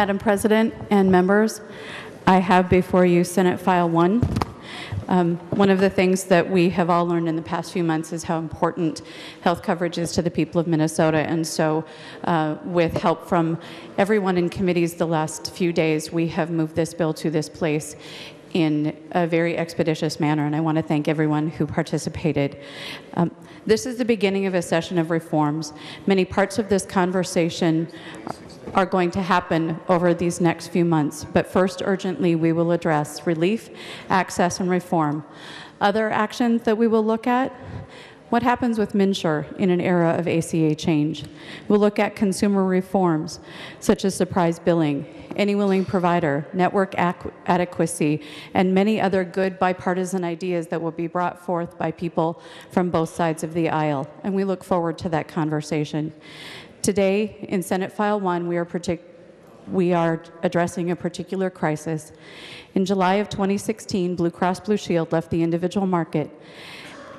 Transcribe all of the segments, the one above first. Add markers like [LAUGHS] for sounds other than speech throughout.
Madam President and members, I have before you Senate File 1. Um, One of the things that we have all learned in the past few months is how important health coverage is to the people of Minnesota. And so uh, with help from everyone in committees the last few days, we have moved this bill to this place in a very expeditious manner, and I want to thank everyone who participated. Um, This is the beginning of a session of reforms. Many parts of this conversation are going to happen over these next few months, but first urgently we will address relief, access, and reform. Other actions that we will look at what happens with MNsure in an era of ACA change? We'll look at consumer reforms, such as surprise billing, any willing provider, network adequacy, and many other good bipartisan ideas that will be brought forth by people from both sides of the aisle. And we look forward to that conversation. Today, in Senate File 1, we are we are addressing a particular crisis. In July of 2016, Blue Cross Blue Shield left the individual market,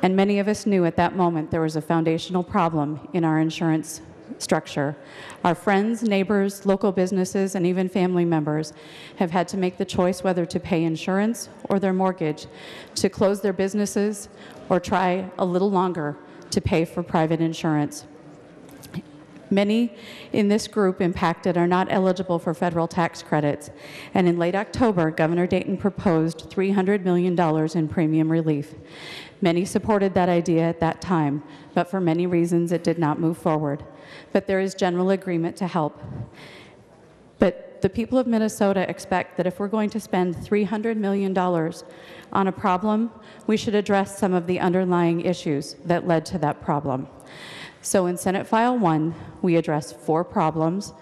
and many of us knew at that moment there was a foundational problem in our insurance structure. Our friends, neighbors, local businesses, and even family members have had to make the choice whether to pay insurance or their mortgage, to close their businesses, or try a little longer to pay for private insurance. Many in this group impacted are not eligible for federal tax credits, and in late October, Governor Dayton proposed $300 million in premium relief. Many supported that idea at that time, but for many reasons it did not move forward. But there is general agreement to help. But the people of Minnesota expect that if we're going to spend $300 million on a problem, we should address some of the underlying issues that led to that problem. So in Senate File 1, we address four problems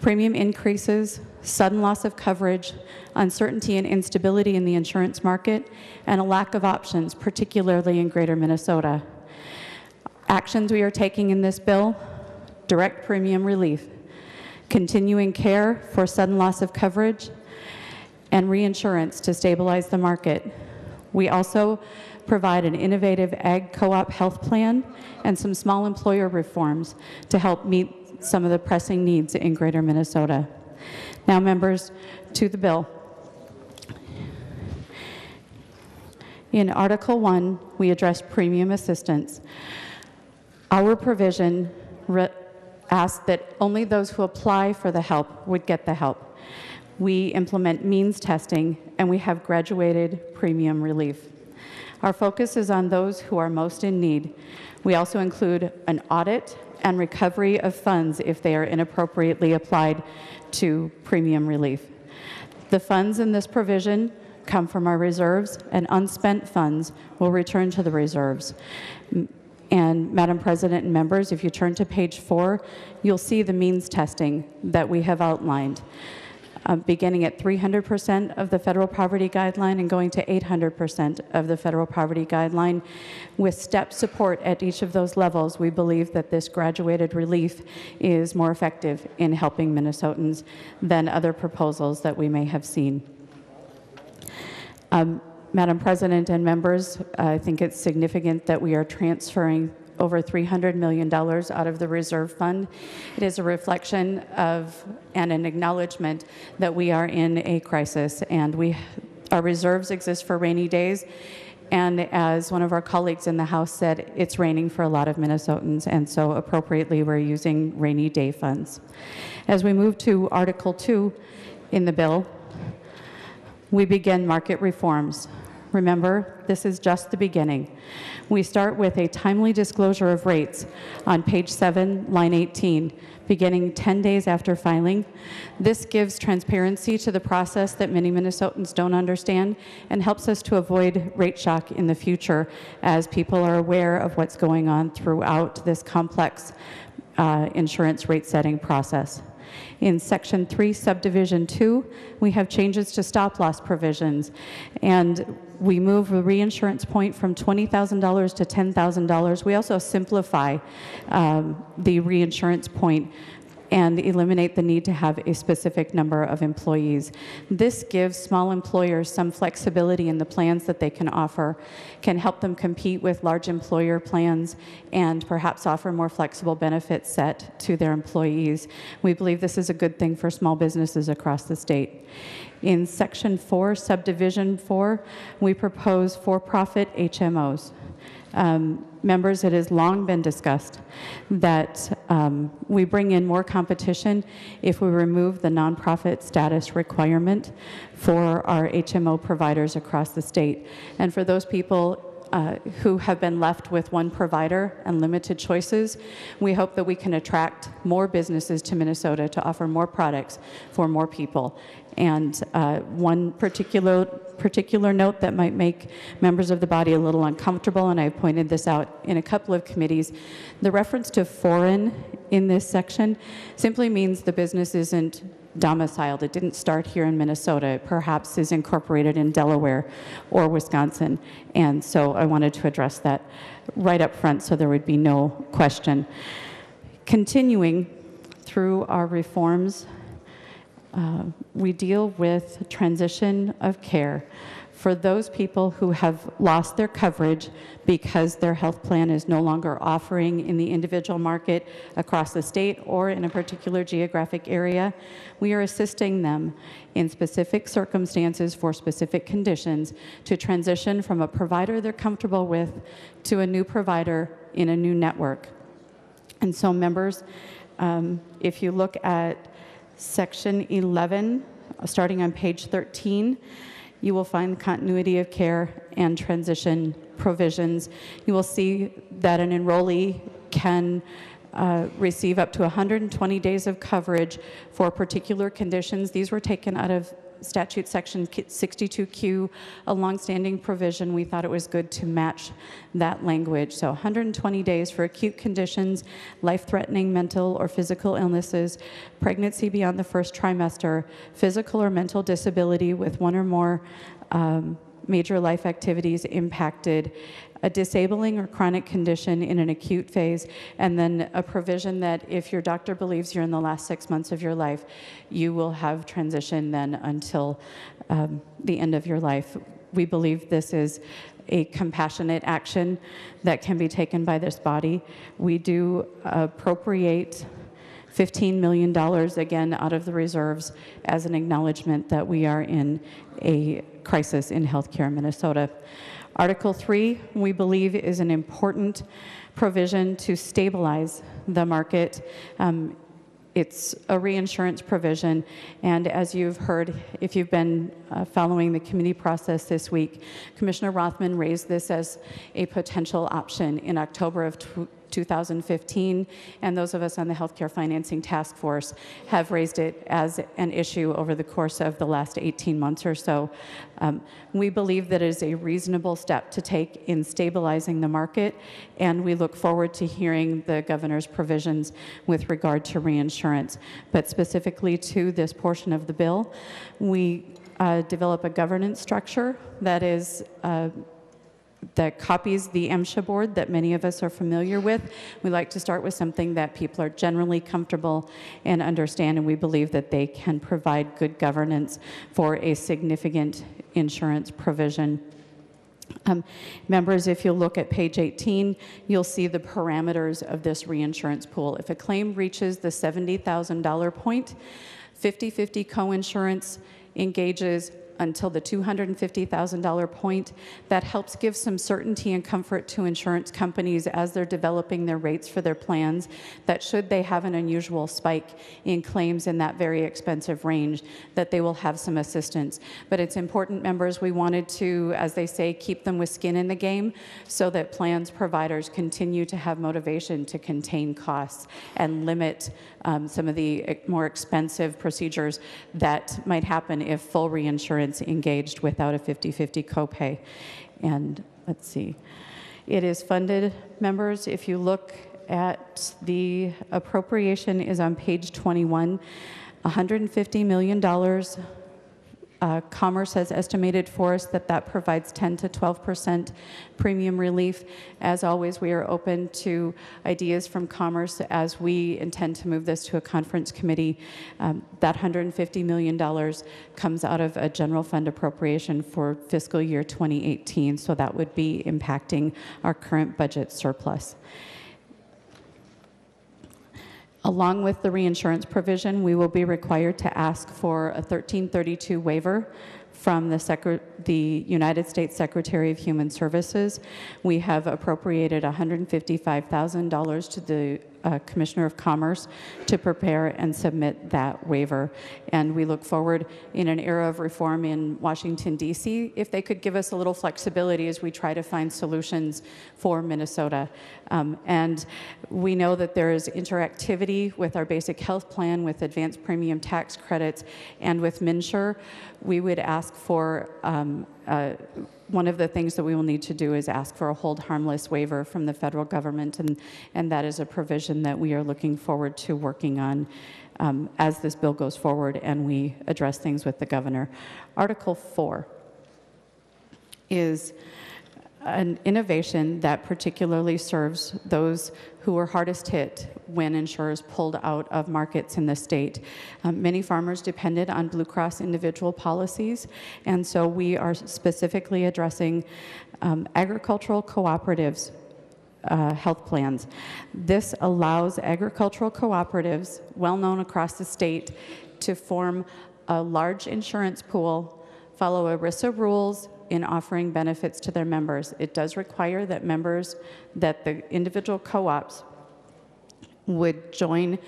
premium increases, sudden loss of coverage, uncertainty and instability in the insurance market, and a lack of options, particularly in greater Minnesota. Actions we are taking in this bill direct premium relief, continuing care for sudden loss of coverage, and reinsurance to stabilize the market. We also provide an innovative ag co-op health plan and some small employer reforms to help meet some of the pressing needs in greater Minnesota. Now, members, to the bill. In Article 1, we address premium assistance. Our provision asked that only those who apply for the help would get the help. We implement means testing, and we have graduated premium relief. Our focus is on those who are most in need. We also include an audit and recovery of funds if they are inappropriately applied to premium relief. The funds in this provision come from our reserves, and unspent funds will return to the reserves. And Madam President and members, if you turn to page four, you'll see the means testing that we have outlined uh, beginning at 300% of the federal poverty guideline and going to 800% of the federal poverty guideline. With step support at each of those levels, we believe that this graduated relief is more effective in helping Minnesotans than other proposals that we may have seen. Um, Madam President and members, I think it's significant that we are transferring over $300 million out of the reserve fund. It is a reflection of and an acknowledgement that we are in a crisis and we our reserves exist for rainy days. And as one of our colleagues in the House said, it's raining for a lot of Minnesotans, and so appropriately we're using rainy day funds. As we move to Article 2 in the bill, we begin market reforms. Remember, this is just the beginning. We start with a timely disclosure of rates on page 7, line 18, beginning 10 days after filing. This gives transparency to the process that many Minnesotans don't understand and helps us to avoid rate shock in the future as people are aware of what's going on throughout this complex uh, insurance rate setting process. In Section 3, Subdivision 2, we have changes to stop loss provisions. And we move the reinsurance point from $20,000 to $10,000. We also simplify um, the reinsurance point and eliminate the need to have a specific number of employees. This gives small employers some flexibility in the plans that they can offer, can help them compete with large employer plans, and perhaps offer more flexible benefits set to their employees. We believe this is a good thing for small businesses across the state. In Section 4, Subdivision 4, we propose for-profit HMOs. Um, members, it has long been discussed that um, we bring in more competition if we remove the nonprofit status requirement for our HMO providers across the state. And for those people uh, who have been left with one provider and limited choices, we hope that we can attract more businesses to Minnesota to offer more products for more people. And uh, one particular particular note that might make members of the body a little uncomfortable, and I've pointed this out in a couple of committees, the reference to foreign in this section simply means the business isn't domiciled. It didn't start here in Minnesota. It perhaps is incorporated in Delaware or Wisconsin. And so I wanted to address that right up front so there would be no question. Continuing through our reforms, uh, we deal with transition of care for those people who have lost their coverage because their health plan is no longer offering in the individual market across the state or in a particular geographic area, we are assisting them in specific circumstances for specific conditions to transition from a provider they're comfortable with to a new provider in a new network. And so members, um, if you look at section 11, starting on page 13, you will find continuity of care and transition provisions. You will see that an enrollee can uh, receive up to 120 days of coverage for particular conditions. These were taken out of statute section 62Q, a longstanding provision. We thought it was good to match that language. So 120 days for acute conditions, life-threatening mental or physical illnesses, pregnancy beyond the first trimester, physical or mental disability with one or more um, major life activities impacted, a disabling or chronic condition in an acute phase, and then a provision that if your doctor believes you're in the last six months of your life, you will have transition then until um, the end of your life. We believe this is a compassionate action that can be taken by this body. We do appropriate $15 million again out of the reserves as an acknowledgement that we are in a crisis in healthcare in Minnesota. Article 3, we believe, is an important provision to stabilize the market. Um, it's a reinsurance provision, and as you've heard, if you've been uh, following the committee process this week, Commissioner Rothman raised this as a potential option in October of 2015, and those of us on the Healthcare Financing Task Force have raised it as an issue over the course of the last 18 months or so. Um, we believe that it is a reasonable step to take in stabilizing the market, and we look forward to hearing the governor's provisions with regard to reinsurance. But specifically to this portion of the bill, we uh, develop a governance structure that is uh, that copies the MCHA board that many of us are familiar with. We like to start with something that people are generally comfortable and understand, and we believe that they can provide good governance for a significant insurance provision. Um, members, if you look at page 18, you'll see the parameters of this reinsurance pool. If a claim reaches the $70,000 point, 50-50 coinsurance engages until the $250,000 point. That helps give some certainty and comfort to insurance companies as they're developing their rates for their plans, that should they have an unusual spike in claims in that very expensive range, that they will have some assistance. But it's important, members, we wanted to, as they say, keep them with skin in the game so that plans providers continue to have motivation to contain costs and limit um, some of the more expensive procedures that might happen if full reinsurance engaged without a 50-50 copay. And let's see. It is funded, members, if you look at the appropriation is on page 21, $150 million uh, Commerce has estimated for us that that provides 10 to 12 percent premium relief. As always, we are open to ideas from Commerce as we intend to move this to a conference committee. Um, that $150 million comes out of a general fund appropriation for fiscal year 2018, so that would be impacting our current budget surplus. Along with the reinsurance provision, we will be required to ask for a 1332 waiver from the, the United States Secretary of Human Services. We have appropriated $155,000 to the uh, Commissioner of Commerce to prepare and submit that waiver. And we look forward in an era of reform in Washington, D.C., if they could give us a little flexibility as we try to find solutions for Minnesota. Um, and we know that there is interactivity with our basic health plan, with advanced premium tax credits, and with MNsure. We would ask for um, uh, one of the things that we will need to do is ask for a hold harmless waiver from the federal government, and, and that is a provision that we are looking forward to working on um, as this bill goes forward and we address things with the governor. Article 4 is an innovation that particularly serves those who were hardest hit when insurers pulled out of markets in the state. Um, many farmers depended on Blue Cross individual policies, and so we are specifically addressing um, agricultural cooperatives. Uh, health plans. This allows agricultural cooperatives, well known across the state, to form a large insurance pool, follow ERISA rules, in offering benefits to their members. It does require that members, that the individual co-ops would join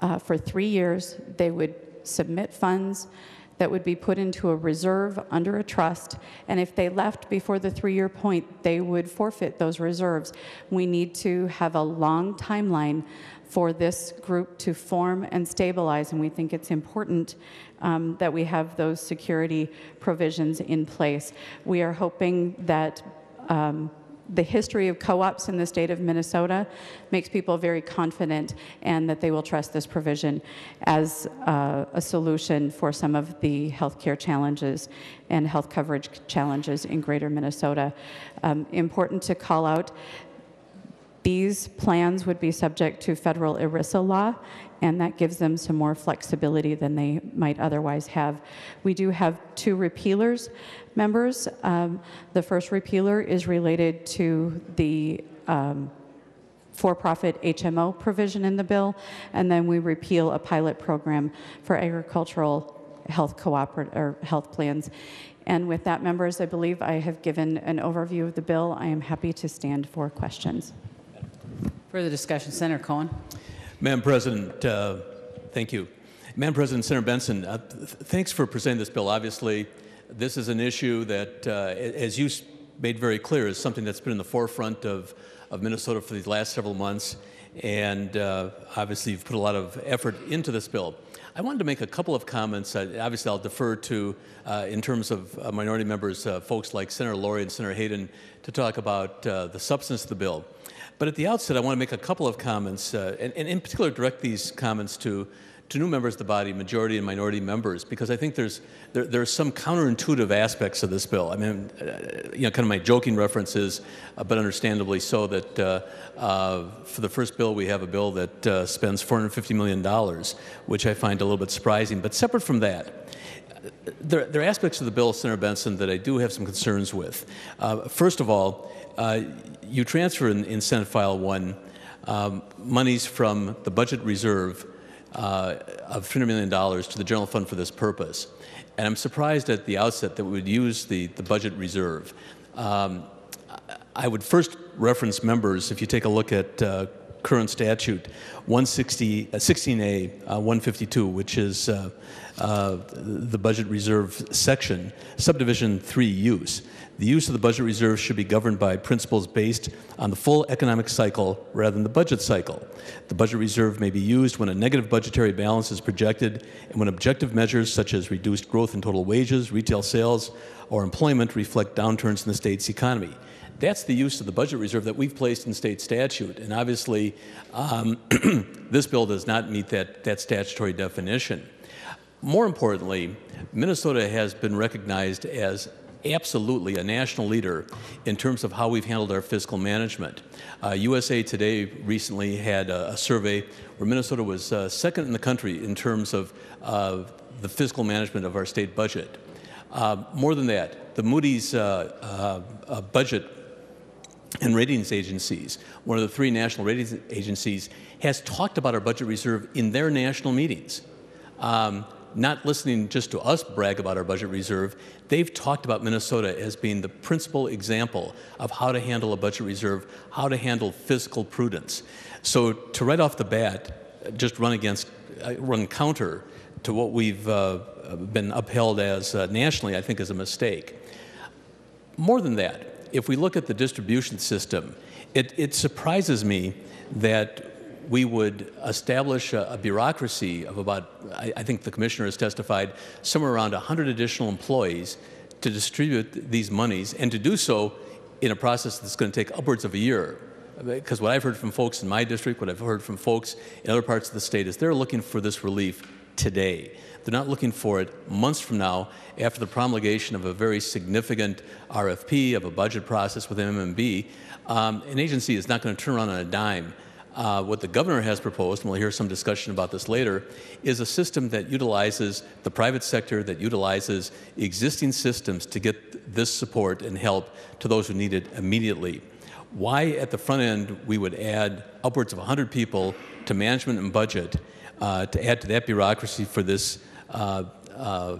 uh, for three years. They would submit funds that would be put into a reserve under a trust, and if they left before the three-year point, they would forfeit those reserves. We need to have a long timeline for this group to form and stabilize, and we think it's important um, that we have those security provisions in place. We are hoping that um, the history of co-ops in the state of Minnesota makes people very confident and that they will trust this provision as uh, a solution for some of the healthcare challenges and health coverage challenges in greater Minnesota. Um, important to call out these plans would be subject to federal ERISA law, and that gives them some more flexibility than they might otherwise have. We do have two repealers members. Um, the first repealer is related to the um, for-profit HMO provision in the bill, and then we repeal a pilot program for agricultural health cooperative or health plans. And with that, members, I believe I have given an overview of the bill. I am happy to stand for questions. Further discussion, Senator Cohen. Madam President, uh, thank you. Madam President, Senator Benson, uh, th thanks for presenting this bill. Obviously, this is an issue that, uh, as you made very clear, is something that's been in the forefront of, of Minnesota for the last several months. And uh, obviously, you've put a lot of effort into this bill. I wanted to make a couple of comments. Obviously, I'll defer to, uh, in terms of uh, minority members, uh, folks like Senator Lourey and Senator Hayden, to talk about uh, the substance of the bill. But at the outset, I want to make a couple of comments, uh, and, and, in particular direct these comments to, to new members of the body, majority and minority members, because I think there's, there, there are some counterintuitive aspects of this bill. I mean, uh, you know, kind of my joking reference is, uh, but understandably so, that uh, uh, for the first bill, we have a bill that uh, spends $450 million, which I find a little bit surprising. But separate from that, there, there, are aspects of the bill, Senator Benson, that I do have some concerns with. Uh, first of all, uh, you transfer in, in, Senate File 1 um, monies from the budget reserve uh, of $300 million to the general fund for this purpose. And I'm surprised at the outset that we would use the, the budget reserve. Um, I would first reference members, if you take a look at uh, current statute 160, uh, 16A uh, 152, which is uh, uh, the budget reserve section, subdivision 3 use. The use of the budget reserve should be governed by principles based on the full economic cycle rather than the budget cycle. The budget reserve may be used when a negative budgetary balance is projected and when objective measures such as reduced growth in total wages, retail sales, or employment reflect downturns in the state's economy. That's the use of the budget reserve that we've placed in state statute. And obviously, um, [CLEARS THROAT] this bill does not meet that, that statutory definition. More importantly, Minnesota has been recognized as absolutely a national leader in terms of how we've handled our fiscal management. Uh, USA Today recently had a, a survey where Minnesota was uh, second in the country in terms of uh, the fiscal management of our state budget. Uh, more than that, the Moody's uh, uh, budget and ratings agencies, one of the three national ratings agencies, has talked about our budget reserve in their national meetings. Um, not listening just to us brag about our budget reserve, they've talked about Minnesota as being the principal example of how to handle a budget reserve, how to handle fiscal prudence. So to right off the bat, just run against, uh, run counter to what we've uh, been upheld as uh, nationally, I think is a mistake. More than that, if we look at the distribution system, it, it surprises me that we would establish a, a bureaucracy of about, I, I, think the commissioner has testified, somewhere around 100 additional employees to distribute these monies and to do so in a process that's going to take upwards of a year. Because what I've heard from folks in my district, what I've heard from folks in other parts of the state is they're looking for this relief today. They're not looking for it months from now after the promulgation of a very significant RFP, of a budget process with MMB. Um, an agency is not going to turn around on a dime. Uh, what the governor has proposed, and we'll hear some discussion about this later, is a system that utilizes the private sector, that utilizes existing systems to get this support and help to those who need it immediately. Why at the front end we would add upwards of 100 people to management and budget uh, to add to that bureaucracy for this uh, uh,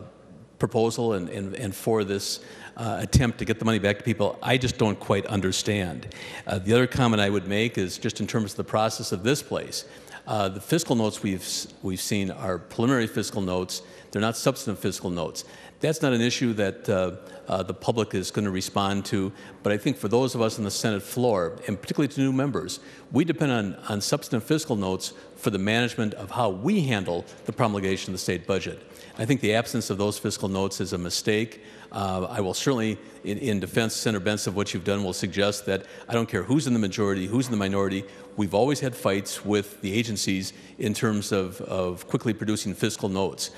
proposal and, and, and for this uh, attempt to get the money back to people, I just don't quite understand. Uh, the other comment I would make is just in terms of the process of this place. Uh, the fiscal notes we've, we've seen are preliminary fiscal notes. They're not substantive fiscal notes. That's not an issue that uh, uh, the public is going to respond to, but I think for those of us on the Senate floor, and particularly to new members, we depend on, on substantive fiscal notes for the management of how we handle the promulgation of the state budget. I think the absence of those fiscal notes is a mistake. Uh, I will certainly, in, in defense, Senator Benson, of what you've done, will suggest that I don't care who's in the majority, who's in the minority. We've always had fights with the agencies in terms of, of quickly producing fiscal notes.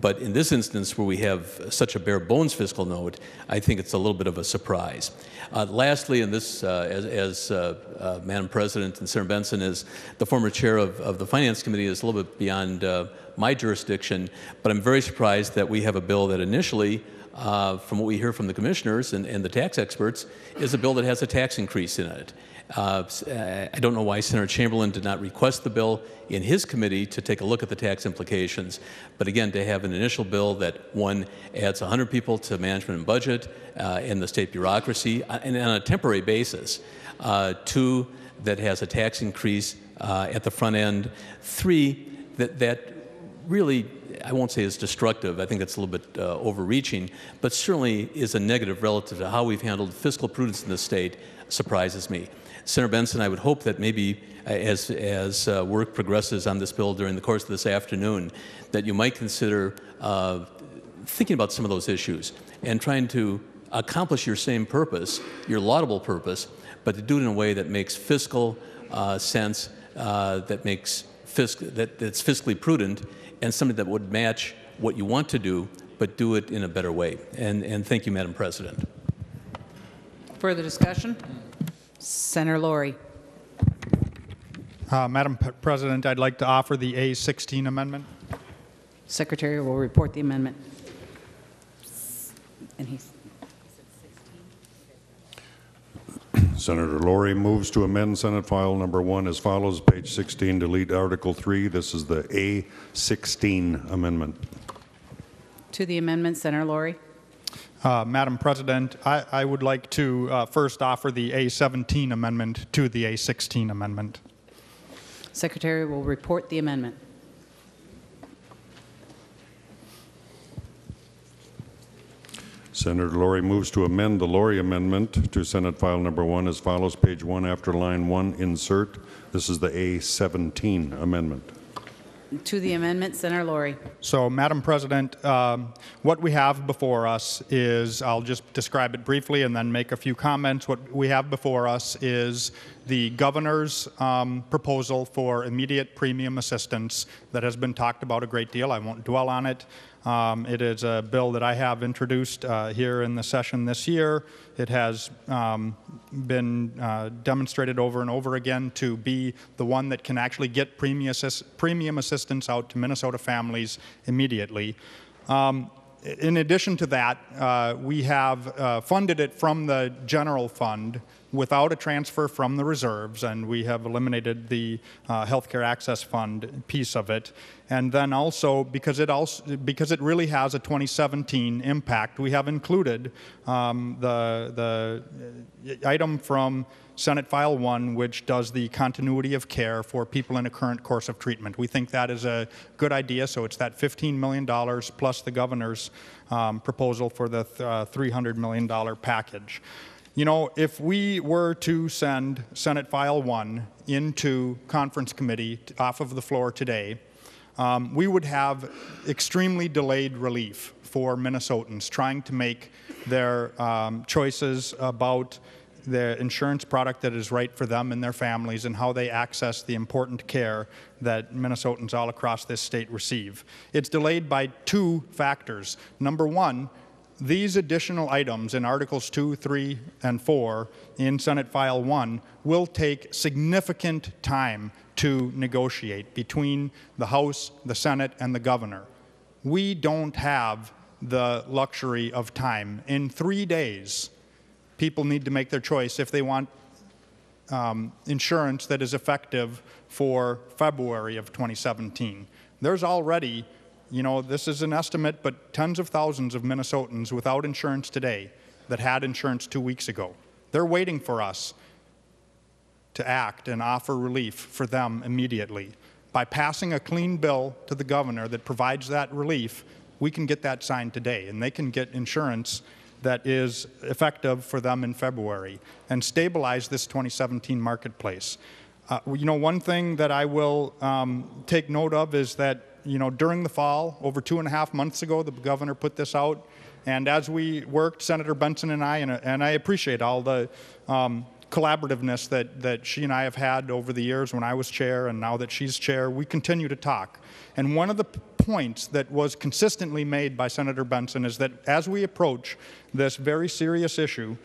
But in this instance, where we have such a bare bones fiscal note, I think it's a little bit of a surprise. Uh, lastly, and this, uh, as, as uh, uh, Madam President and Senator Benson is the former chair of, of the Finance Committee, is a little bit beyond uh, my jurisdiction, but I'm very surprised that we have a bill that initially uh, from what we hear from the commissioners and, and, the tax experts, is a bill that has a tax increase in it. Uh, I don't know why Senator Chamberlain did not request the bill in his committee to take a look at the tax implications. But again, to have an initial bill that one adds 100 people to management and budget uh, and the state bureaucracy, uh, and on a temporary basis. Uh, two, that has a tax increase uh, at the front end. Three, that, that really I won't say is destructive, I think that's a little bit uh, overreaching, but certainly is a negative relative to how we've handled fiscal prudence in the state, surprises me. Senator Benson, I would hope that maybe uh, as, as uh, work progresses on this bill during the course of this afternoon, that you might consider uh, thinking about some of those issues and trying to accomplish your same purpose, your laudable purpose, but to do it in a way that makes fiscal uh, sense, uh, that makes fisc- that, that's fiscally prudent, and something that would match what you want to do, but do it in a better way. And, and thank you, Madam President. Further discussion? Senator Lourey. Uh, Madam P President, I'd like to offer the A16 amendment. Secretary will report the amendment. And he's Senator Lourey moves to amend Senate File Number 1 as follows, page 16, delete Article 3. This is the A16 amendment. To the amendment, Senator Lourey. Uh, Madam President, I, I, would like to uh, first offer the A17 amendment to the A16 amendment. Secretary will report the amendment. Senator Lourey moves to amend the Lourey amendment to Senate File Number 1 as follows, page 1 after line 1, insert. This is the A17 amendment. To the amendment, Senator Lourey. So, Madam President, um, what we have before us is, I'll just describe it briefly and then make a few comments. What we have before us is the governor's um, proposal for immediate premium assistance that has been talked about a great deal. I won't dwell on it. Um, It is a bill that I have introduced uh, here in the session this year. It has um, been uh, demonstrated over and over again to be the one that can actually get premium assist- premium assistance out to Minnesota families immediately. Um, In addition to that, uh, we have uh, funded it from the general fund without a transfer from the reserves, and we have eliminated the uh, healthcare access fund piece of it. And then also because it also because it really has a 2017 impact, we have included um, the the uh, item from Senate File 1, which does the continuity of care for people in a current course of treatment. We think that is a good idea, so it's that $15 million plus the governor's um, proposal for the th- uh, $300 million package. You know, if we were to send Senate File 1 into conference committee off of the floor today, um, we would have extremely delayed relief for Minnesotans trying to make their um, choices about the insurance product that is right for them and their families and how they access the important care that Minnesotans all across this state receive. It's delayed by two factors. Number one, these additional items in Articles 2, 3, and 4 in Senate File 1 will take significant time to negotiate between the House, the Senate, and the governor. We don't have the luxury of time. In three days, people need to make their choice if they want um, insurance that is effective for February of 2017. There's already, you know, this is an estimate, but tens of thousands of Minnesotans without insurance today that had insurance two weeks ago. They're waiting for us to act and offer relief for them immediately. By passing a clean bill to the governor that provides that relief, we can get that signed today, and they can get insurance that is effective for them in February and stabilize this 2017 marketplace. Uh, you know, one thing that I will um, take note of is that, you know, during the fall, over two and a half months ago, the governor put this out. And as we worked, Senator Benson and I, and, and I appreciate all the um, collaborativeness that, that she and I have had over the years when I was chair and now that she's chair, we continue to talk. And one of the points that was consistently made by Senator Benson is that as we approach this very serious issue,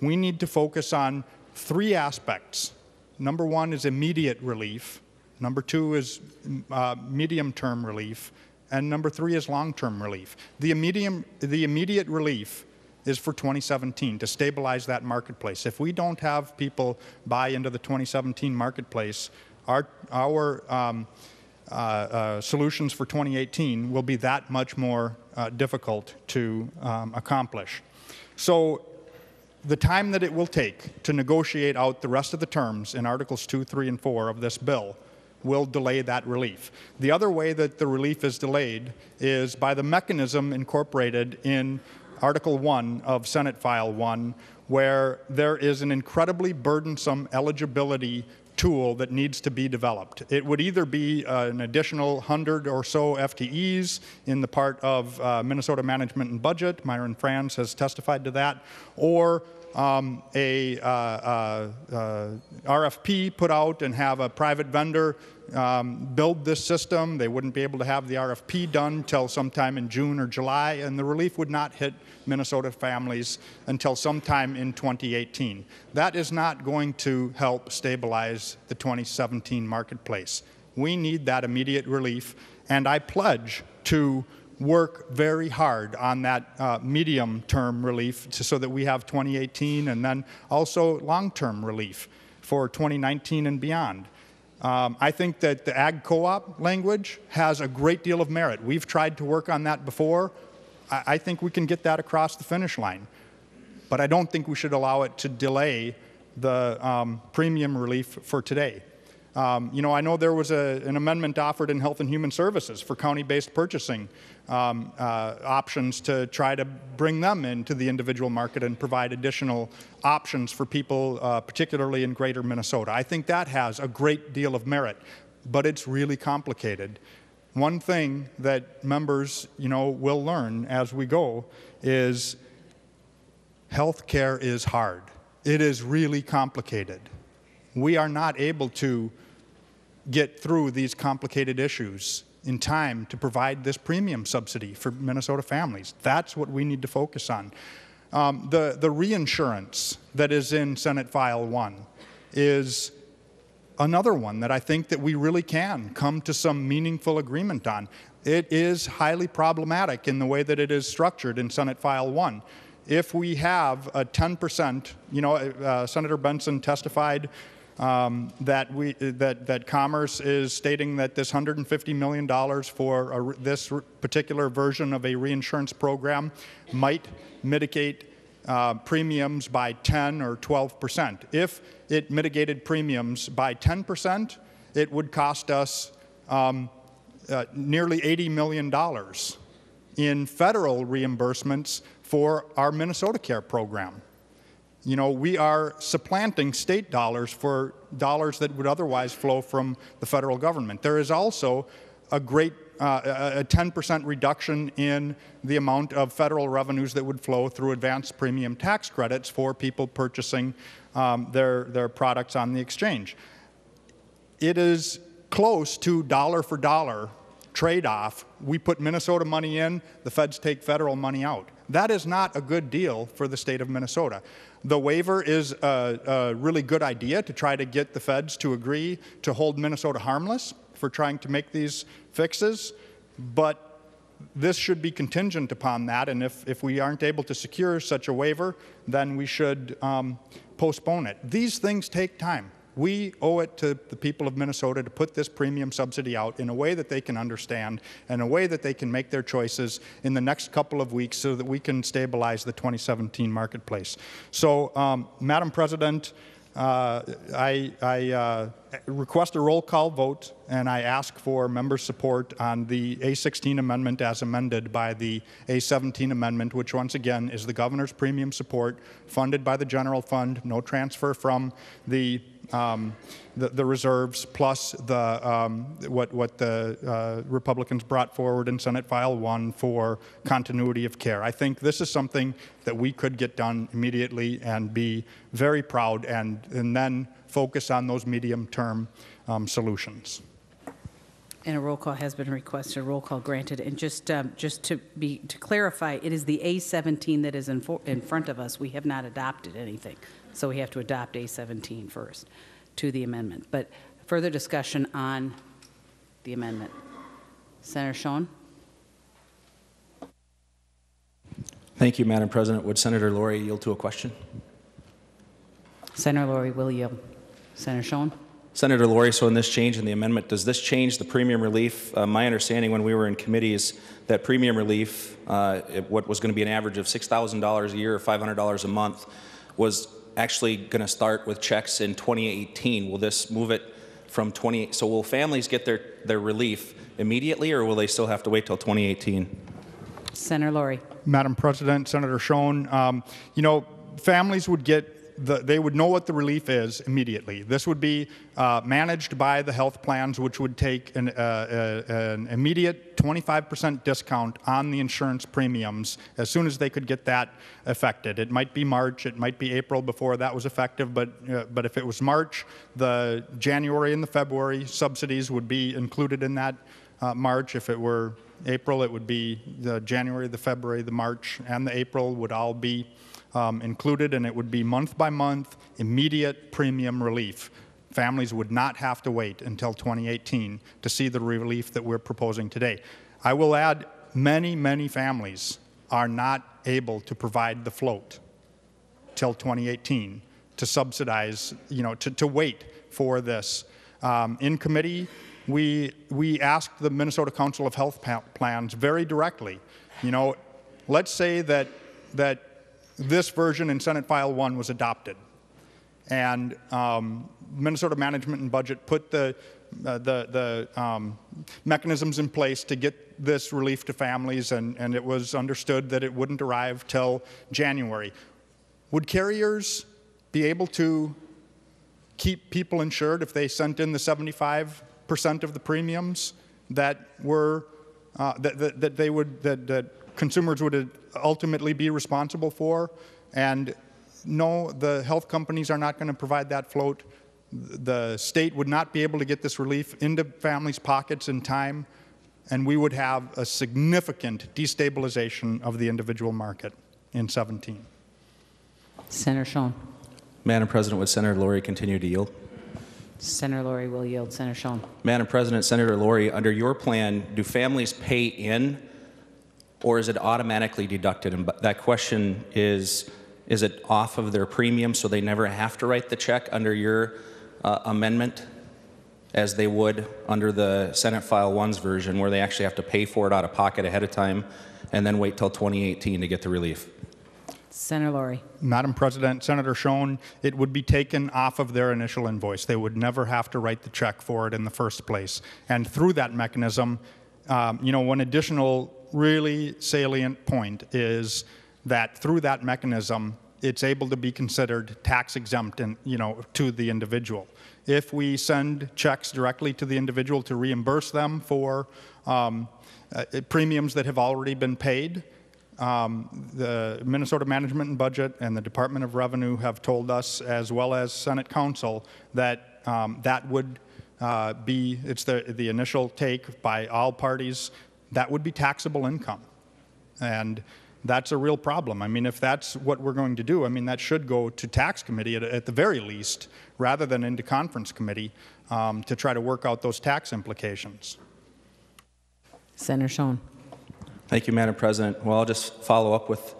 we need to focus on three aspects. Number one is immediate relief, number two is uh, medium term relief, and number three is long term relief. The, immediate, the immediate relief is for 2017 to stabilize that marketplace. If we don't have people buy into the 2017 marketplace, our, our um, uh, uh, solutions for 2018 will be that much more uh, difficult to um, accomplish. So the time that it will take to negotiate out the rest of the terms in Articles 2, 3, and 4 of this bill will delay that relief. The other way that the relief is delayed is by the mechanism incorporated in Article 1 of Senate File 1, where there is an incredibly burdensome eligibility tool that needs to be developed. It would either be uh, an additional 100 or so FTEs in the part of uh, Minnesota Management and Budget, Myron Frans has testified to that, or um, a uh, uh, uh, RFP put out and have a private vendor um, build this system. They wouldn't be able to have the RFP done till sometime in June or July, and the relief would not hit Minnesota families until sometime in 2018. That is not going to help stabilize the 2017 marketplace. We need that immediate relief, and I pledge to work very hard on that uh, medium term relief to, so that we have 2018 and then also long term relief for 2019 and beyond. Um, I think that the ag co op language has a great deal of merit. We've tried to work on that before. I, I think we can get that across the finish line. But I don't think we should allow it to delay the um, premium relief for today. Um, you know, I know there was a, an amendment offered in Health and Human Services for county-based purchasing um, uh, options to try to bring them into the individual market and provide additional options for people, uh, particularly in greater Minnesota. I think that has a great deal of merit, but it's really complicated. One thing that members, you know, will learn as we go is health care is hard. It is really complicated. We are not able to get through these complicated issues in time to provide this premium subsidy for Minnesota families. That's what we need to focus on. Um, the, the reinsurance that is in Senate File 1 is another one that I think that we really can come to some meaningful agreement on. It is highly problematic in the way that it is structured in Senate File 1. If we have a 10%, you know, uh, Senator Benson testified um, that we that that Commerce is stating that this 150 million dollars for a, this particular version of a reinsurance program might mitigate uh, premiums by 10 or 12 percent. If it mitigated premiums by 10 percent, it would cost us um, uh, nearly 80 million dollars in federal reimbursements for our Minnesota Care program. You know, we are supplanting state dollars for dollars that would otherwise flow from the federal government. There is also a great uh, a 10% reduction in the amount of federal revenues that would flow through advanced premium tax credits for people purchasing um, their, their products on the exchange. It is close to dollar for dollar trade off. We put Minnesota money in, the feds take federal money out. That is not a good deal for the state of Minnesota. The waiver is a, a, really good idea to try to get the feds to agree to hold Minnesota harmless for trying to make these fixes, but this should be contingent upon that, and if, if we aren't able to secure such a waiver, then we should um, postpone it. These things take time. We owe it to the people of Minnesota to put this premium subsidy out in a way that they can understand and a way that they can make their choices in the next couple of weeks so that we can stabilize the 2017 marketplace. So, um, Madam President, uh, I, I uh, request a roll call vote and I ask for member support on the A16 amendment as amended by the A17 amendment, which once again is the governor's premium support funded by the general fund, no transfer from the um, the, the, reserves plus the, um, what, what the uh, Republicans brought forward in Senate File 1 for continuity of care. I think this is something that we could get done immediately and be very proud and, and then focus on those medium term um, solutions. And a roll call has been requested, a roll call granted. And just, um, just to be, to clarify, it is the A17 that is in, for, in front of us. We have not adopted anything. So we have to adopt A17 first to the amendment. But further discussion on the amendment. Senator Schoen? Thank you, Madam President. Would Senator Lourey yield to a question? Senator Lourey will yield. Senator Schoen? Senator Lourey, so in this change in the amendment, does this change the premium relief? Uh, my understanding when we were in committees that premium relief, uh, what was going to be an average of $6,000 a year or $500 a month, was actually going to start with checks in 2018. Will this move it from 20? So will families get their, their relief immediately, or will they still have to wait till 2018? Senator Lourey. Madam President, Senator Schoen, um, you know, families would get the, they would know what the relief is immediately. This would be uh, managed by the health plans, which would take an, uh, uh, an immediate 25% discount on the insurance premiums as soon as they could get that affected. It might be March, it might be April before that was effective, but, uh, but if it was March, the January and the February subsidies would be included in that uh, March. If it were April, it would be the January, the February, the March, and the April would all be um, included, and it would be month by month, immediate premium relief. Families would not have to wait until 2018 to see the relief that we're proposing today. I will add, many, many families are not able to provide the float till 2018 to subsidize, you know, to, to wait for this. Um, in committee, we, we asked the Minnesota Council of Health Plans very directly, you know, let's say that, that this version in Senate File 1 was adopted. And um, Minnesota Management and Budget put the, uh, the, the um, mechanisms in place to get this relief to families, and, and it was understood that it wouldn't arrive till January. Would carriers be able to keep people insured if they sent in the 75% of the premiums that were uh, that, that, that, they would that, that consumers would ultimately be responsible for. And no, the health companies are not going to provide that float. The state would not be able to get this relief into families' pockets in time. and we would have a significant destabilization of the individual market in 17. Senator Schoen. Madam President, would Senator Lourey continue to yield? Senator Lourey will yield. Senator Schoen. Madam President, Senator Lourey, under your plan, do families pay in or is it automatically deducted? And that question is, is it off of their premium so they never have to write the check under your uh, amendment as they would under the Senate File 1's version where they actually have to pay for it out of pocket ahead of time and then wait till 2018 to get the relief? Senator Lourey. Madam President, Senator Schoen, it would be taken off of their initial invoice. They would never have to write the check for it in the first place. And through that mechanism, um, you know, one additional really salient point is that through that mechanism, it's able to be considered tax exempt and, you know, to the individual. If we send checks directly to the individual to reimburse them for um, uh, premiums that have already been paid, um, the Minnesota Management and Budget and the Department of Revenue have told us, as well as Senate Counsel, that um, that would uh, be, it's the, the initial take by all parties, that would be taxable income. And that's a real problem. I mean, if that's what we're going to do, I mean, that should go to tax committee at, at the very least, rather than into conference committee um, to try to work out those tax implications. Senator Schoen. Thank you, Madam President. Well, I'll just follow up with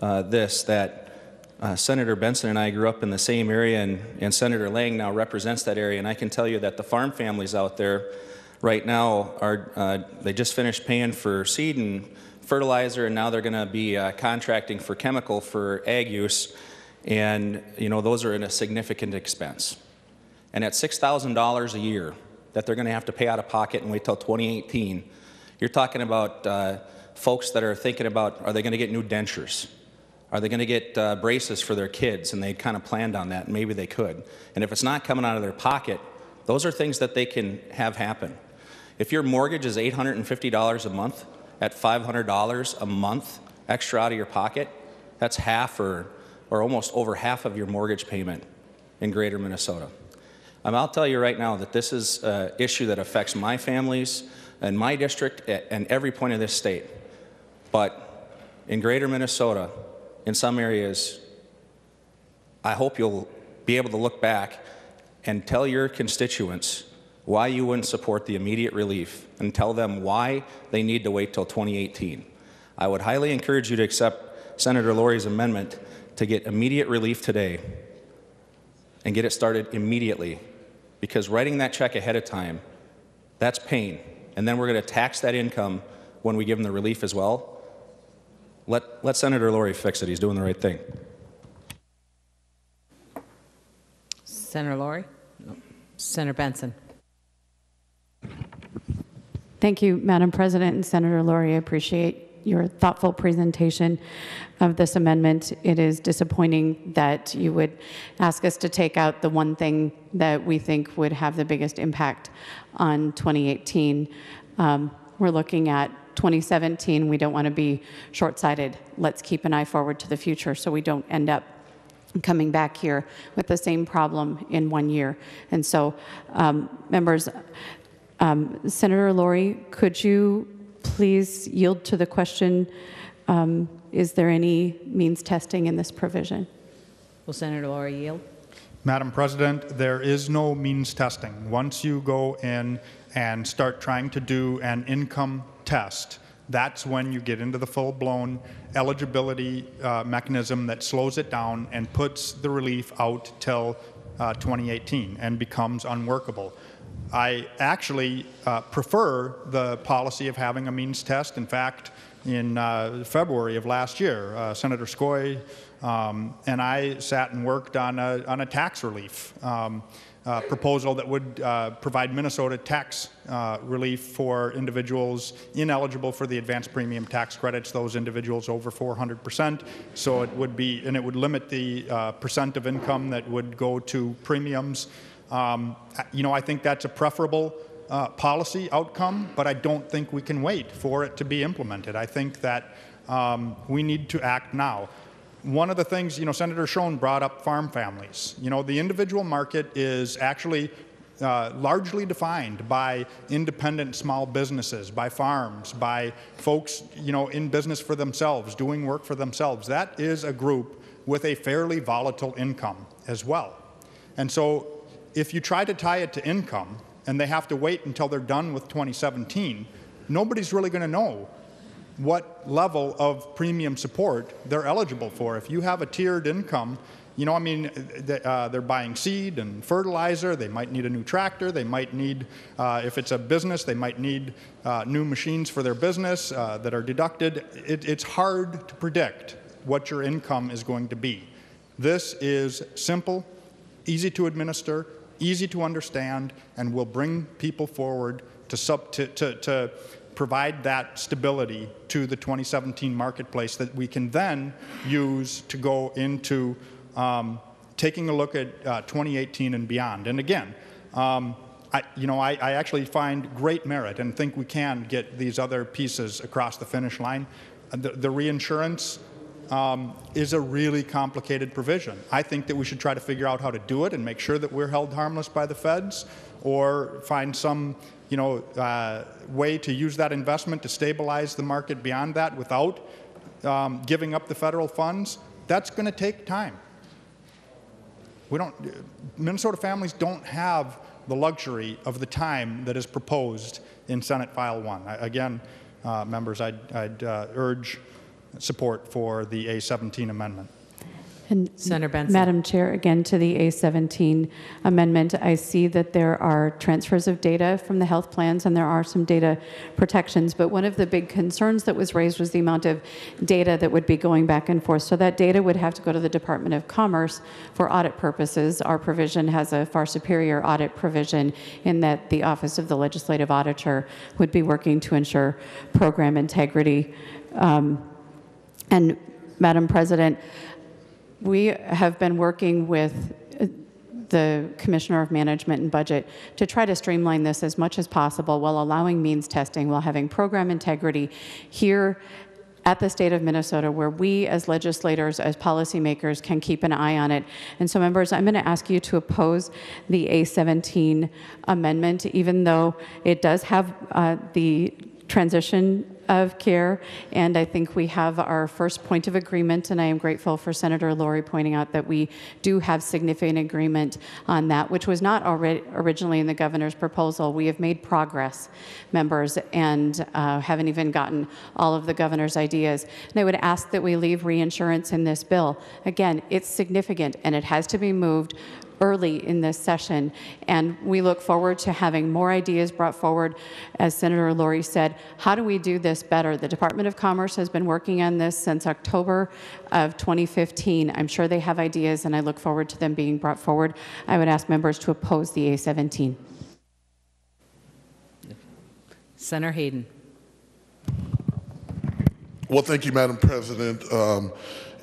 uh, this that uh, Senator Benson and I grew up in the same area, and, and Senator Lang now represents that area. And I can tell you that the farm families out there right now are uh, they just finished paying for seed and fertilizer, and now they're going to be uh, contracting for chemical for ag use, and you know those are in a significant expense. And at six thousand dollars a year that they're going to have to pay out of pocket and wait till 2018, you're talking about uh, folks that are thinking about are they going to get new dentures? Are they going to get uh, braces for their kids? And they kind of planned on that, and maybe they could. And if it's not coming out of their pocket, those are things that they can have happen. If your mortgage is $850 a month at $500 a month extra out of your pocket, that's half or, or almost over half of your mortgage payment in greater Minnesota. Um, I'll tell you right now that this is an issue that affects my families and my district and every point of this state. But in greater Minnesota, in some areas, I hope you'll be able to look back and tell your constituents why you wouldn't support the immediate relief and tell them why they need to wait till 2018. I would highly encourage you to accept Senator Lourey's amendment to get immediate relief today and get it started immediately because writing that check ahead of time, that's pain. And then we're going to tax that income when we give them the relief as well. Let, let Senator Lourey fix it. He's doing the right thing. Senator Lourey. No. Senator Benson. Thank you, Madam President and Senator Lourey. I appreciate your thoughtful presentation of this amendment. It is disappointing that you would ask us to take out the one thing that we think would have the biggest impact on 2018. Um, we're looking at 2017. We don't want to be short-sighted. Let's keep an eye forward to the future so we don't end up coming back here with the same problem in one year. And so, um, members, um, Senator Lourey, could you please yield to the question, um, is there any means testing in this provision? Will Senator Lourey yield? Madam President, there is no means testing. Once you go in and start trying to do an income test, that's when you get into the full-blown eligibility uh, mechanism that slows it down and puts the relief out till uh, 2018 and becomes unworkable. I actually uh, prefer the policy of having a means test. In fact, in uh, February of last year, uh, Senator Skoe um, and I sat and worked on a, on a tax relief um, uh, proposal that would uh, provide Minnesota tax uh, relief for individuals ineligible for the advanced premium tax credits, those individuals over 400%. So it would be, and it would limit the percent of income that would go to premiums. Um, you know, I think that's a preferable uh, policy outcome, but I don't think we can wait for it to be implemented. I think that um, we need to act now one of the things, you know, Senator Schoen brought up farm families. You know, the individual market is actually uh, largely defined by independent small businesses, by farms, by folks, you know, in business for themselves, doing work for themselves. That is a group with a fairly volatile income as well. And so if you try to tie it to income and they have to wait until they're done with 2017, nobody's really going to know what level of premium support they're eligible for. If you have a tiered income, you know, I mean, uh, they're buying seed and fertilizer. They might need a new tractor. They might need, uh, if it's a business, they might need uh, new machines for their business uh, that are deducted. It, it's hard to predict what your income is going to be. This is simple, easy to administer, easy to understand, and will bring people forward to, sub, to, to, to provide that stability to the 2017 marketplace that we can then use to go into um, taking a look at uh, 2018 and beyond. And again, um, I, you know, I, I, actually find great merit and think we can get these other pieces across the finish line. The, the reinsurance um, is a really complicated provision. I think that we should try to figure out how to do it and make sure that we're held harmless by the feds or find some you know, uh, way to use that investment to stabilize the market beyond that without um, giving up the federal funds, that's going to take time. We don't, Minnesota families don't have the luxury of the time that is proposed in Senate File 1. I, again, uh, members, I'd, I'd uh, urge support for the A17 amendment. And Senator Benson. Madam Chair, again to the A17 amendment, I see that there are transfers of data from the health plans and there are some data protections, but one of the big concerns that was raised was the amount of data that would be going back and forth. So that data would have to go to the Department of Commerce for audit purposes. Our provision has a far superior audit provision in that the Office of the Legislative Auditor would be working to ensure program integrity. Um, and Madam President, we have been working with uh, the Commissioner of Management and Budget to try to streamline this as much as possible while allowing means testing, while having program integrity here at the state of Minnesota where we as legislators, as policymakers can keep an eye on it. And so members, I'm going to ask you to oppose the A17 amendment, even though it does have uh, the transition of care, and I think we have our first point of agreement, and I am grateful for Senator Lourey pointing out that we do have significant agreement on that, which was not already originally in the governor's proposal. We have made progress, members, and uh, haven't even gotten all of the governor's ideas. And I would ask that we leave reinsurance in this bill. Again, it's significant, and it has to be moved early in this session. And we look forward to having more ideas brought forward. As Senator Lourey said, how do we do this better? The Department of Commerce has been working on this since October of 2015. I'm sure they have ideas, and I look forward to them being brought forward. I would ask members to oppose the A17. Senator Hayden. Well, thank you, Madam President. Um,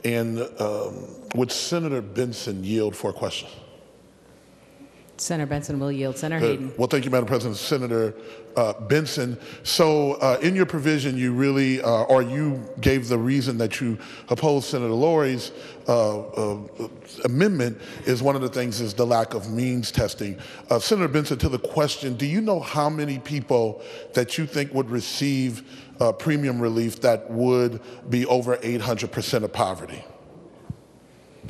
and um, would Senator Benson yield for a question? Senator Benson will yield. Senator Hayden. Well, thank you, Madam President. Senator uh, Benson. So, uh, in your provision, you really, uh, or you gave the reason that you oppose Senator Lourey's uh, uh, amendment is one of the things is the lack of means testing. Uh, Senator Benson, to the question, do you know how many people that you think would receive premium relief that would be over 800% of poverty?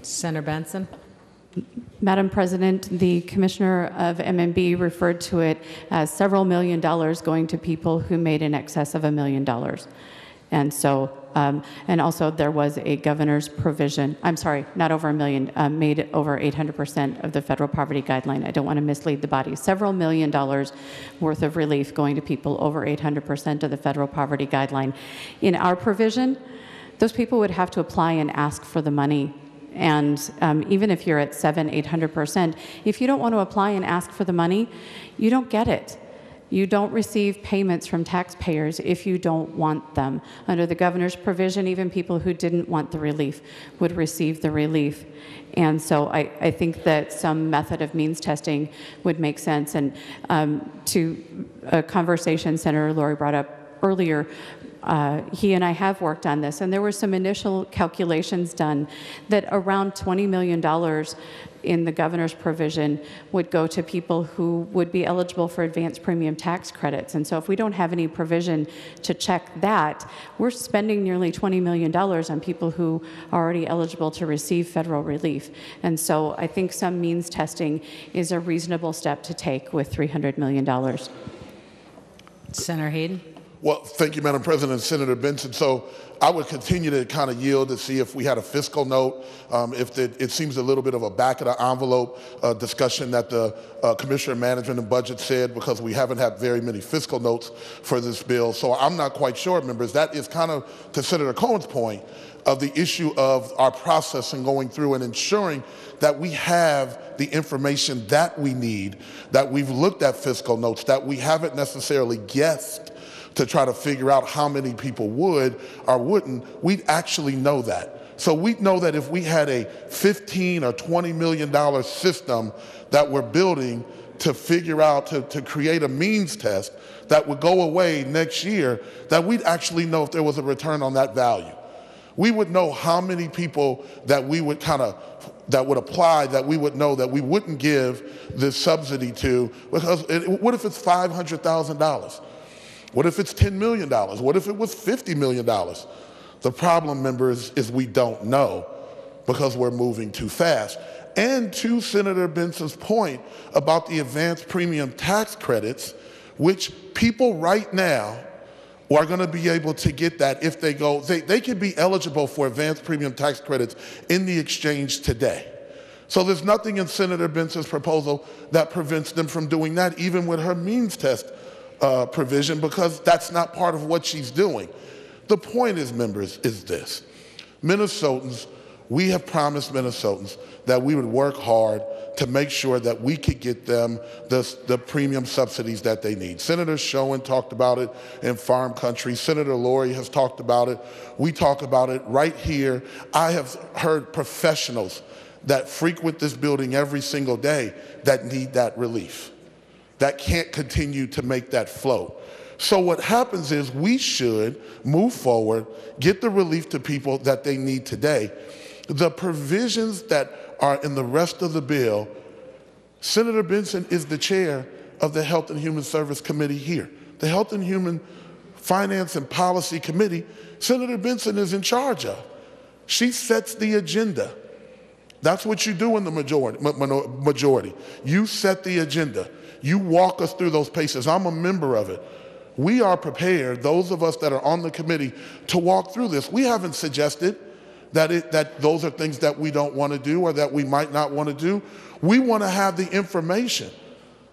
Senator Benson. Madam President, the Commissioner of MMB referred to it as several million dollars going to people who made in excess of a million dollars. And so, um, and also there was a governor's provision, I'm sorry, not over a million, uh, made over 800% of the federal poverty guideline. I don't want to mislead the body. Several million dollars worth of relief going to people over 800% of the federal poverty guideline. In our provision, those people would have to apply and ask for the money and um, even if you're at seven, 800%, if you don't want to apply and ask for the money, you don't get it. You don't receive payments from taxpayers if you don't want them. Under the governor's provision, even people who didn't want the relief would receive the relief. And so I, I think that some method of means testing would make sense. And um, to a conversation Senator Lourey brought up earlier, uh, he and I have worked on this, and there were some initial calculations done that around $20 million in the governor's provision would go to people who would be eligible for advanced premium tax credits. And so if we don't have any provision to check that, we're spending nearly $20 million on people who are already eligible to receive federal relief. And so I think some means testing is a reasonable step to take with $300 million. Senator Hayden? Well, thank you, Madam President, Senator Benson. So I would continue to kind of yield to see if we had a fiscal note, um, if the, it seems a little bit of a back of the envelope uh, discussion that the uh, Commissioner of Management and Budget said because we haven't had very many fiscal notes for this bill. So I'm not quite sure, members. That is kind of to Senator Cohen's point of the issue of our process and going through and ensuring that we have the information that we need, that we've looked at fiscal notes, that we haven't necessarily guessed to try to figure out how many people would or wouldn't, we'd actually know that. So we'd know that if we had a 15 or 20 million dollar system that we're building to figure out to, to create a means test that would go away next year, that we'd actually know if there was a return on that value. We would know how many people that we would kind of that would apply that we would know that we wouldn't give this subsidy to because it, what if it's five hundred thousand dollars? What if it's $10 million? What if it was $50 million? The problem, members, is we don't know because we're moving too fast. And to Senator Benson's point about the advanced premium tax credits, which people right now are going to be able to get that if they go, they, they can be eligible for advanced premium tax credits in the exchange today. So there's nothing in Senator Benson's proposal that prevents them from doing that, even with her means test uh, provision because that's not part of what she's doing. The point is, members, is this Minnesotans, we have promised Minnesotans that we would work hard to make sure that we could get them the, the premium subsidies that they need. Senator Schoen talked about it in farm country. Senator Lourey has talked about it. We talk about it right here. I have heard professionals that frequent this building every single day that need that relief that can't continue to make that flow. So what happens is we should move forward, get the relief to people that they need today. The provisions that are in the rest of the bill, Senator Benson is the chair of the Health and Human Service Committee here. The Health and Human Finance and Policy Committee, Senator Benson is in charge of. She sets the agenda. That's what you do in the majority. majority. You set the agenda. You walk us through those paces. I'm a member of it. We are prepared, those of us that are on the committee, to walk through this. We haven't suggested that, it, that those are things that we don't want to do or that we might not want to do. We want to have the information.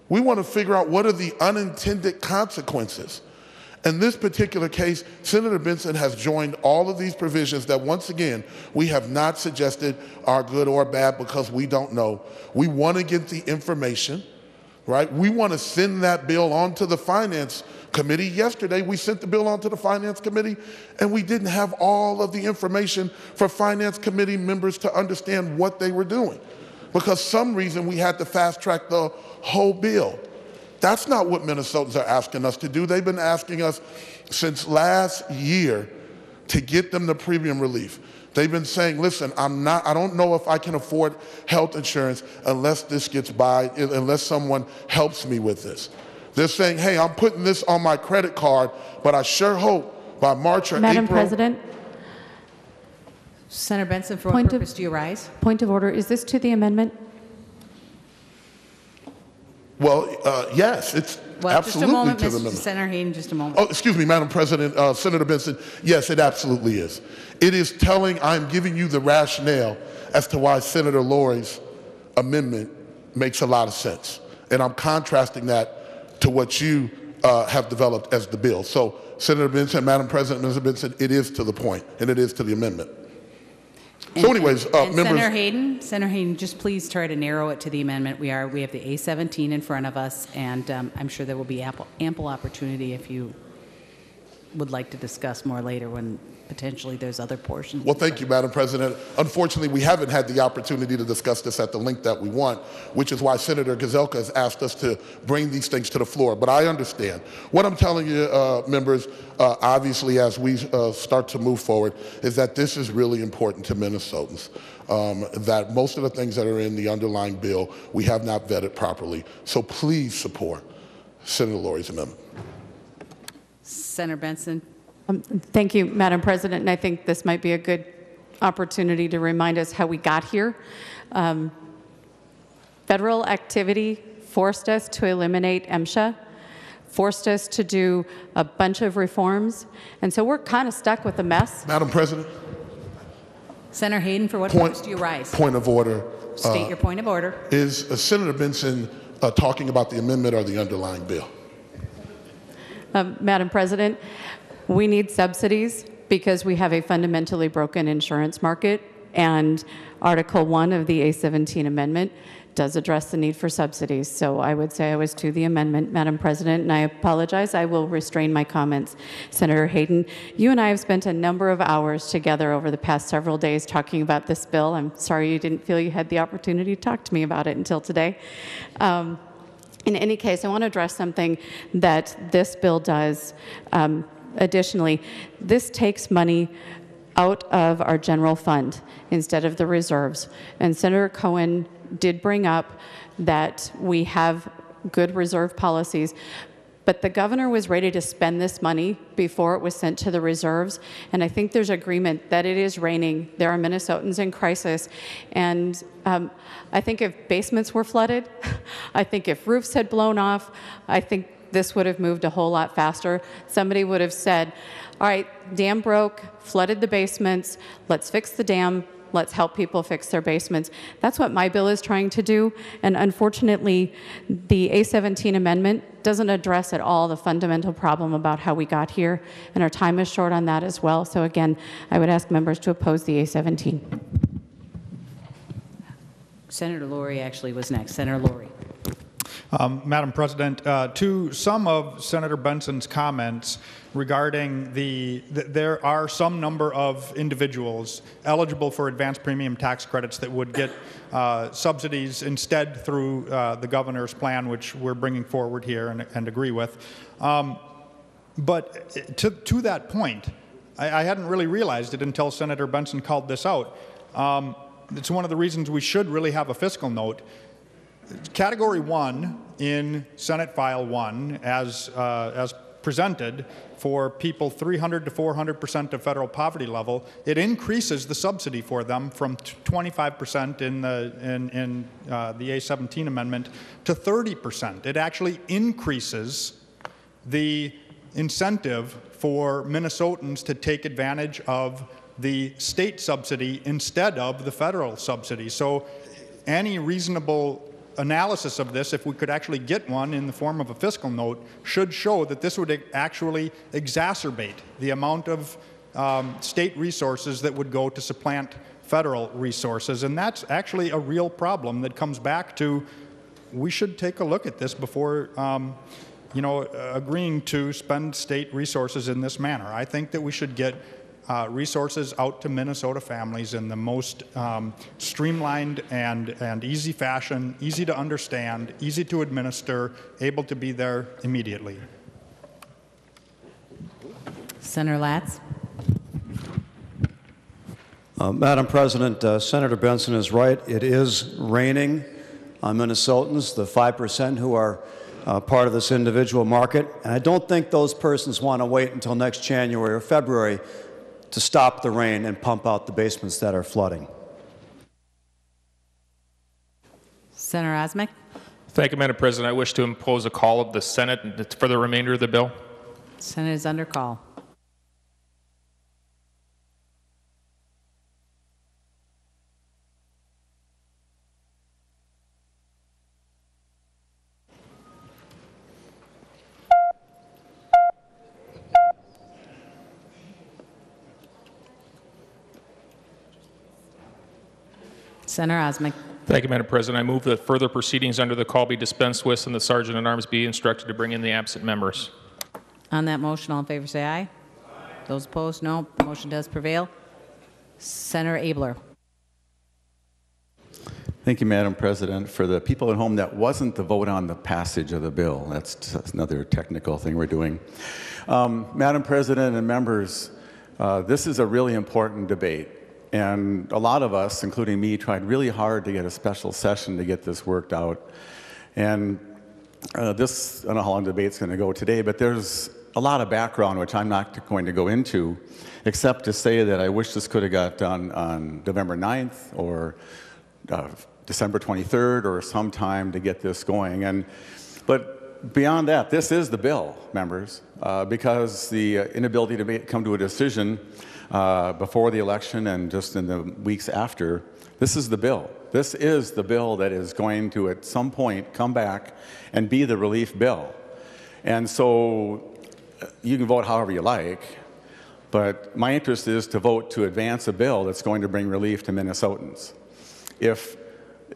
We want to figure out what are the unintended consequences. In this particular case, Senator Benson has joined all of these provisions that, once again, we have not suggested are good or bad because we don't know. We want to get the information right? We want to send that bill on to the finance committee. Yesterday, we sent the bill on to the finance committee, and we didn't have all of the information for finance committee members to understand what they were doing. Because some reason we had to fast track the whole bill. That's not what Minnesotans are asking us to do. They've been asking us since last year to get them the premium relief. They've been saying, listen, I'm not, I don't know if I can afford health insurance unless this gets by, unless someone helps me with this. They're saying, hey, I'm putting this on my credit card, but I sure hope by March or Madam April. President, Senator Benson, for what Point of- purpose do you rise? point of order, is this to the amendment? Well, uh, yes, it's Well, just a absolutely moment, to the Mr. Senator Hayden, just a moment. Oh, excuse me, Madam President, uh, Senator Benson. Yes, it absolutely is. It is telling, I'm giving you the rationale as to why Senator Lourey's amendment makes a lot of sense. And I'm contrasting that to what you uh, have developed as the bill. So, Senator Benson, Madam President, Mr. Benson, it is to the point, and it is to the amendment. So, anyways, uh, members. Senator Hayden, Senator Hayden, just please try to narrow it to the amendment. We are, we have the A17 in front of us, and um, I'm sure there will be ample, ample opportunity if you would like to discuss more later when potentially there's other portions. Well, thank you, Madam President. Unfortunately, we haven't had the opportunity to discuss this at the length that we want, which is why Senator Gazelka has asked us to bring these things to the floor. But I understand. What I'm telling you, uh, members, uh, obviously, as we uh, start to move forward, is that this is really important to Minnesotans. Um, that most of the things that are in the underlying bill we have not vetted properly. So please support Senator Lourey's amendment. Senator Benson, Um, Thank you, Madam President, and I think this might be a good opportunity to remind us how we got here. Um, Federal activity forced us to eliminate MCHA, forced us to do a bunch of reforms, and so we're kind of stuck with a mess. Madam President, Senator Hayden, for what point, purpose do you rise? point of order. State Uh, your point of order. Is uh, Senator Benson uh, talking about the amendment or the underlying bill? Um, Madam President, we need subsidies because we have a fundamentally broken insurance market, and Article 1 of the A17 amendment does address the need for subsidies. So I would say I was to the amendment, Madam President, and I apologize. I will restrain my comments. Senator Hayden, you and I have spent a number of hours together over the past several days talking about this bill. I'm sorry you didn't feel you had the opportunity to talk to me about it until today. Um, in any case, I want to address something that this bill does. Um, additionally, this takes money out of our general fund instead of the reserves. And Senator Cohen did bring up that we have good reserve policies, but the governor was ready to spend this money before it was sent to the reserves. And I think there's agreement that it is raining. There are Minnesotans in crisis. And um, I think if basements were flooded, [LAUGHS] I think if roofs had blown off, I think this would have moved a whole lot faster. Somebody would have said, all right, dam broke, flooded the basements, let's fix the dam, let's help people fix their basements. That's what my bill is trying to do. And unfortunately, the A17 amendment doesn't address at all the fundamental problem about how we got here. And our time is short on that as well. So again, I would ask members to oppose the A17. Senator Lourey actually was next. Senator Lourey. Um, Madam President, uh, to some of Senator Benson's comments regarding the, th- there are some number of individuals eligible for advanced premium tax credits that would get uh, subsidies instead through uh, the governor's plan, which we're bringing forward here and, and agree with. Um, but to, to that point, I, I hadn't really realized it until Senator Benson called this out. Um, it's one of the reasons we should really have a fiscal note. Category one in Senate File 1, as, uh, as presented, for people 300 to 400 percent of federal poverty level, it increases the subsidy for them from 25 percent in the, in, in, uh, the A17 amendment to 30 percent. It actually increases the incentive for Minnesotans to take advantage of the state subsidy instead of the federal subsidy. So any reasonable analysis of this, if we could actually get one in the form of a fiscal note, should show that this would actually exacerbate the amount of um, state resources that would go to supplant federal resources. And that's actually a real problem that comes back to we should take a look at this before um, you know, agreeing to spend state resources in this manner. I think that we should get uh, resources out to Minnesota families in the most um, streamlined and, and easy fashion, easy to understand, easy to administer, able to be there immediately. Senator Latz. Uh, Madam President, uh, Senator Benson is right. It is raining on Minnesotans, the 5% who are uh, part of this individual market. And I don't think those persons want to wait until next January or February to stop the rain and pump out the basements that are flooding. Senator Osmek. Thank you, Madam President. I wish to impose a call of the Senate for the remainder of the bill. Senate is under call. Senator Osmek. Thank you, Madam President. I move that further proceedings under the call be dispensed with and the Sergeant at Arms be instructed to bring in the absent members. On that motion, all in favor say aye. Those opposed, no. Motion does prevail. Senator Abeler. Thank you, Madam President. For the people at home, that wasn't the vote on the passage of the bill. That's just another technical thing we're doing. Um, Madam President and members, uh, this is a really important debate. And a lot of us, including me, tried really hard to get a special session to get this worked out. And uh, this, I don't know how long the debate's going to go today, but there's a lot of background which I'm not going to go into, except to say that I wish this could have got done on November 9th or uh, December 23rd or sometime to get this going. And, but beyond that, this is the bill, members, uh, because the uh, inability to make, come to a decision uh, before the election and just in the weeks after, this is the bill. This is the bill that is going to, at some point, come back and be the relief bill. And so you can vote however you like, but my interest is to vote to advance a bill that's going to bring relief to Minnesotans. If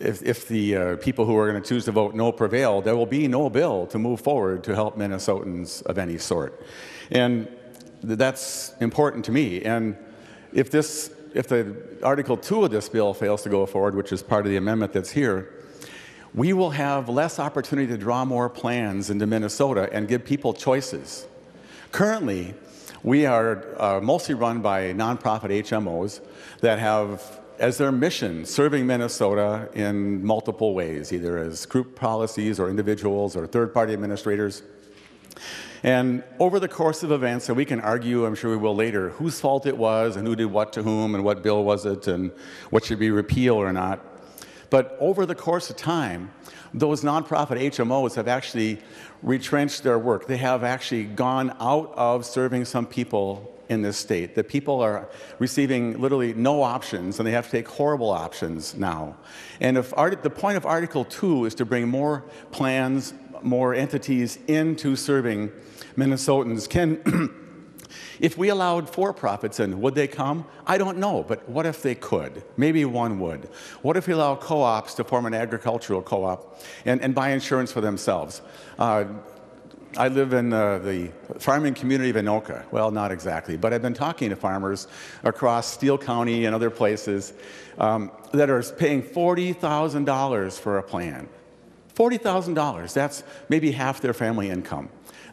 if, if the uh, people who are going to choose to vote no prevail, there will be no bill to move forward to help Minnesotans of any sort. And that's important to me. And if this, if the Article 2 of this bill fails to go forward, which is part of the amendment that's here, we will have less opportunity to draw more plans into Minnesota and give people choices. Currently, we are uh, mostly run by nonprofit HMOs that have as their mission serving Minnesota in multiple ways, either as group policies or individuals or third party administrators. And over the course of events, and we can argue, I'm sure we will later, whose fault it was and who did what to whom and what bill was it and what should be repealed or not. But over the course of time, those nonprofit HMOs have actually retrenched their work. They have actually gone out of serving some people in this state. The people are receiving literally no options and they have to take horrible options now. And if art- the point of Article 2 is to bring more plans, more entities into serving Minnesotans, can [CLEARS THROAT] If we allowed for profits in, would they come? I don't know, but what if they could? Maybe one would. What if we allow co ops to form an agricultural co op and, and buy insurance for themselves? Uh, I live in uh, the farming community of Anoka. Well, not exactly, but I've been talking to farmers across Steele County and other places um, that are paying $40,000 for a plan. $40,000, that's maybe half their family income.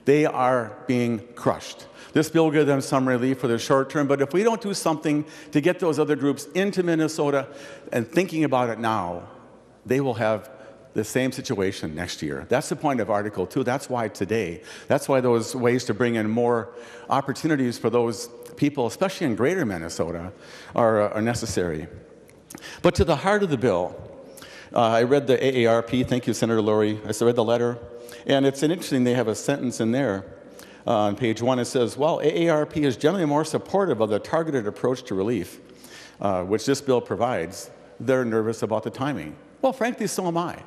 They are being crushed. This bill will give them some relief for the short term, but if we don't do something to get those other groups into Minnesota and thinking about it now, they will have the same situation next year. That's the point of Article 2. That's why today, that's why those ways to bring in more opportunities for those people, especially in greater Minnesota, are, are necessary. But to the heart of the bill, uh, I read the AARP. Thank you, Senator Lourey. I read the letter. And it's interesting, they have a sentence in there uh, on page one. It says, While AARP is generally more supportive of the targeted approach to relief, uh, which this bill provides, they're nervous about the timing. Well, frankly, so am I.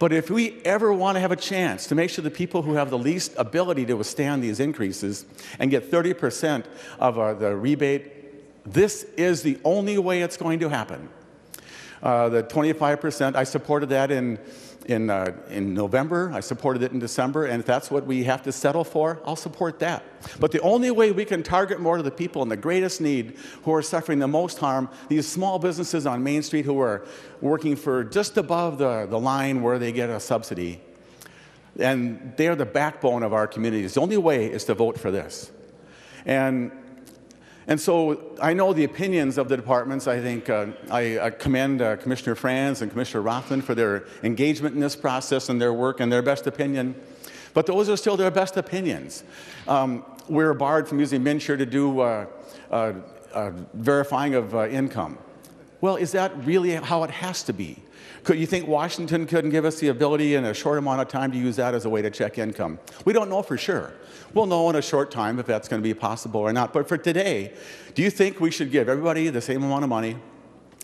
But if we ever want to have a chance to make sure the people who have the least ability to withstand these increases and get 30% of uh, the rebate, this is the only way it's going to happen. Uh, the 25%, I supported that in, in, uh, in November, I supported it in December, and if that's what we have to settle for, I'll support that. But the only way we can target more to the people in the greatest need who are suffering the most harm, these small businesses on Main Street who are working for just above the, the line where they get a subsidy, and they're the backbone of our communities. The only way is to vote for this. And and so I know the opinions of the departments. I think uh, I, I, commend uh, Commissioner Frans and Commissioner Rothman for their engagement in this process and their work and their best opinion. But those are still their best opinions. Um, we're barred from using MNsure to do uh, uh, uh verifying of uh, income. Well, is that really how it has to be? Could you think Washington couldn't give us the ability in a short amount of time to use that as a way to check income? We don't know for sure. We'll know in a short time if that's going to be possible or not. But for today, do you think we should give everybody the same amount of money,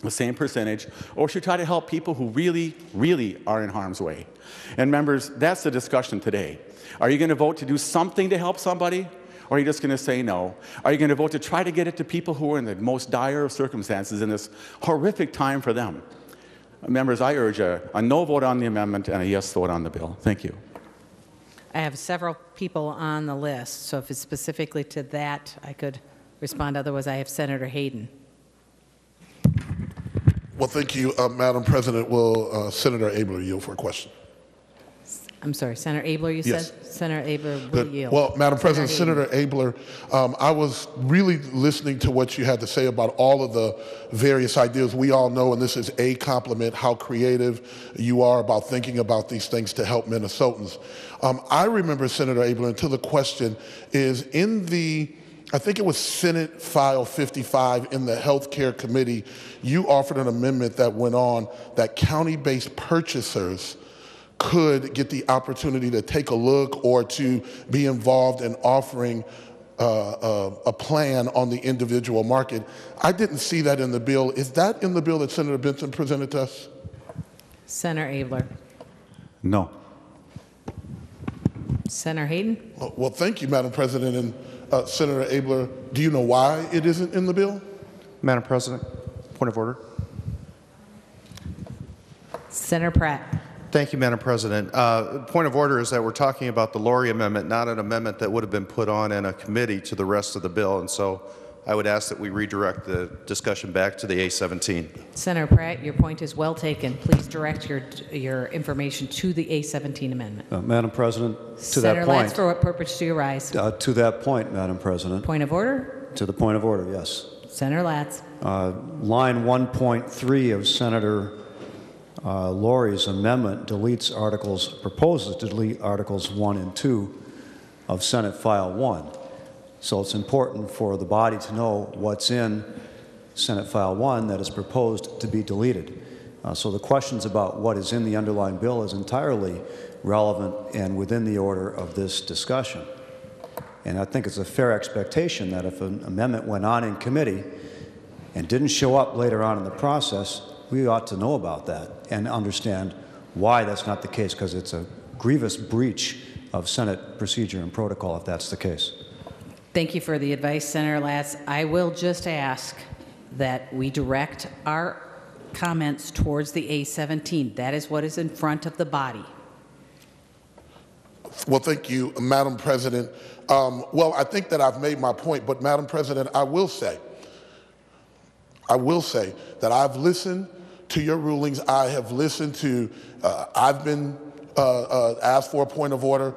the same percentage, or should try to help people who really, really are in harm's way? And members, that's the discussion today. Are you going to vote to do something to help somebody? Or are you just going to say no? Are you going to vote to try to get it to people who are in the most dire of circumstances in this horrific time for them? Members, I urge a, a no vote on the amendment and a yes vote on the bill. Thank you. I have several people on the list, so if it's specifically to that, I could respond. Otherwise, I have Senator Hayden. Well, thank you, uh, Madam President. Will uh, Senator Abeler yield for a question? I'm sorry, Senator Abeler, you Yes. said? Senator Abeler will Good. yield. Well, Madam President, Senator Senator Abeler, um, I was really listening to what you had to say about all of the various ideas. We all know, and this is a compliment, how creative you are about thinking about these things to help Minnesotans. Um, I remember, Senator Abeler, until the question is in the I think it was Senate File 55 in the Healthcare Committee, you offered an amendment that went on that county-based purchasers could get the opportunity to take a look or to be involved in offering uh, uh, a plan on the individual market. I didn't see that in the bill. Is that in the bill that Senator Benson presented to us? Senator Abeler. No. Senator Hayden? Well, well, thank you, Madam President. And uh, Senator Abeler, do you know why it isn't in the bill? Madam President, point of order. Senator Pratt. Thank you, Madam President. Uh, point of order is that we're talking about the Lourey amendment, not an amendment that would have been put on in a committee to the rest of the bill. And so I would ask that we redirect the discussion back to the A17. Senator Pratt, your point is well taken. Please direct your, your information to the A17 amendment. Uh, Madam President, to Senator that Latz, point, for what purpose do you rise? uh, to that point, Madam President, Point of order? to the point of order, yes. Senator Latz. Uh, Line 1.3 of Senator uh, Lourey's amendment deletes articles, proposes to delete Articles 1 and 2 of Senate File 1. So it's important for the body to know what's in Senate File 1 that is proposed to be deleted. Uh, So the questions about what is in the underlying bill is entirely relevant and within the order of this discussion. And I think it's a fair expectation that if an amendment went on in committee and didn't show up later on in the process, we ought to know about that and understand why that's not the case, because it's a grievous breach of Senate procedure and protocol if that's the case. Thank you for the advice, Senator Latz. I will just ask that we direct our comments towards the A17. That is what is in front of the body. Well, thank you, Madam President. Um, well, I think that I've made my point, but Madam President, I will say, I will say that I've listened to your rulings. I have listened to, uh, I've been uh, uh, asked for a point of order,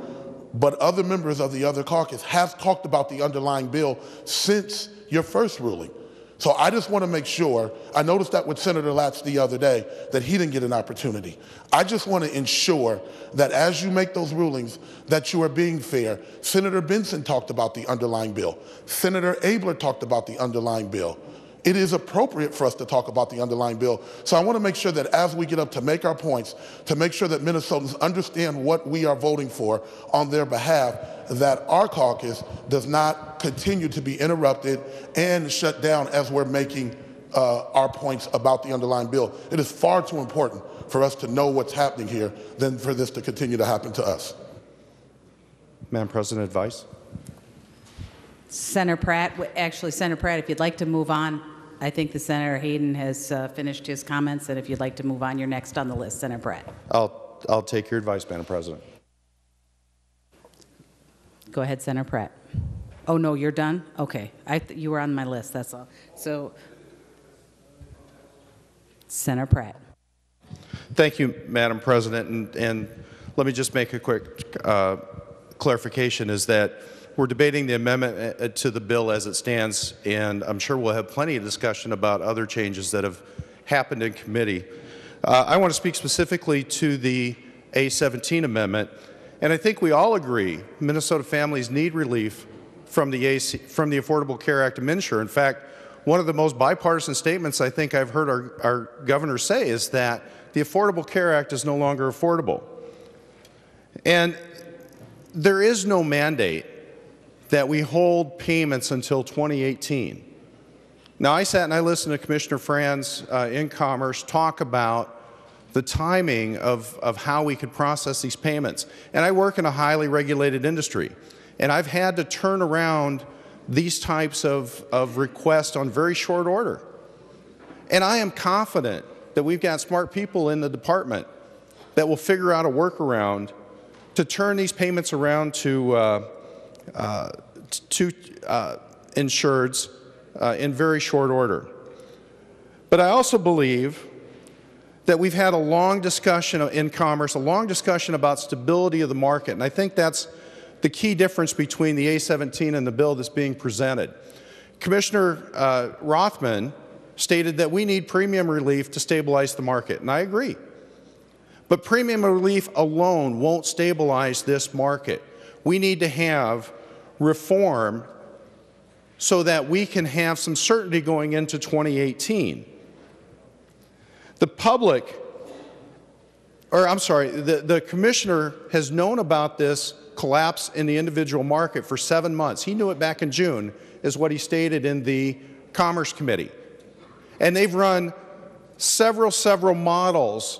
but other members of the other caucus have talked about the underlying bill since your first ruling. So I just want to make sure, I noticed that with Senator Latz the other day, that he didn't get an opportunity. I just want to ensure that as you make those rulings, that you are being fair. Senator Benson talked about the underlying bill. Senator Abeler talked about the underlying bill. It is appropriate for us to talk about the underlying bill. So I want to make sure that as we get up to make our points, to make sure that Minnesotans understand what we are voting for on their behalf, that our caucus does not continue to be interrupted and shut down as we're making uh, our points about the underlying bill. It is far too important for us to know what's happening here than for this to continue to happen to us. Madam President, advice? Senator Pratt, actually, Senator Pratt, if you'd like to move on, I think the Senator Hayden has uh, finished his comments, and if you'd like to move on, you're next on the list, Senator Pratt. I'll, I'll take your advice, Madam President. Go ahead, Senator Pratt. Oh, no, you're done? Okay. I, th- you were on my list, that's all. So, Senator Pratt. Thank you, Madam President. And, and let me just make a quick uh, clarification is that we're debating the amendment uh, to the bill as it stands, and I'm sure we'll have plenty of discussion about other changes that have happened in committee. Uh, I want to speak specifically to the A17 amendment, and I think we all agree Minnesota families need relief from the, AC, from the Affordable Care Act of MNsure. In fact, one of the most bipartisan statements I think I've heard our, our governor say is that the Affordable Care Act is no longer affordable. And there is no mandate that we hold payments until 2018. Now, I sat and I listened to Commissioner Frans uh, in Commerce talk about the timing of, of how we could process these payments. And I work in a highly regulated industry, and I've had to turn around these types of, of requests on very short order. And I am confident that we've got smart people in the department that will figure out a workaround to turn these payments around to, uh, to uh, insureds uh, in very short order. But I also believe that we've had a long discussion in commerce, a long discussion about stability of the market, and I think that's the key difference between the A17 and the bill that's being presented. Commissioner uh, Rothman stated that we need premium relief to stabilize the market, and I agree. But premium relief alone won't stabilize this market. We need to have reform so that we can have some certainty going into 2018. The public, or I'm sorry, the, the commissioner has known about this collapse in the individual market for seven months. He knew it back in June, is what he stated in the Commerce Committee. And they've run several, several models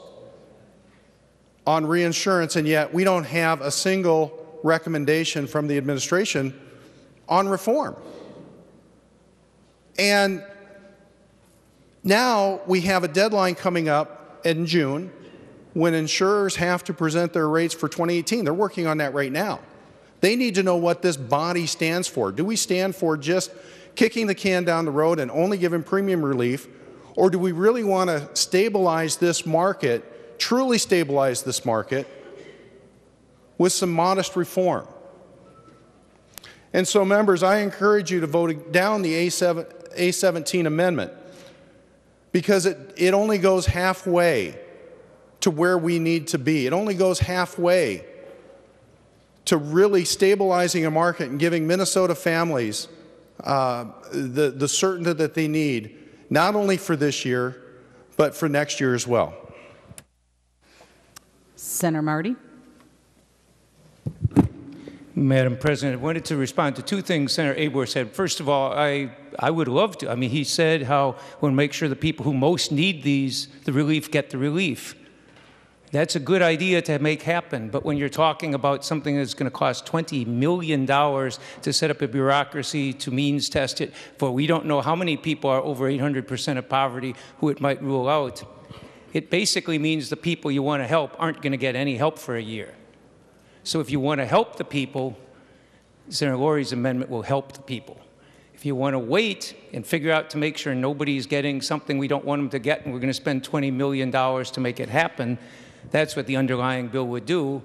on reinsurance, and yet we don't have a single recommendation from the administration on reform. And now we have a deadline coming up in June when insurers have to present their rates for 2018. They're working on that right now. They need to know what this body stands for. Do we stand for just kicking the can down the road and only giving premium relief, or do we really want to stabilize this market, truly stabilize this market, with some modest reform? And so, members, I encourage you to vote down the A7, A17 amendment because it, it only goes halfway to where we need to be. It only goes halfway to really stabilizing a market and giving Minnesota families uh, the, the certainty that they need, not only for this year, but for next year as well. Senator Marty. Madam President, I wanted to respond to two things Senator Abeler said. First of all, I, I would love to. I mean, he said how we'll make sure the people who most need these, the relief, get the relief. That's a good idea to make happen, but when you're talking about something that's going to cost $20 million to set up a bureaucracy to means test it, for we don't know how many people are over 800% of poverty who it might rule out, it basically means the people you want to help aren't going to get any help for a year. So if you want to help the people, Senator Lourey's amendment will help the people. If you want to wait and figure out to make sure nobody's getting something we don't want them to get and we're going to spend $20 million to make it happen, that's what the underlying bill would do.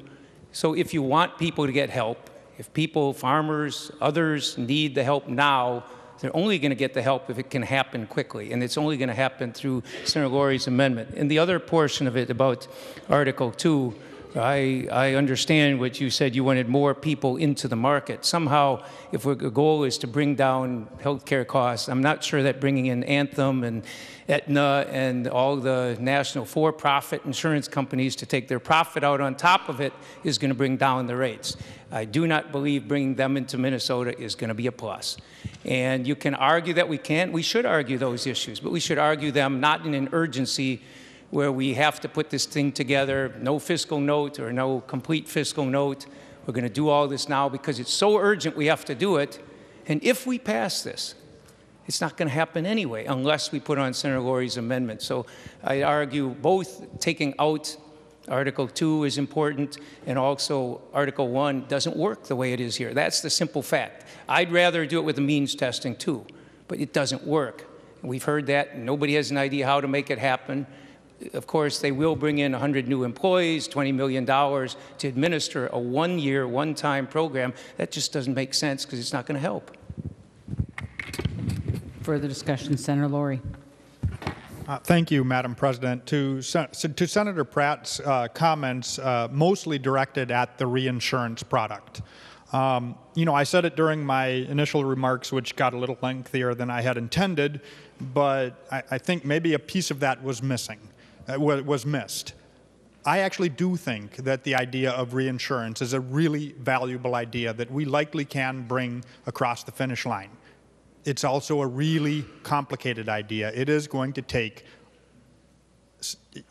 So if you want people to get help, if people, farmers, others need the help now, they're only going to get the help if it can happen quickly, and it's only going to happen through Senator Lourey's amendment. And the other portion of it about Article 2, I, I understand what you said. You wanted more people into the market. Somehow, if the goal is to bring down healthcare costs, I'm not sure that bringing in Anthem and Aetna and all the national for-profit insurance companies to take their profit out on top of it is going to bring down the rates. I do not believe bringing them into Minnesota is going to be a plus. And you can argue that we can't. We should argue those issues, but we should argue them not in an urgency where we have to put this thing together, no fiscal note or no complete fiscal note. We're going to do all this now because it's so urgent we have to do it. And if we pass this, it's not going to happen anyway unless we put on Senator Lourey's amendment. So I argue both taking out Article 2 is important, and also Article 1 doesn't work the way it is here. That's the simple fact. I'd rather do it with the means testing too, but it doesn't work. We've heard that. Nobody has an idea how to make it happen of course, they will bring in 100 new employees, $20 million to administer a one-year, one-time program. That just doesn't make sense because it's not going to help. Further discussion, Senator Lourey. Uh, thank you, Madam President. To, to Senator Pratt's uh, comments, uh, mostly directed at the reinsurance product. Um, you know, I said it during my initial remarks, which got a little lengthier than I had intended, but I, I think maybe a piece of that was missing Uh, was missed. I actually do think that the idea of reinsurance is a really valuable idea that we likely can bring across the finish line. It's also a really complicated idea. It is going to take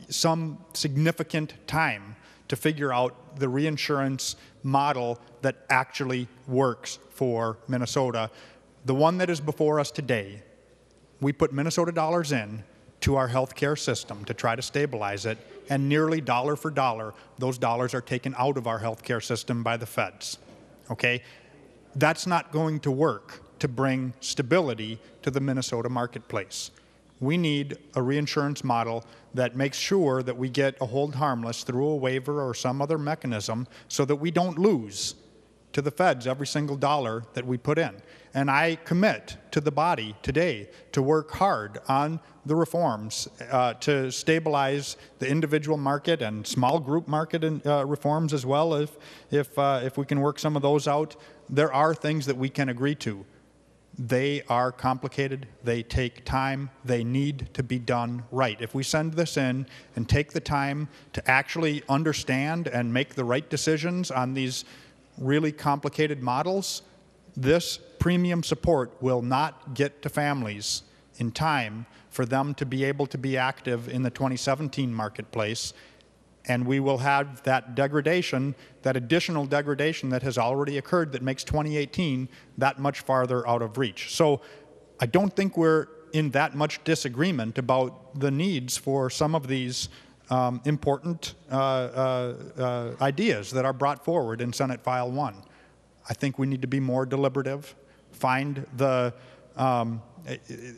some significant time to figure out the reinsurance model that actually works for Minnesota. The one that is before us today, we put Minnesota dollars in, to our healthcare system to try to stabilize it, and nearly dollar for dollar, those dollars are taken out of our healthcare system by the feds. Okay? That's not going to work to bring stability to the Minnesota marketplace. We need a reinsurance model that makes sure that we get a hold harmless through a waiver or some other mechanism so that we don't lose to the feds every single dollar that we put in. And I commit to the body today to work hard on the reforms uh, to stabilize the individual market and small group market in, uh, reforms as well. If, if, uh, if we can work some of those out, there are things that we can agree to. They are complicated, they take time, they need to be done right. If we send this in and take the time to actually understand and make the right decisions on these really complicated models, this premium support will not get to families in time for them to be able to be active in the 2017 marketplace. And we will have that degradation, that additional degradation that has already occurred that makes 2018 that much farther out of reach. So I don't think we're in that much disagreement about the needs for some of these um, important uh, uh, uh, ideas that are brought forward in Senate File 1. I think we need to be more deliberative, find the, um,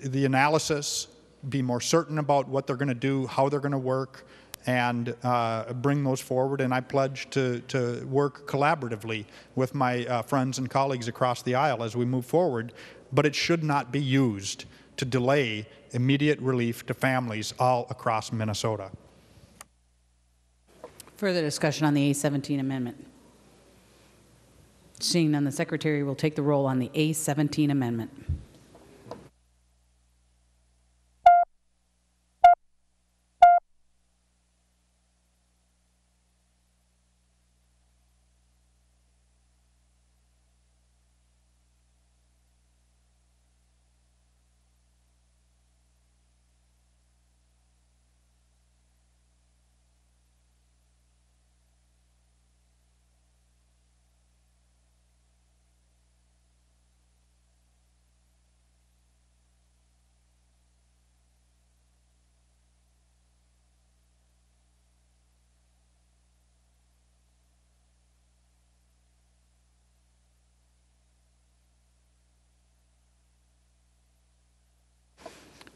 the analysis, be more certain about what they're going to do, how they're going to work, and uh, bring those forward. And I pledge to, to work collaboratively with my uh, friends and colleagues across the aisle as we move forward. But it should not be used to delay immediate relief to families all across Minnesota. Further discussion on the A17 amendment. Seeing none, the secretary will take the roll on the A17 amendment.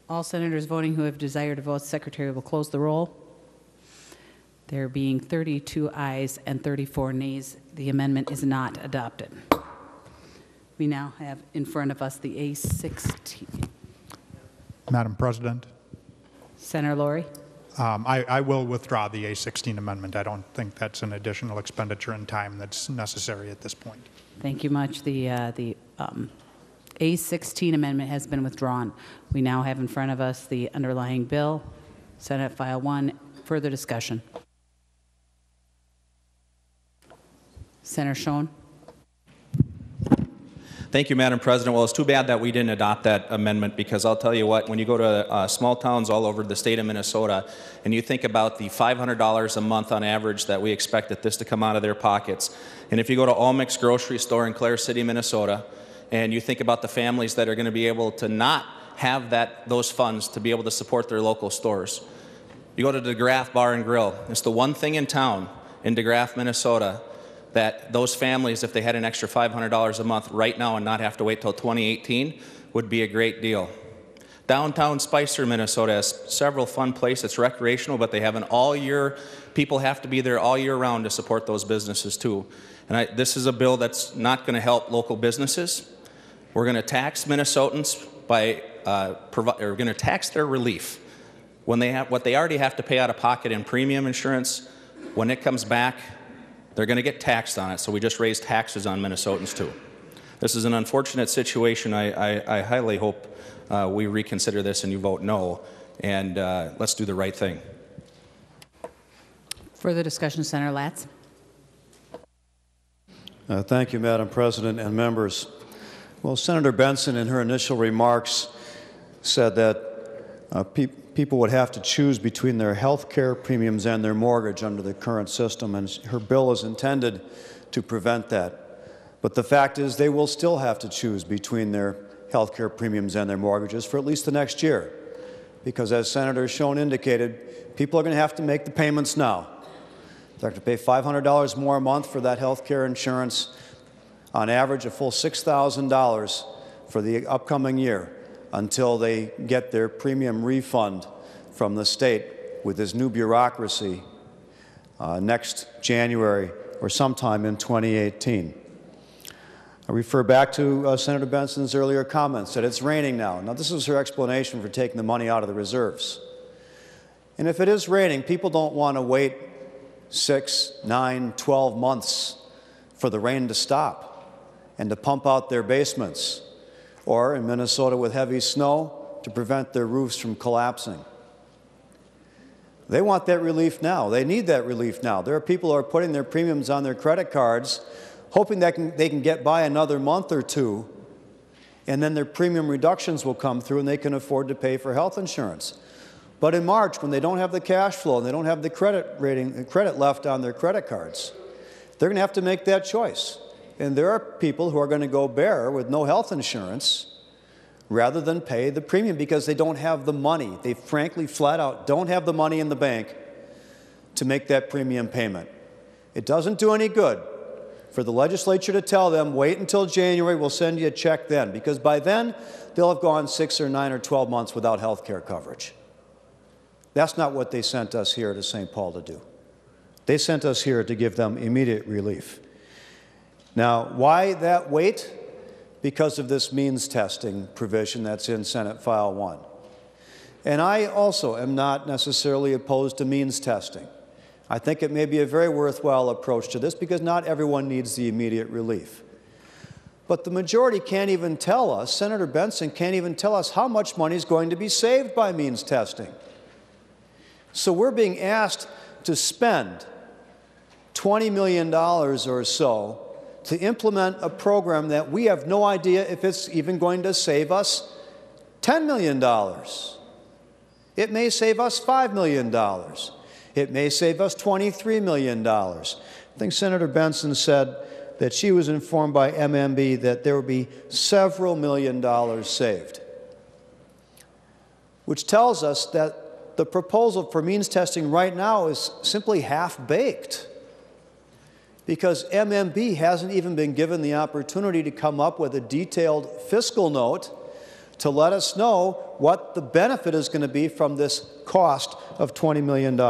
All senators voting who have desired to vote, secretary will close the roll. There being 32 ayes and 34 nays, the amendment is not adopted. We now have in front of us the A16. Madam President, Senator Lourey? um, I, I will withdraw the A16 amendment. I don't think that's an additional expenditure in time that's necessary at this point. Thank you much. The, uh, the um, A16 amendment has been withdrawn. We now have in front of us the underlying bill, Senate File 1. Further discussion. Senator Schoen? Thank you, Madam President. Well, it's too bad that we didn't adopt that amendment because I'll tell you what, when you go to uh, small towns all over the state of Minnesota and you think about the $500 a month on average that we expect that this to come out of their pockets, and if you go to Almix grocery store in Clara City, Minnesota, and you think about the families that are going to be able to not have that those funds to be able to support their local stores. You go to DeGraff Bar and Grill. It's the one thing in town in DeGraff, Minnesota, that those families, if they had an extra $500 a month right now and not have to wait till 2018, would be a great deal. Downtown Spicer, Minnesota has several fun places. It's recreational, but they have an all year, people have to be there all year round to support those businesses too. And I, this is a bill that's not going to help local businesses. We're going to tax Minnesotans by, uh, provi- or we're going to tax their relief. When they have, what they already have to pay out of pocket in premium insurance, when it comes back, they're going to get taxed on it. So we just raised taxes on Minnesotans too. This is an unfortunate situation. I, I, I highly hope uh, we reconsider this and you vote no, and uh, let's do the right thing. Further discussion, Senator Latz? Uh, Thank you, Madam President and members. Well, Senator Benson, in her initial remarks, said that uh, pe- people would have to choose between their health care premiums and their mortgage under the current system, and her bill is intended to prevent that. But the fact is, they will still have to choose between their health care premiums and their mortgages for at least the next year. because as Senator Schoen indicated, people are going to have to make the payments now. They're going to pay $500 more a month for that health care insurance, on average a full $6,000 for the upcoming year until they get their premium refund from the state with this new bureaucracy uh, next January or sometime in 2018. I refer back to uh, Senator Benson's earlier comments that it's raining now. Now, this is her explanation for taking the money out of the reserves. And if it is raining, people don't want to wait six, nine, 12 months for the rain to stop and to pump out their basements, or in Minnesota with heavy snow, to prevent their roofs from collapsing. They want that relief now. They need that relief now. There are people who are putting their premiums on their credit cards, hoping that can, they can get by another month or two, and then their premium reductions will come through and they can afford to pay for health insurance. But in March, when they don't have the cash flow and they don't have the credit rating, the credit left on their credit cards, they're going to have to make that choice. And there are people who are going to go bare with no health insurance rather than pay the premium because they don't have the money. They frankly, flat out, don't have the money in the bank to make that premium payment. It doesn't do any good for the legislature to tell them, wait until January, we'll send you a check then, because by then they'll have gone six or nine or 12 months without health care coverage. That's not what they sent us here to St. Paul to do. They sent us here to give them immediate relief. Now, why that wait? because of this means testing provision that's in Senate File 1. And I also am not necessarily opposed to means testing. I think it may be a very worthwhile approach to this because not everyone needs the immediate relief. But the majority can't even tell us, Senator Benson can't even tell us how much money is going to be saved by means testing. So we're being asked to spend $20 million or so to implement a program that we have no idea if it's even going to save us $10 million. It may save us $5 million. It may save us $23 million. I think Senator Benson said that she was informed by MMB that there would be several million dollars saved, which tells us that the proposal for means testing right now is simply half baked because MMB hasn't even been given the opportunity to come up with a detailed fiscal note to let us know what the benefit is going to be from this cost of $20 million.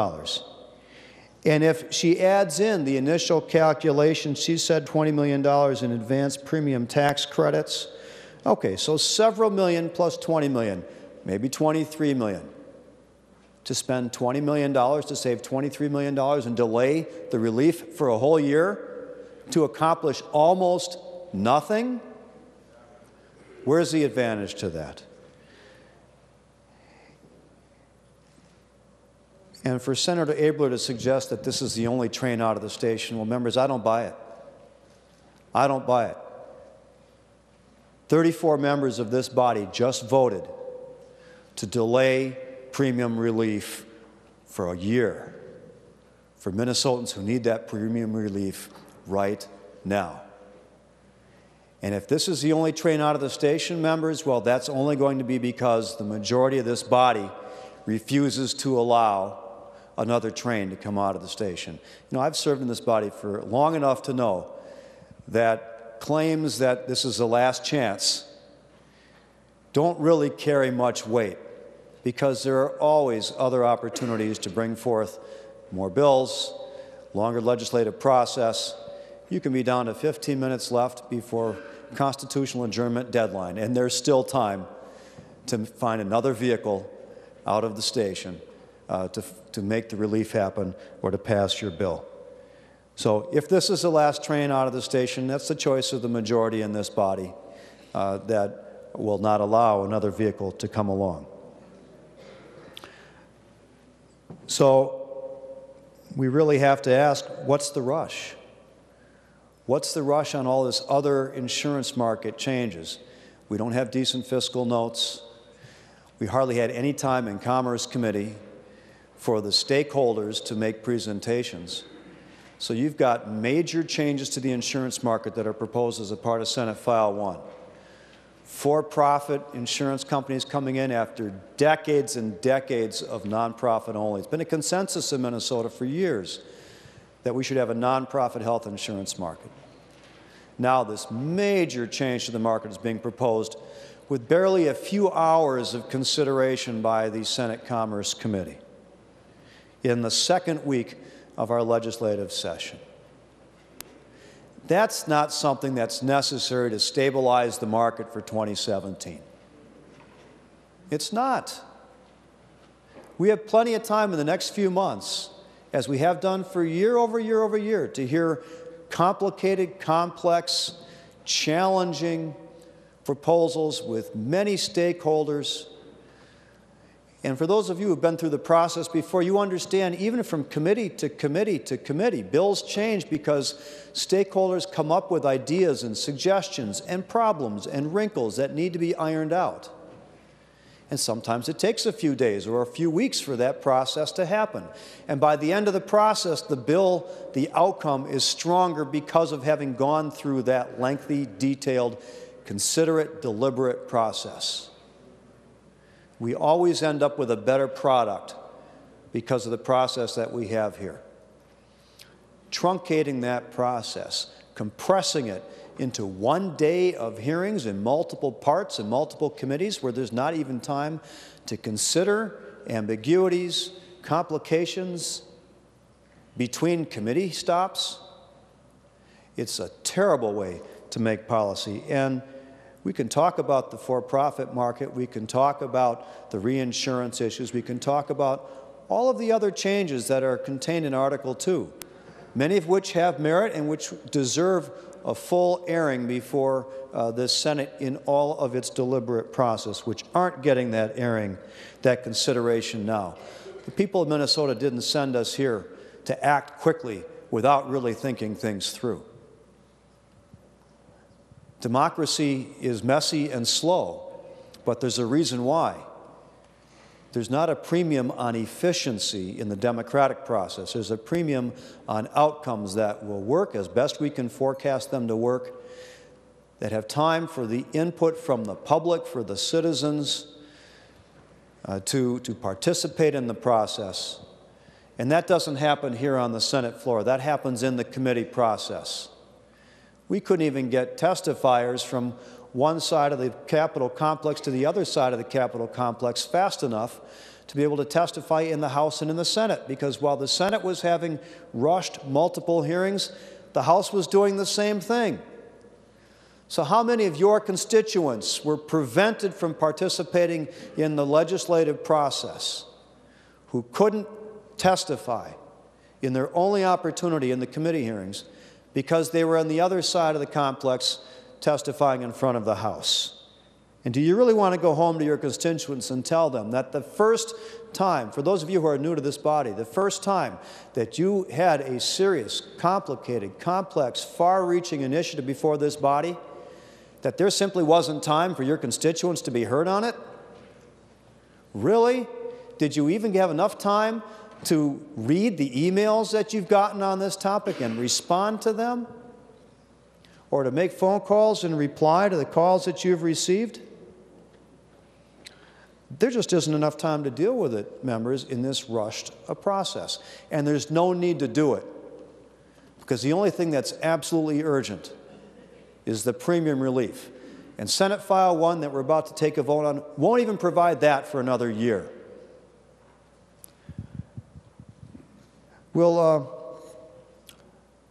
And if she adds in the initial calculation, she said $20 million in advanced premium tax credits. Okay, so several million plus 20 million, maybe 23 million to spend $20 million to save $23 million and delay the relief for a whole year to accomplish almost nothing? Where's the advantage to that? And for Senator Abeler to suggest that this is the only train out of the station, well, members, I don't buy it. I don't buy it. 34 members of this body just voted to delay premium relief for a year for Minnesotans who need that premium relief right now. And if this is the only train out of the station, members, well, that's only going to be because the majority of this body refuses to allow another train to come out of the station. You know, I've served in this body for long enough to know that claims that this is the last chance don't really carry much weight because there are always other opportunities to bring forth more bills, longer legislative process. You can be down to 15 minutes left before constitutional adjournment deadline, and there's still time to find another vehicle out of the station uh, to, to make the relief happen or to pass your bill. So if this is the last train out of the station, that's the choice of the majority in this body uh, that will not allow another vehicle to come along. So we really have to ask what's the rush? What's the rush on all this other insurance market changes? We don't have decent fiscal notes. We hardly had any time in Commerce Committee for the stakeholders to make presentations. So you've got major changes to the insurance market that are proposed as a part of Senate File 1. For-profit insurance companies coming in after decades and decades of nonprofit only. It's been a consensus in Minnesota for years that we should have a nonprofit health insurance market. Now this major change to the market is being proposed with barely a few hours of consideration by the Senate Commerce Committee in the second week of our legislative session. That's not something that's necessary to stabilize the market for 2017. It's not. We have plenty of time in the next few months, as we have done for year over year over year, to hear complicated, complex, challenging proposals with many stakeholders and for those of you who've been through the process before, you understand even from committee to committee to committee, bills change because stakeholders come up with ideas and suggestions and problems and wrinkles that need to be ironed out. And sometimes it takes a few days or a few weeks for that process to happen. And by the end of the process, the bill, the outcome is stronger because of having gone through that lengthy, detailed, considerate, deliberate process we always end up with a better product because of the process that we have here. Truncating that process, compressing it into one day of hearings in multiple parts and multiple committees where there's not even time to consider ambiguities, complications between committee stops. It's a terrible way to make policy. And we can talk about the for-profit market. We can talk about the reinsurance issues. We can talk about all of the other changes that are contained in Article 2, many of which have merit and which deserve a full airing before uh, the Senate in all of its deliberate process, which aren't getting that airing, that consideration now. The people of Minnesota didn't send us here to act quickly without really thinking things through. Democracy is messy and slow, but there's a reason why. There's not a premium on efficiency in the democratic process. There's a premium on outcomes that will work as best we can forecast them to work, that have time for the input from the public, for the citizens, uh, to, to participate in the process. And that doesn't happen here on the Senate floor. That happens in the committee process. We couldn't even get testifiers from one side of the Capitol complex to the other side of the Capitol complex fast enough to be able to testify in the House and in the Senate because while the Senate was having rushed multiple hearings, the House was doing the same thing. So, how many of your constituents were prevented from participating in the legislative process who couldn't testify in their only opportunity in the committee hearings because they were on the other side of the complex testifying in front of the House. And do you really want to go home to your constituents and tell them that the first time, for those of you who are new to this body, the first time that you had a serious, complicated, complex, far reaching initiative before this body, that there simply wasn't time for your constituents to be heard on it? Really? Did you even have enough time to read the emails that you've gotten on this topic and respond to them? Or to make phone calls and reply to the calls that you've received? There just isn't enough time to deal with it, members, in this rushed process. And there's no need to do it. Because the only thing that's absolutely urgent is the premium relief. And Senate File 1 that we're about to take a vote on won't even provide that for another year. Will, uh,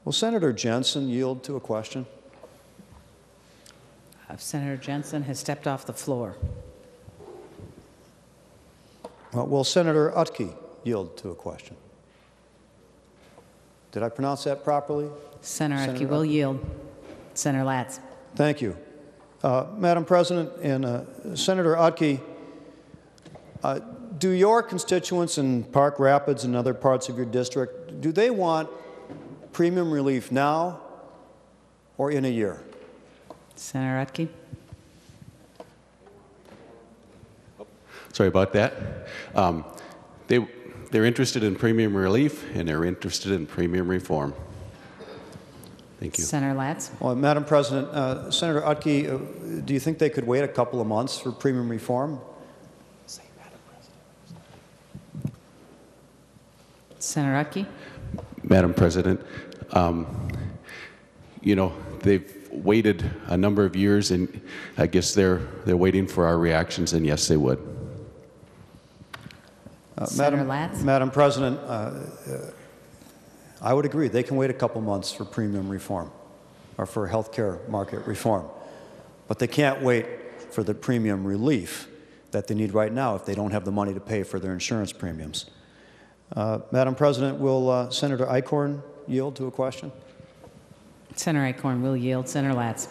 will Senator Jensen yield to a question? Uh, Senator Jensen has stepped off the floor. Uh, will Senator Utke yield to a question? Did I pronounce that properly? Senator, Senator Utke will Utke. yield. Senator Latz. Thank you. Uh, Madam President and uh, Senator Utke, uh, do your constituents in Park Rapids and other parts of your district, do they want premium relief now or in a year? Senator Utke. Sorry about that. Um, they, they're interested in premium relief and they're interested in premium reform. Thank you. Senator Latz? Well, Madam President, uh, Senator Utke, uh, do you think they could wait a couple of months for premium reform? Senator Utke? Madam President, um, you know, they've waited a number of years, and I guess they're, they're waiting for our reactions, and yes, they would. Uh, Senator Madam, Madam President, uh, uh, I would agree. They can wait a couple months for premium reform or for health care market reform. But they can't wait for the premium relief that they need right now if they don't have the money to pay for their insurance premiums. Uh, Madam President, will uh, Senator Eichhorn yield to a question? Senator Eichhorn will yield. Senator Latz?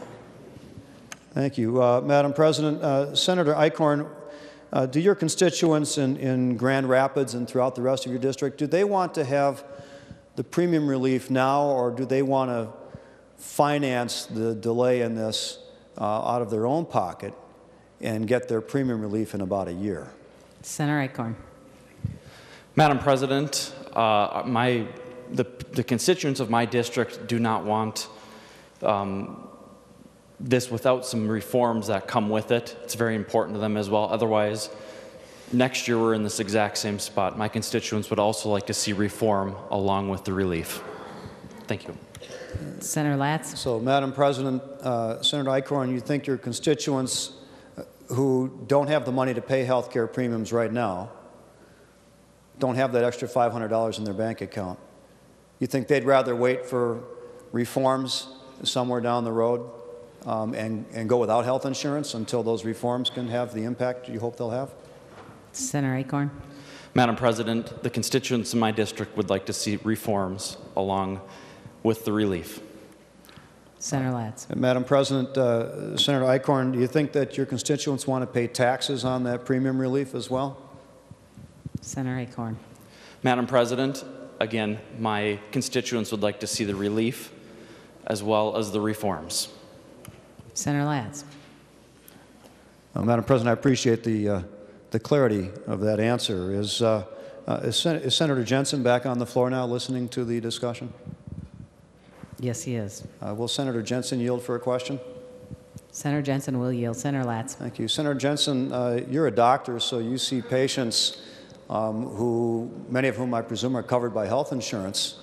Thank you. Uh, Madam President, uh, Senator Eichhorn, uh, do your constituents in, in Grand Rapids and throughout the rest of your district, do they want to have the premium relief now, or do they want to finance the delay in this uh, out of their own pocket and get their premium relief in about a year? Senator Eichhorn? Madam President, uh, my, the, the constituents of my district do not want um, this without some reforms that come with it. It's very important to them as well. Otherwise, next year we're in this exact same spot. My constituents would also like to see reform along with the relief. Thank you. Senator Latz? So, Madam President, uh, Senator Eichhorn, you think your constituents uh, who don't have the money to pay health care premiums right now, don't have that extra $500 in their bank account, you think they'd rather wait for reforms somewhere down the road um, and, and go without health insurance until those reforms can have the impact you hope they'll have? Senator Eichhorn? Madam President, the constituents in my district would like to see reforms along with the relief. Senator Latz? And Madam President, uh, Senator Eichhorn, do you think that your constituents want to pay taxes on that premium relief as well? Senator Eichhorn. Madam President, again, my constituents would like to see the relief as well as the reforms. Senator Latz? Uh, Madam President, I appreciate the, uh, the clarity of that answer. Is, uh, uh, is, Sen- is Senator Jensen back on the floor now listening to the discussion? Yes, he is. Uh, will Senator Jensen yield for a question? Senator Jensen will yield. Senator Latz? Thank you. Senator Jensen, uh, you're a doctor, so you see patients um, who, many of whom I presume are covered by health insurance.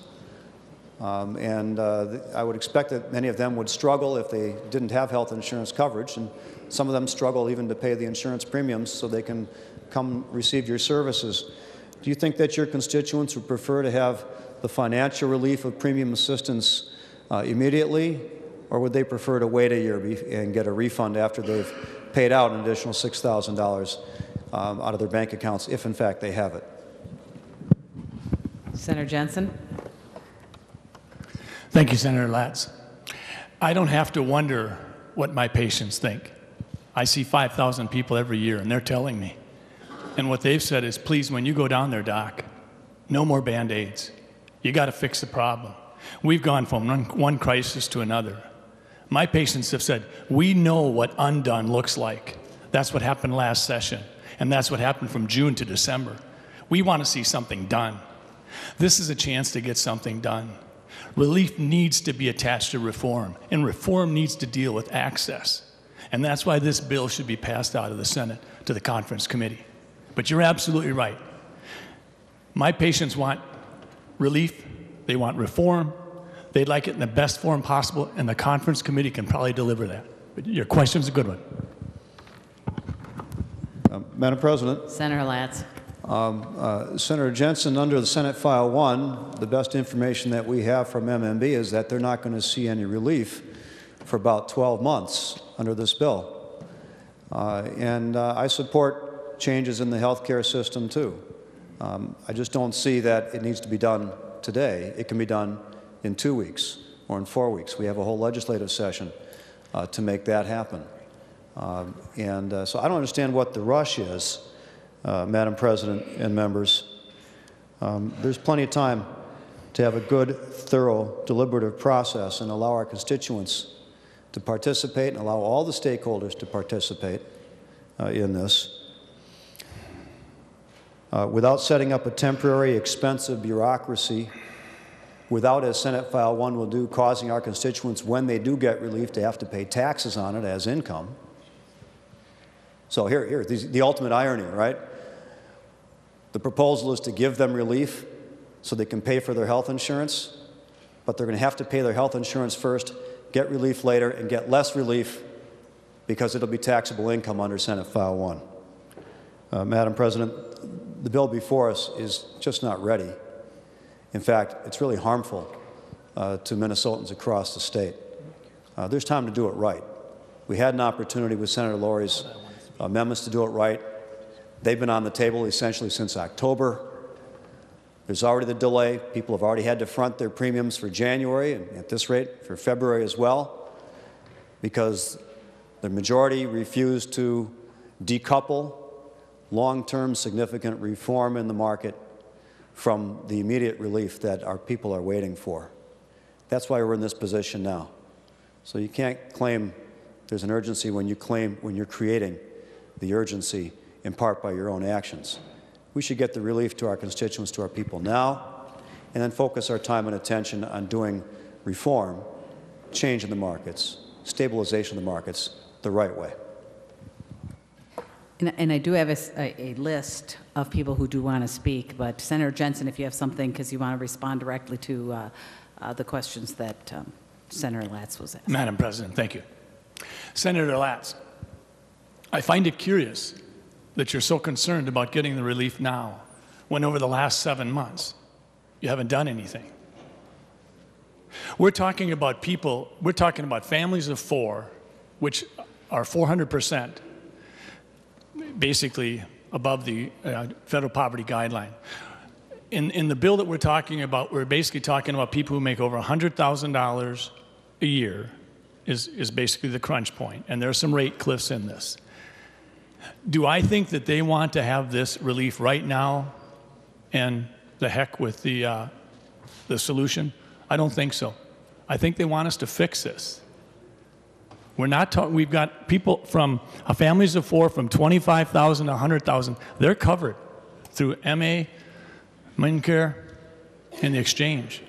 Um, and uh, I would expect that many of them would struggle if they didn't have health insurance coverage, and some of them struggle even to pay the insurance premiums so they can come receive your services. Do you think that your constituents would prefer to have the financial relief of premium assistance uh, immediately, or would they prefer to wait a year and get a refund after they've paid out an additional $6,000 um, out of their bank accounts, if in fact they have it? Senator Jensen? Thank you, Senator Latz. I don't have to wonder what my patients think. I see 5,000 people every year, and they're telling me. And what they've said is, please, when you go down there, doc, no more band aids. You got to fix the problem. We've gone from one, one crisis to another. My patients have said, we know what undone looks like. That's what happened last session, and that's what happened from June to December. We want to see something done. This is a chance to get something done. Relief needs to be attached to reform, and reform needs to deal with access. And that's why this bill should be passed out of the Senate to the conference committee. But you're absolutely right. My patients want relief, they want reform, they'd like it in the best form possible, and the conference committee can probably deliver that. But your question's a good one. Madam President. Senator Latz? Um, uh, Senator Jensen, under the Senate File 1, the best information that we have from MMB is that they're not going to see any relief for about 12 months under this bill. Uh, and uh, I support changes in the health care system too. Um, I just don't see that it needs to be done today. It can be done in two weeks or in four weeks. We have a whole legislative session uh, to make that happen. Um, and uh, so I don't understand what the rush is, uh, Madam President and members. Um, there's plenty of time to have a good, thorough, deliberative process and allow our constituents to participate and allow all the stakeholders to participate uh, in this. Uh, without setting up a temporary, expensive bureaucracy without, as Senate File 1 will do, causing our constituents, when they do get relief, to have to pay taxes on it as income. So here, here, the, the ultimate irony, right? The proposal is to give them relief so they can pay for their health insurance, but they're going to have to pay their health insurance first, get relief later, and get less relief because it'll be taxable income under Senate File 1. Uh, Madam President, the bill before us is just not ready. In fact, it's really harmful uh, to Minnesotans across the state. Uh, there's time to do it right. We had an opportunity with Senator Lourey's Uh, amendments to do it right. They've been on the table essentially since October. There's already the delay. People have already had to front their premiums for January, and at this rate, for February as well, because the majority refused to decouple long-term significant reform in the market from the immediate relief that our people are waiting for. That's why we're in this position now. So you can't claim there's an urgency when you claim when you're creating the urgency in part by your own actions. We should get the relief to our constituents, to our people now, and then focus our time and attention on doing reform, change in the markets, stabilization of the markets the right way. And, and I do have a list of people who do want to speak, but Senator Jensen, if you have something, because you want to respond directly to uh, uh, the questions that um, Senator Latz was asking. Madam President, thank you. Senator Latz, I find it curious that you're so concerned about getting the relief now, when over the last seven months, you haven't done anything. We're talking about people, we're talking about families of four, which are 400% basically above the uh, federal poverty guideline. In, in the bill that we're talking about, we're basically talking about people who make over $100,000 a year is, is basically the crunch point. point, and there are some rate cliffs in this. Do I think that they want to have this relief right now and the heck with the, uh, the solution? I don't think so. I think they want us to fix this. We're not talking, we've got people from uh, families of four from 25,000 to 100,000. They're covered through MA, Medicare, and the exchange.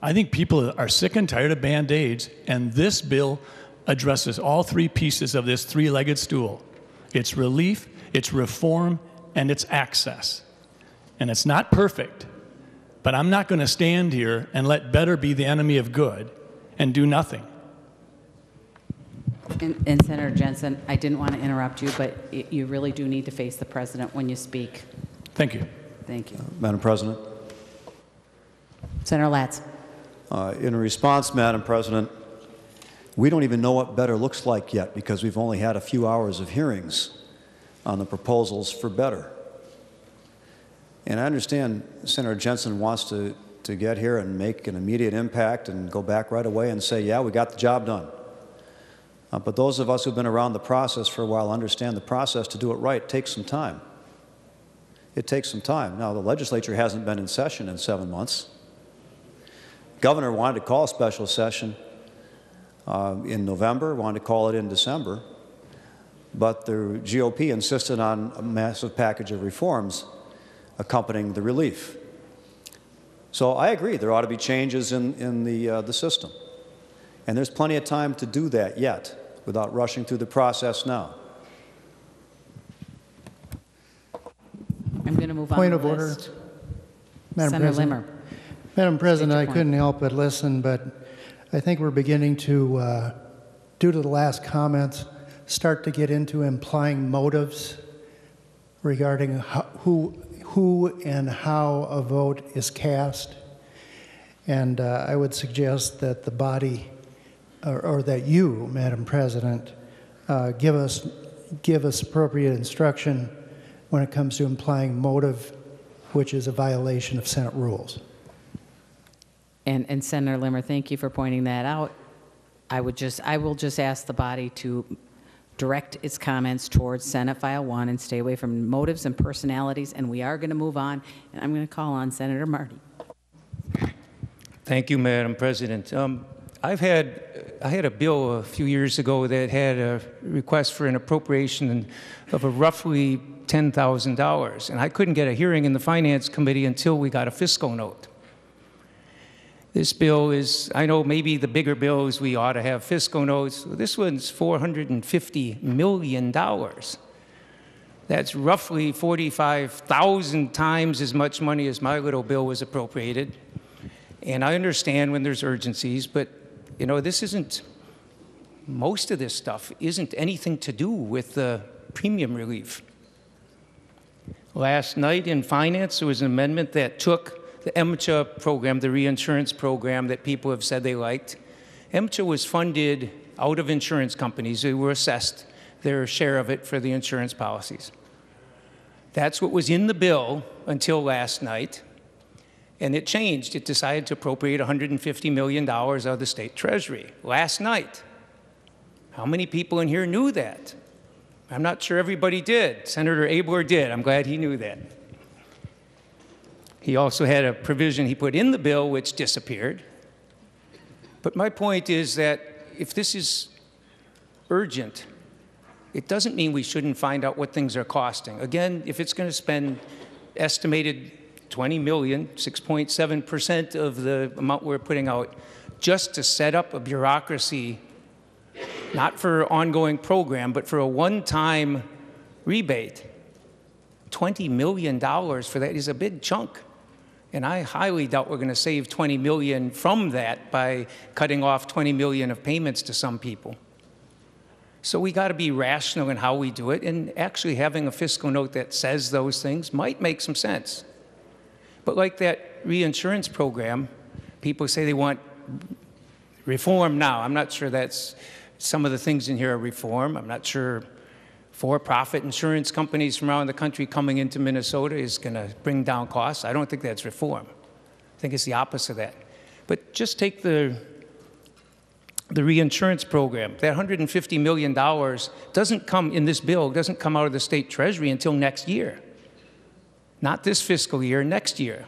I think people are sick and tired of band aids, and this bill addresses all three pieces of this three legged stool it's relief, it's reform, and it's access. And it's not perfect, but I'm not going to stand here and let better be the enemy of good and do nothing. And, and Senator Jensen, I didn't want to interrupt you, but you really do need to face the president when you speak. Thank you. Thank you. Madam President. Senator Latz. Uh, in response, Madam President, we don't even know what better looks like yet because we've only had a few hours of hearings on the proposals for better. And I understand Senator Jensen wants to, to get here and make an immediate impact and go back right away and say, yeah, we got the job done. Uh, but those of us who've been around the process for a while understand the process to do it right takes some time. It takes some time. Now, the legislature hasn't been in session in seven months. Governor wanted to call a special session uh, in November, wanted to call it in December, but the GOP insisted on a massive package of reforms accompanying the relief. So I agree, there ought to be changes in, in the, uh, the system. And there's plenty of time to do that yet without rushing through the process now. I'm going to move on Point the of order. list. Madam Senator President. Limmer. Madam President, I point. couldn't help but listen, but I think we're beginning to, uh, due to the last comments, start to get into implying motives regarding who, who and how a vote is cast. And uh, I would suggest that the body, or, or that you, Madam President, uh, give us give us appropriate instruction when it comes to implying motive, which is a violation of Senate rules. And, and Senator Limmer, thank you for pointing that out. I would just, I will just ask the body to direct its comments towards Senate File 1 and stay away from motives and personalities, and we are going to move on, and I'm going to call on Senator Marty. Thank you, Madam President. Um, I've had, I had a bill a few years ago that had a request for an appropriation of a roughly $10,000, and I couldn't get a hearing in the Finance Committee until we got a fiscal note. This bill is, I know maybe the bigger bills, we ought to have fiscal notes. This one's $450 million. That's roughly 45,000 times as much money as my little bill was appropriated. And I understand when there's urgencies, but you know, this isn't, most of this stuff isn't anything to do with the premium relief. Last night in finance, there was an amendment that took the MCHA program, the reinsurance program that people have said they liked. MCHA was funded out of insurance companies who were assessed their share of it for the insurance policies. That's what was in the bill until last night, and it changed. It decided to appropriate $150 million out of the state treasury last night. How many people in here knew that? I'm not sure everybody did. Senator Abeler did. I'm glad he knew that. He also had a provision he put in the bill which disappeared. But my point is that if this is urgent, it doesn't mean we shouldn't find out what things are costing. Again, if it's going to spend estimated 20 million, 6.7% of the amount we're putting out, just to set up a bureaucracy, not for ongoing program, but for a one-time rebate, $20 million for that is a big chunk. And I highly doubt we're going to save 20 million from that by cutting off 20 million of payments to some people. So we got to be rational in how we do it, and actually having a fiscal note that says those things might make some sense. But like that reinsurance program, people say they want reform now. I'm not sure that's some of the things in here are reform. I'm not sure for-profit insurance companies from around the country coming into Minnesota is going to bring down costs. I don't think that's reform. I think it's the opposite of that. But just take the the reinsurance program. That $150 million doesn't come in this bill, doesn't come out of the state treasury until next year. Not this fiscal year, next year.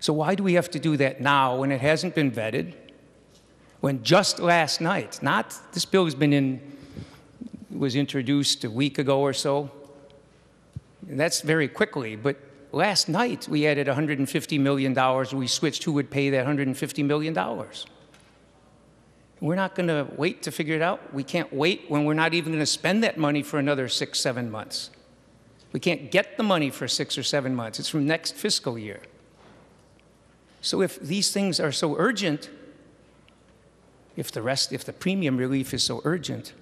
So why do we have to do that now when it hasn't been vetted? When just last night, not this bill has been in was introduced a week ago or so. And that's very quickly, but last night we added $150 million. We switched who would pay that $150 million. We're not going to wait to figure it out. We can't wait when we're not even going to spend that money for another six, seven months. We can't get the money for six or seven months. It's from next fiscal year. So if these things are so urgent, if the rest, if the premium relief is so urgent,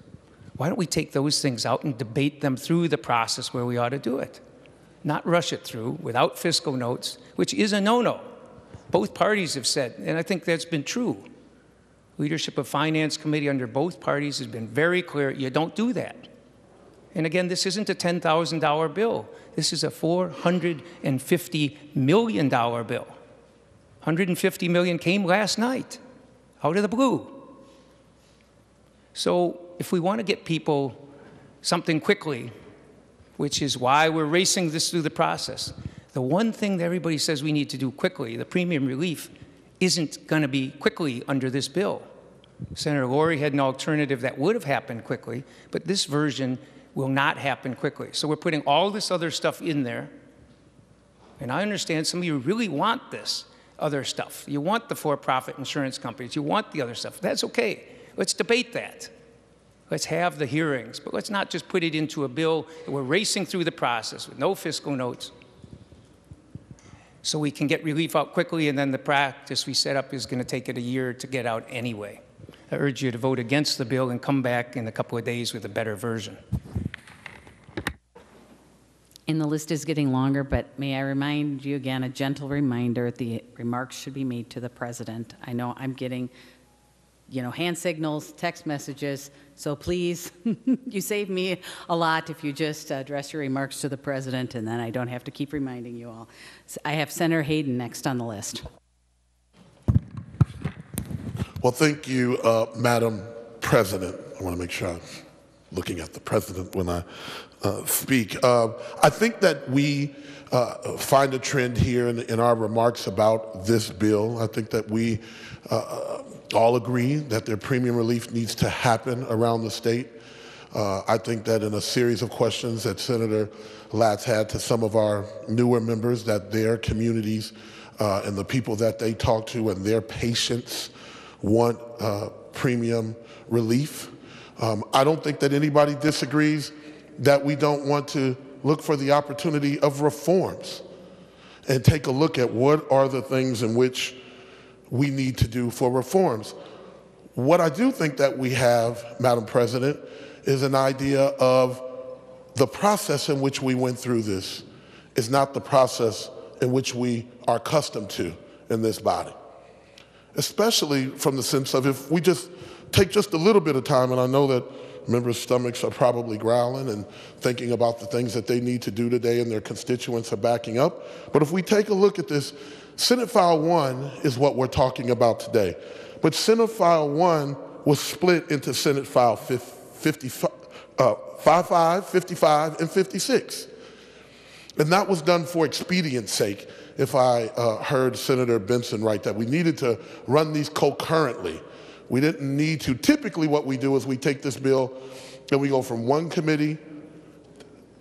why don't we take those things out and debate them through the process where we ought to do it? Not rush it through without fiscal notes, which is a no-no. Both parties have said, and I think that's been true. Leadership of Finance Committee under both parties has been very clear, you don't do that. And again, this isn't a $10,000 bill. This is a $450 million bill. 150 million came last night, out of the blue. So if we want to get people something quickly, which is why we're racing this through the process, the one thing that everybody says we need to do quickly, the premium relief, isn't going to be quickly under this bill. Senator Lourey had an alternative that would have happened quickly, but this version will not happen quickly. So we're putting all this other stuff in there. And I understand some of you really want this other stuff. You want the for-profit insurance companies. You want the other stuff. That's okay. Let's debate that. Let's have the hearings, but let's not just put it into a bill. We're racing through the process with no fiscal notes so we can get relief out quickly, and then the practice we set up is going to take it a year to get out anyway. I urge you to vote against the bill and come back in a couple of days with a better version. And the list is getting longer, but may I remind you again, a gentle reminder, the remarks should be made to the president. I know I'm getting, you know, hand signals, text messages, so please, [LAUGHS] you save me a lot if you just address your remarks to the president, and then I don't have to keep reminding you all. I have Senator Hayden next on the list. Well, thank you, uh, Madam President. I want to make sure I'm looking at the president when I uh, speak. Uh, I think that we uh, find a trend here in, in, our remarks about this bill. I think that we uh, all agree that their premium relief needs to happen around the state. Uh, I think that in a series of questions that Senator Latz had to some of our newer members, that their communities uh, and the people that they talk to and their patients want uh, premium relief. Um, I don't think that anybody disagrees that we don't want to look for the opportunity of reforms and take a look at what are the things in which we need to do for reforms. What I do think that we have, Madam President, is an idea of the process in which we went through this is not the process in which we are accustomed to in this body. Especially from the sense of if we just take just a little bit of time, and I know that members' stomachs are probably growling and thinking about the things that they need to do today and their constituents are backing up. But if we take a look at this, Senate File 1 is what we're talking about today. But Senate File 1 was split into Senate File 55, uh, 55, 55, and 56. And that was done for expedience sake, if I uh, heard Senator Benson right, that we needed to run these concurrently. We didn't need to. Typically, what we do is we take this bill and we go from one committee,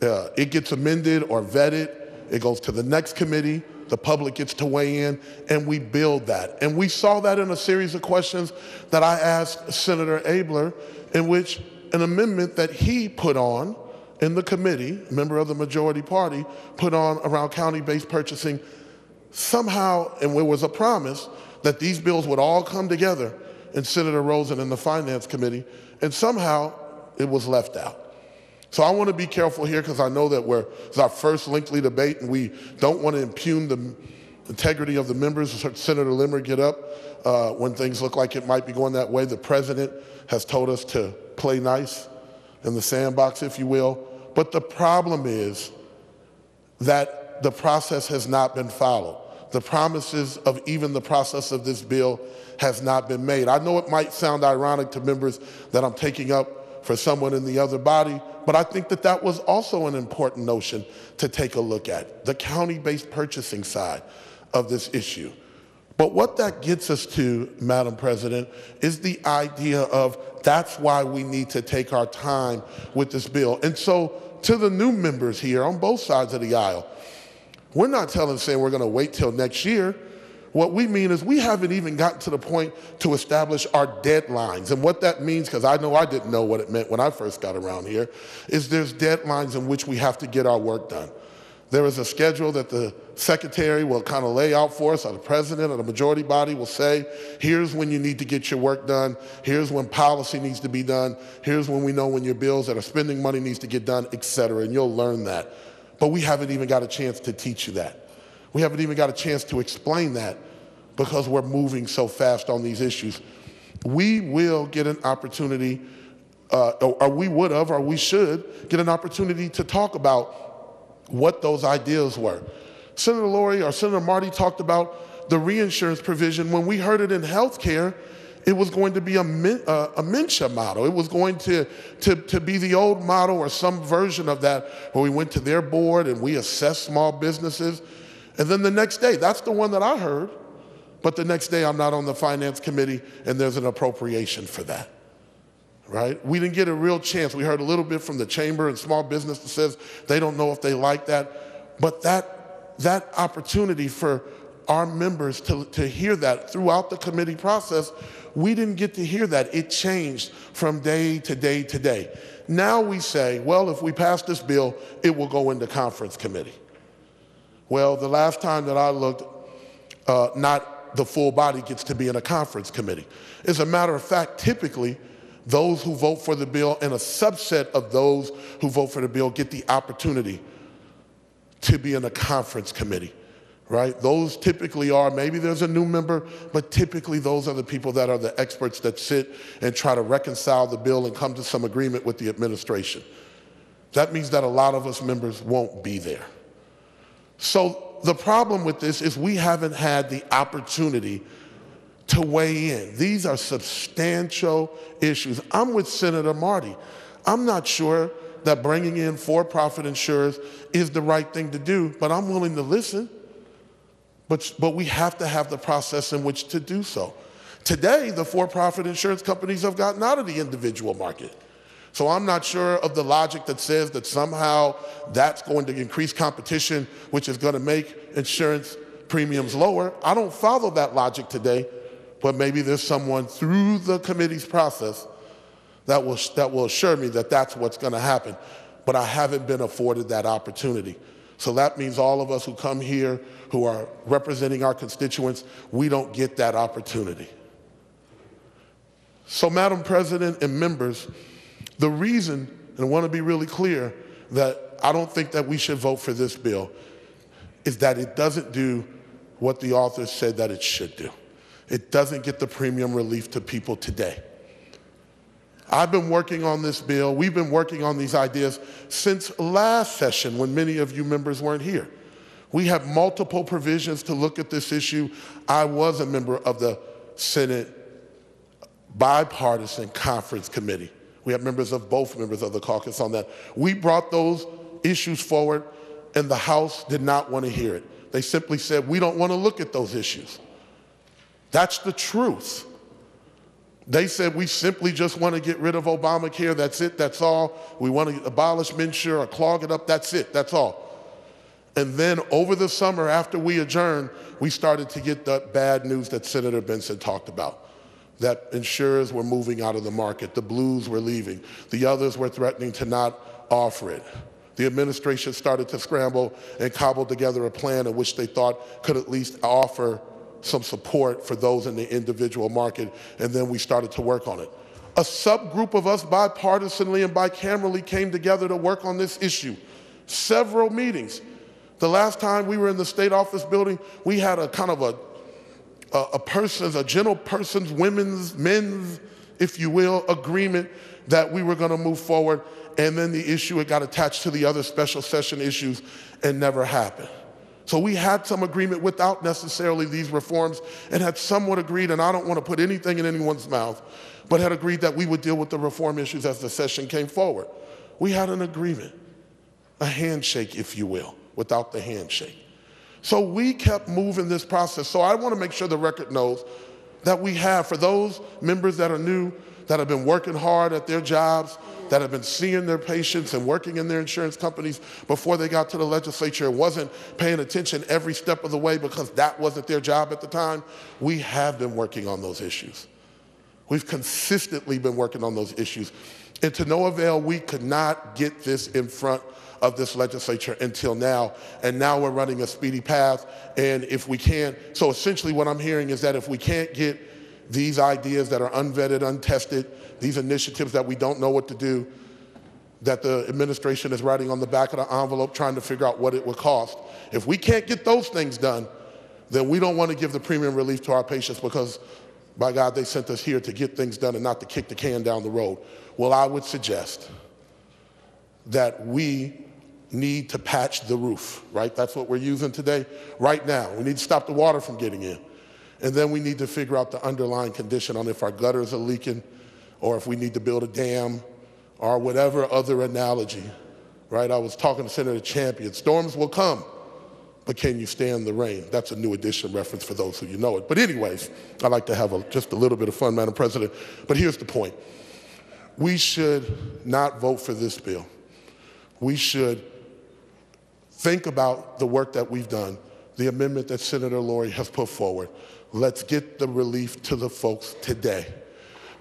uh, it gets amended or vetted, it goes to the next committee, the public gets to weigh in, and we build that. And we saw that in a series of questions that I asked Senator Abeler, in which an amendment that he put on in the committee, member of the majority party, put on around county-based purchasing, somehow, and there was a promise that these bills would all come together in Senator Rosen in the Finance Committee, and somehow it was left out. So I want to be careful here because I know that we're, it's our first lengthy debate and we don't want to impugn the integrity of the members. Senator Limmer get up uh, when things look like it might be going that way. The president has told us to play nice in the sandbox, if you will. But the problem is that the process has not been followed. The promises of even the process of this bill has not been made. I know it might sound ironic to members that I'm taking up for someone in the other body, but I think that that was also an important notion to take a look at the county based purchasing side of this issue. But what that gets us to, Madam President, is the idea of that's why we need to take our time with this bill. And so, to the new members here on both sides of the aisle, we're not telling saying we're going to wait till next year. What we mean is we haven't even gotten to the point to establish our deadlines. And what that means, because I know I didn't know what it meant when I first got around here, is there's deadlines in which we have to get our work done. There is a schedule that the secretary will kind of lay out for us, or the president or the majority body will say, here's when you need to get your work done, here's when policy needs to be done, here's when we know when your bills that are spending money needs to get done, et cetera, and you'll learn that. But we haven't even got a chance to teach you that. We haven't even got a chance to explain that because we're moving so fast on these issues. We will get an opportunity, uh, or we would have, or we should get an opportunity to talk about what those ideas were. Senator Lourey or Senator Marty talked about the reinsurance provision. When we heard it in healthcare, it was going to be a, uh, a MCHA model. It was going to, to, to be the old model or some version of that where we went to their board and we assessed small businesses. And then the next day, that's the one that I heard, but the next day I'm not on the finance committee and there's an appropriation for that right? We didn't get a real chance. We heard a little bit from the chamber and small business that says they don't know if they like that. But that, that opportunity for our members to, to hear that throughout the committee process, we didn't get to hear that. It changed from day to day to day. Now we say, well, if we pass this bill, it will go into conference committee. Well, the last time that I looked, uh, not the full body gets to be in a conference committee. As a matter of fact, typically, those who vote for the bill and a subset of those who vote for the bill get the opportunity to be in a conference committee, right? Those typically are, maybe there's a new member, but typically those are the people that are the experts that sit and try to reconcile the bill and come to some agreement with the administration. That means that a lot of us members won't be there. So the problem with this is we haven't had the opportunity to weigh in. These are substantial issues. I'm with Senator Marty. I'm not sure that bringing in for profit insurers is the right thing to do, but I'm willing to listen. But, but we have to have the process in which to do so. Today, the for profit insurance companies have gotten out of the individual market. So I'm not sure of the logic that says that somehow that's going to increase competition, which is going to make insurance premiums lower. I don't follow that logic today, but maybe there's someone through the committee's process that will, that will assure me that that's what's going to happen. But I haven't been afforded that opportunity. So that means all of us who come here who are representing our constituents, we don't get that opportunity. So, Madam President and members, the reason, and I want to be really clear, that I don't think that we should vote for this bill is that it doesn't do what the authors said that it should do. It doesn't get the premium relief to people today. I've been working on this bill. We've been working on these ideas since last session when many of you members weren't here. We have multiple provisions to look at this issue. I was a member of the Senate bipartisan conference committee. We have members of both members of the caucus on that. We brought those issues forward, and the House did not want to hear it. They simply said, We don't want to look at those issues. That's the truth. They said we simply just want to get rid of Obamacare. That's it. That's all. We want to abolish MNsure or clog it up. That's it. That's all. And then over the summer, after we adjourned, we started to get the bad news that Senator Benson talked about that insurers were moving out of the market, the blues were leaving, the others were threatening to not offer it. The administration started to scramble and cobble together a plan in which they thought could at least offer some support for those in the individual market, and then we started to work on it. A subgroup of us bipartisanly and bicamerally came together to work on this issue. Several meetings. The last time we were in the state office building, we had a kind of a, a, a person's, a gentle person's, women's, men's, if you will, agreement that we were going to move forward. And then the issue, it got attached to the other special session issues and never happened. So we had some agreement without necessarily these reforms and had somewhat agreed, and I don't want to put anything in anyone's mouth, but had agreed that we would deal with the reform issues as the session came forward. We had an agreement, a handshake, if you will without the handshake. So we kept moving this process. So I want to make sure the record knows that we have, for those members that are new, that have been working hard at their jobs, that have been seeing their patients and working in their insurance companies before they got to the legislature and wasn't paying attention every step of the way because that wasn't their job at the time, we have been working on those issues. We've consistently been working on those issues. And to no avail, we could not get this in front of this legislature until now. And now we're running a speedy path. And if we can't, so essentially what I'm hearing is that if we can't get these ideas that are unvetted, untested, these initiatives that we don't know what to do, that the administration is writing on the back of the envelope trying to figure out what it would cost. If we can't get those things done, then we don't want to give the premium relief to our patients because, by God, they sent us here to get things done and not to kick the can down the road. Well, I would suggest that we need to patch the roof, right? That's what we're using today. Right now, we need to stop the water from getting in. And then we need to figure out the underlying condition on if our gutters are leaking or if we need to build a dam or whatever other analogy, right? I was talking to Senator Champion. Storms will come, but can you stand the rain? That's a New Edition reference for those who you know it. But anyways, I like to have a, just a little bit of fun, Madam President. But here's the point. We should not vote for this bill. We should think about the work that we've done, the amendment that Senator Lourey has put forward. Let's get the relief to the folks today.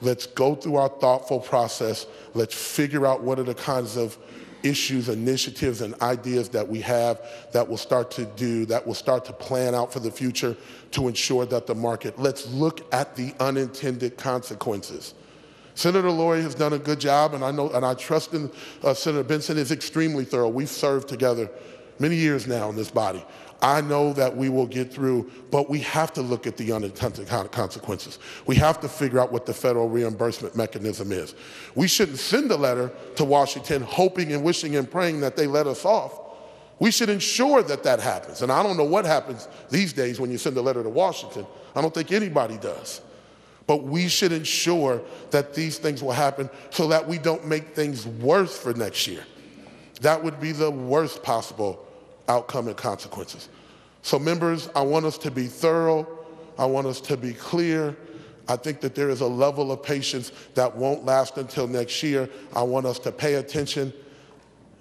Let's go through our thoughtful process. Let's figure out what are the kinds of issues, initiatives, and ideas that we have that will start to do, that will start to plan out for the future to ensure that the market, let's look at the unintended consequences. Senator Lourey has done a good job, and I know, and I trust in uh, Senator Benson is extremely thorough. We've served together many years now in this body. I know that we will get through, but we have to look at the unintended consequences. We have to figure out what the federal reimbursement mechanism is. We shouldn't send a letter to Washington hoping and wishing and praying that they let us off. We should ensure that that happens. And I don't know what happens these days when you send a letter to Washington. I don't think anybody does. But we should ensure that these things will happen so that we don't make things worse for next year. That would be the worst possible outcome and consequences. So, members, I want us to be thorough. I want us to be clear. I think that there is a level of patience that won't last until next year. I want us to pay attention.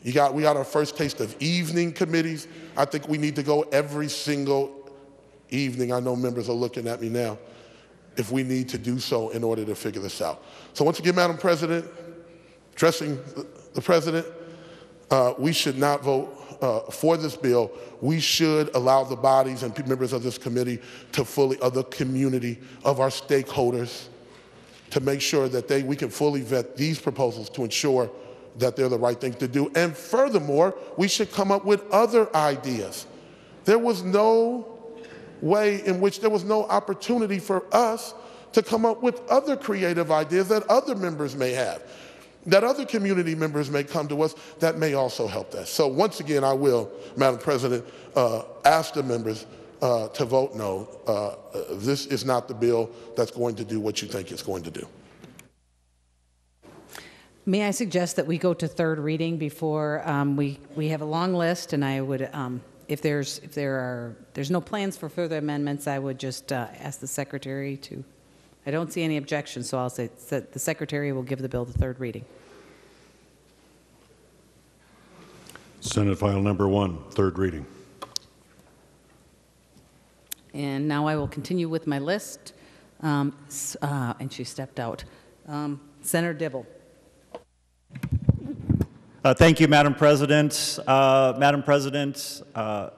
You got, we got our first taste of evening committees. I think we need to go every single evening. I know members are looking at me now. If we need to do so in order to figure this out. So once again, Madam President, addressing the President, uh, we should not vote uh, for this bill. We should allow the bodies and members of this committee to fully, of the community, of our stakeholders, to make sure that they, we can fully vet these proposals to ensure that they're the right thing to do. And furthermore, we should come up with other ideas. There was no way in which there was no opportunity for us to come up with other creative ideas that other members may have, that other community members may come to us that may also help that. So once again, I will, Madam President, uh, ask the members uh, to vote no. Uh, this is not the bill that's going to do what you think it's going to do. May I suggest that we go to third reading before um, we, we have a long list, and I would, um, if there's, if there are, there's no plans for further amendments, I would just uh, ask the secretary to, I don't see any objections, so I'll say that the secretary will give the bill the third reading. Senate File Number One, third reading. And now I will continue with my list. Um, uh, and she stepped out. Um, Senator Dibble. Uh, Thank you, Madam President. Uh, Madam President, uh,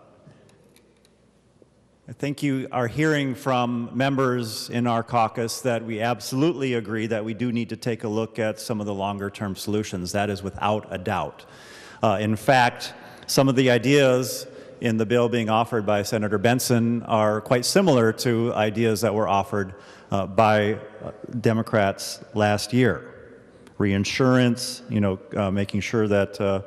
I think you are hearing from members in our caucus that we absolutely agree that we do need to take a look at some of the longer-term solutions. That is without a doubt. Uh, In fact, some of the ideas in the bill being offered by Senator Benson are quite similar to ideas that were offered uh, by uh, Democrats last year reinsurance, you know, uh, making sure that uh,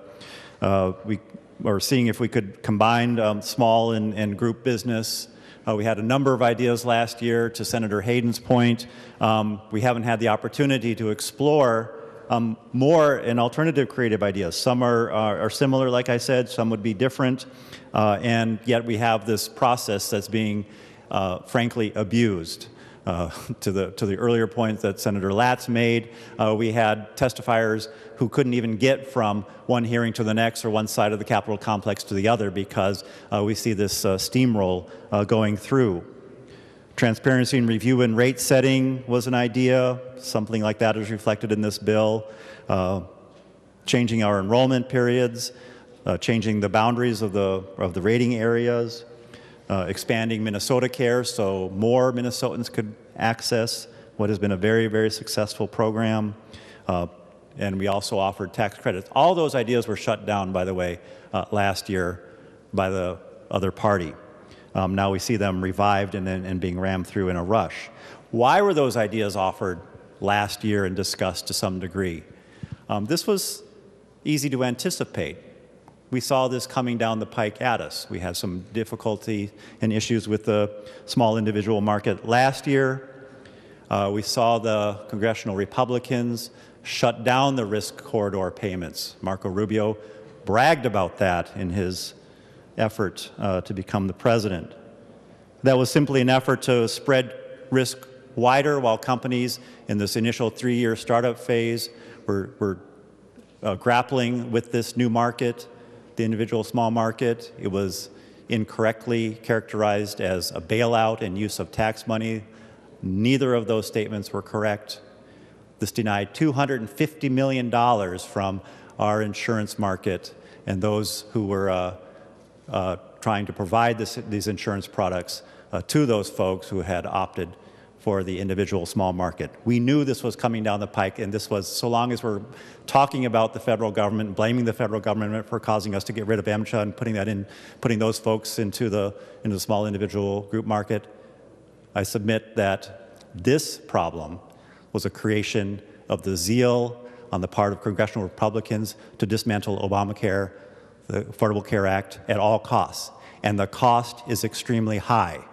uh, we are seeing if we could combine um, small and, and group business. Uh, we had a number of ideas last year. To Senator Hayden's point, um, we haven't had the opportunity to explore um, more and alternative creative ideas. Some are, are, are similar, like I said, some would be different, uh, and yet we have this process that's being, uh, frankly, abused. Uh, [LAUGHS] to the to the earlier point that Senator Latz made, uh, we had testifiers who couldn't even get from one hearing to the next or one side of the Capitol complex to the other because uh, we see this uh, steamroll uh, going through. Transparency and review and rate setting was an idea. Something like that is reflected in this bill. Uh, changing our enrollment periods, changing the boundaries of the of the rating areas uh, expanding Minnesota Care so more Minnesotans could access what has been a very, very successful program. Uh, and we also offered tax credits. All those ideas were shut down, by the way, uh, last year by the other party. Um, now we see them revived and, and being rammed through in a rush. Why were those ideas offered last year and discussed to some degree? Um, this was easy to anticipate we saw this coming down the pike at us. We had some difficulty and issues with the small individual market last year. Uh, we saw the congressional Republicans shut down the risk corridor payments. Marco Rubio bragged about that in his effort uh, to become the president. That was simply an effort to spread risk wider while companies in this initial three year startup phase were, were uh, grappling with this new market the individual small market. It was incorrectly characterized as a bailout and use of tax money. Neither of those statements were correct. This denied $250 million from our insurance market and those who were uh, uh, trying to provide this, these insurance products uh, to those folks who had opted for the individual small market. We knew this was coming down the pike, and this was so long as we're talking about the federal government, blaming the federal government for causing us to get rid of MCHA and putting that in, putting those folks into the into the small individual group market. I submit that this problem was a creation of the zeal on the part of congressional Republicans to dismantle Obamacare, the Affordable Care Act, at all costs. And the cost is extremely high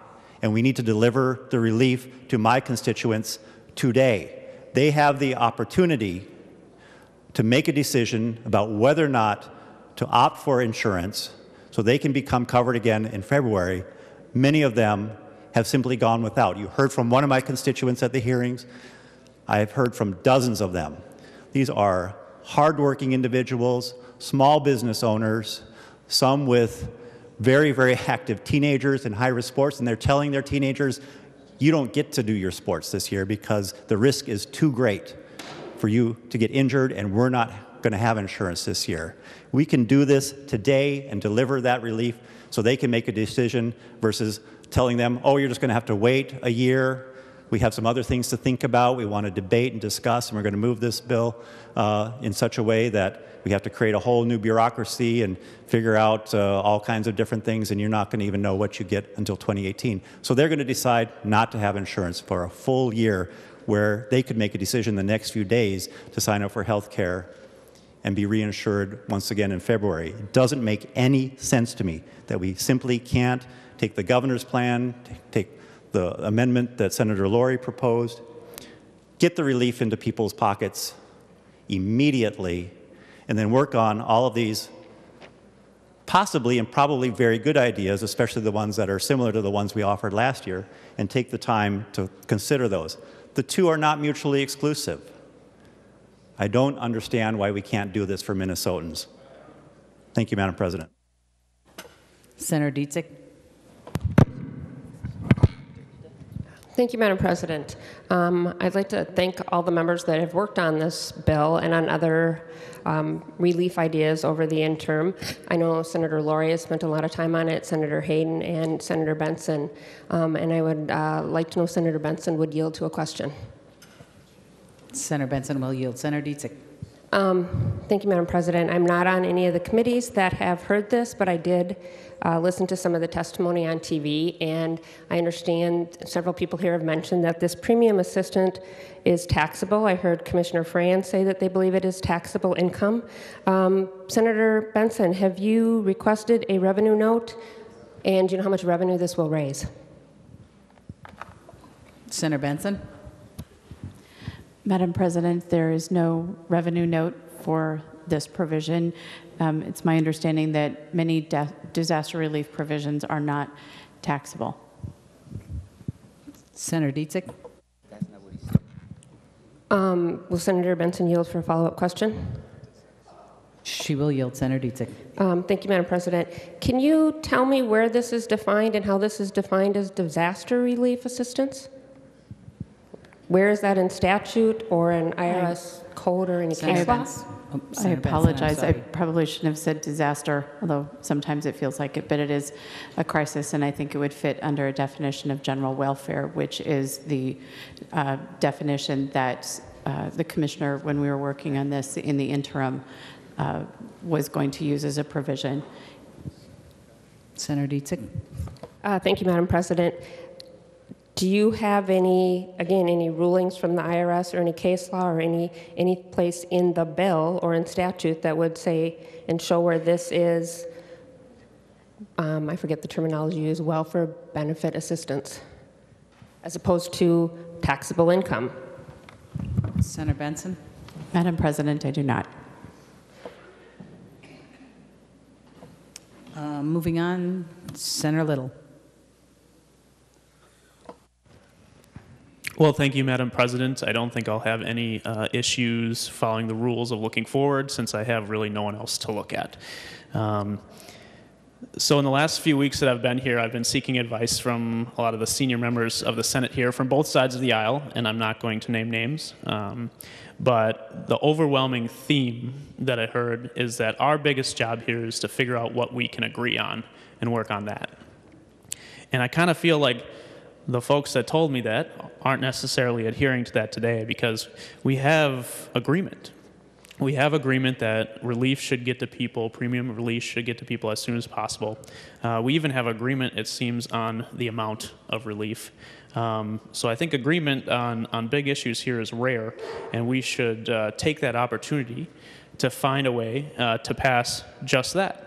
and we need to deliver the relief to my constituents today. They have the opportunity to make a decision about whether or not to opt for insurance so they can become covered again in February. Many of them have simply gone without. You heard from one of my constituents at the hearings. I've heard from dozens of them. These are hardworking individuals, small business owners, some with very, very active teenagers in high risk sports, and they're telling their teenagers, you don't get to do your sports this year because the risk is too great for you to get injured, and we're not going to have insurance this year. We can do this today and deliver that relief so they can make a decision versus telling them, oh, you're just going to have to wait a year. We have some other things to think about. We want to debate and discuss, and we're going to move this bill uh, in such a way that we have to create a whole new bureaucracy and figure out uh, all kinds of different things, and you're not going to even know what you get until 2018. So they're going to decide not to have insurance for a full year where they could make a decision the next few days to sign up for health care and be reinsured once again in February. It doesn't make any sense to me that we simply can't take the governor's plan, take the amendment that Senator Lourey proposed, get the relief into people's pockets immediately, and then work on all of these possibly and probably very good ideas, especially the ones that are similar to the ones we offered last year, and take the time to consider those. The two are not mutually exclusive. I don't understand why we can't do this for Minnesotans. Thank you, Madam President. Senator Dziedzic. Thank you, Madam President. Um, I'd like to thank all the members that have worked on this bill and on other um, relief ideas over the interim. I know Senator Lourey has spent a lot of time on it, Senator Hayden, and Senator Benson. Um, and I would uh, like to know Senator Benson would yield to a question. Senator Benson will yield. Senator Dziedzic. Um, thank you, Madam President. I'm not on any of the committees that have heard this, but I did uh, listen to some of the testimony on TV, and I understand several people here have mentioned that this premium assistant is taxable. I heard Commissioner Frans say that they believe it is taxable income. Um, Senator Benson, have you requested a revenue note, and do you know how much revenue this will raise? Senator Benson. Madam President, there is no revenue note for this provision. Um, it's my understanding that many de- disaster relief provisions are not taxable. Senator Dziedzic. Um, will Senator Benson yield for a follow-up question? She will yield. Senator Dziedzic. Um, thank you, Madam President. Can you tell me where this is defined and how this is defined as disaster relief assistance? Where is that in statute or in IRS code or any Senator case law? Benson. I Senator Benson, I'm apologize. I sorry. probably shouldn't have said disaster, although sometimes it feels like it, but it is a crisis, and I think it would fit under a definition of general welfare, which is the uh, definition that uh, the commissioner, when we were working on this in the interim, uh, was going to use as a provision. Senator Dziedzic. Uh, thank you, Madam President. Do you have any, again, any rulings from the IRS or any case law or any, any place in the bill or in statute that would say and show where this is, um, I forget the terminology used, welfare benefit assistance, as opposed to taxable income? Senator Benson. Madam President, I do not. Uh, moving on, Senator Little. Well, thank you, Madam President. I don't think I'll have any uh, issues following the rules of looking forward since I have really no one else to look at. Um, so, in the last few weeks that I've been here, I've been seeking advice from a lot of the senior members of the Senate here from both sides of the aisle, and I'm not going to name names. Um, but the overwhelming theme that I heard is that our biggest job here is to figure out what we can agree on and work on that. And I kind of feel like the folks that told me that aren't necessarily adhering to that today because we have agreement. We have agreement that relief should get to people, premium relief should get to people as soon as possible. Uh, we even have agreement, it seems, on the amount of relief. Um, so I think agreement on, on big issues here is rare, and we should uh, take that opportunity to find a way uh, to pass just that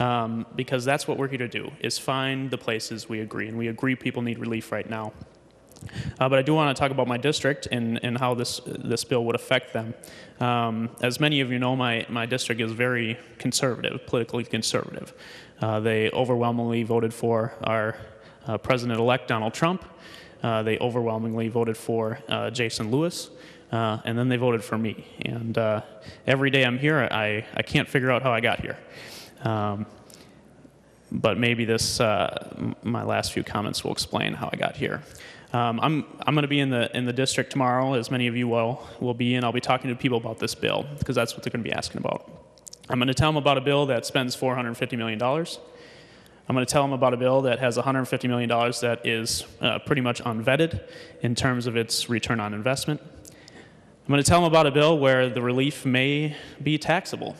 um, because that's what we're here to do is find the places we agree and we agree people need relief right now uh, but I do want to talk about my district and, and how this this bill would affect them. Um, as many of you know, my, my district is very conservative, politically conservative. Uh, they overwhelmingly voted for our uh, President-elect Donald Trump. Uh, they overwhelmingly voted for uh, Jason Lewis, uh, and then they voted for me. And every day I'm here, I, I can't figure out how I got here. Um, but maybe this, uh, my last few comments will explain how I got here. Um, I'm, I'm going to be in the, in the district tomorrow, as many of you will, will be, and I'll be talking to people about this bill, because that's what they're going to be asking about. I'm going to tell them about a bill that spends $450 million. I'm going to tell them about a bill that has $150 million that is uh, pretty much unvetted in terms of its return on investment. I'm going to tell them about a bill where the relief may be taxable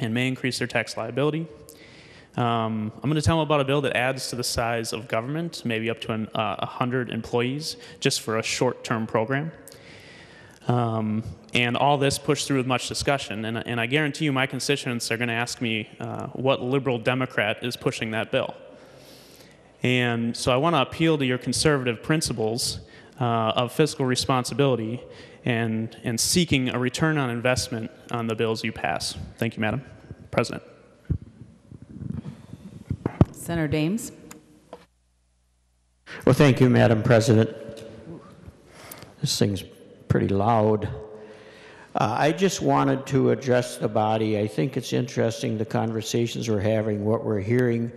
and may increase their tax liability. Um, I'm going to tell them about a bill that adds to the size of government, maybe up to an, uh, 100 employees, just for a short term program. Um, and all this pushed through with much discussion. And, and I guarantee you, my constituents are going to ask me uh, what liberal Democrat is pushing that bill. And so I want to appeal to your conservative principles uh, of fiscal responsibility and, and seeking a return on investment on the bills you pass. Thank you, Madam President. Senator Dahms. Well, thank you, Madam President. This thing's pretty loud. Uh, I just wanted to address the body. I think it's interesting the conversations we're having, what we're hearing.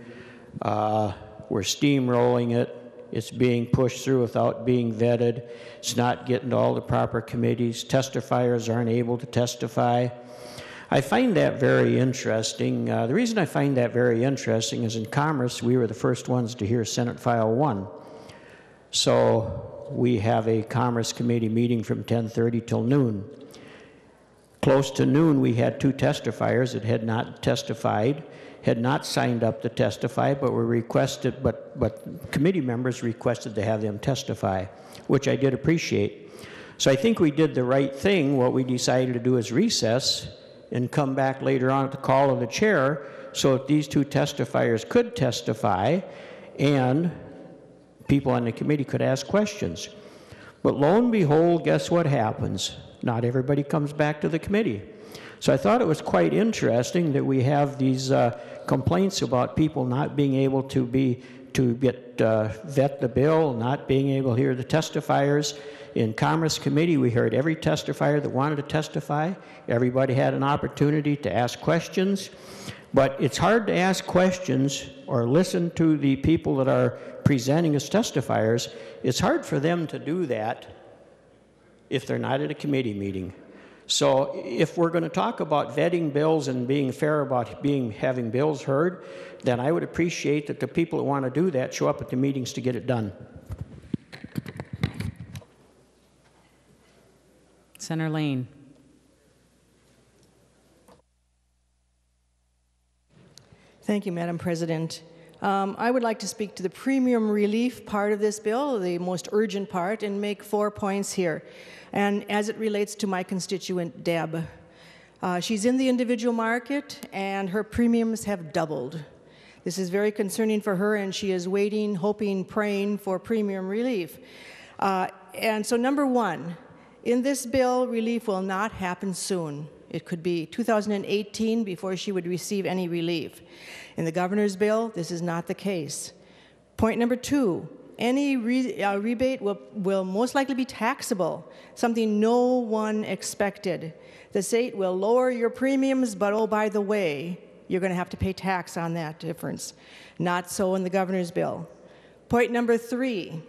Uh, we're steamrolling it. It's being pushed through without being vetted. It's not getting to all the proper committees. Testifiers aren't able to testify. I find that very interesting. Uh, the reason I find that very interesting is in Commerce, we were the first ones to hear Senate File 1. So we have a Commerce Committee meeting from 10:30 till noon. Close to noon, we had two testifiers that had not testified, had not signed up to testify, but were requested, but, but committee members requested to have them testify, which I did appreciate. So I think we did the right thing. What we decided to do is recess and come back later on at the call of the chair so that these two testifiers could testify and people on the committee could ask questions. But lo and behold, guess what happens? Not everybody comes back to the committee. So I thought it was quite interesting that we have these uh, complaints about people not being able to be to get uh, vet the bill, not being able to hear the testifiers. In Commerce Committee, we heard every testifier that wanted to testify. Everybody had an opportunity to ask questions. But it's hard to ask questions or listen to the people that are presenting as testifiers. It's hard for them to do that if they're not at a committee meeting. So if we're going to talk about vetting bills and being fair about being having bills heard, then I would appreciate that the people that want to do that show up at the meetings to get it done. Senator Laine. Thank you, Madam President. Um, I would like to speak to the premium relief part of this bill, the most urgent part, and make four points here. And as it relates to my constituent, Deb, uh, she's in the individual market and her premiums have doubled. This is very concerning for her, and she is waiting, hoping, praying for premium relief. Uh, and so, number one, in this bill, relief will not happen soon. It could be 2018 before she would receive any relief. In the governor's bill, this is not the case. Point number two any re- uh, rebate will, will most likely be taxable, something no one expected. The state will lower your premiums, but oh, by the way, you're going to have to pay tax on that difference. Not so in the governor's bill. Point number three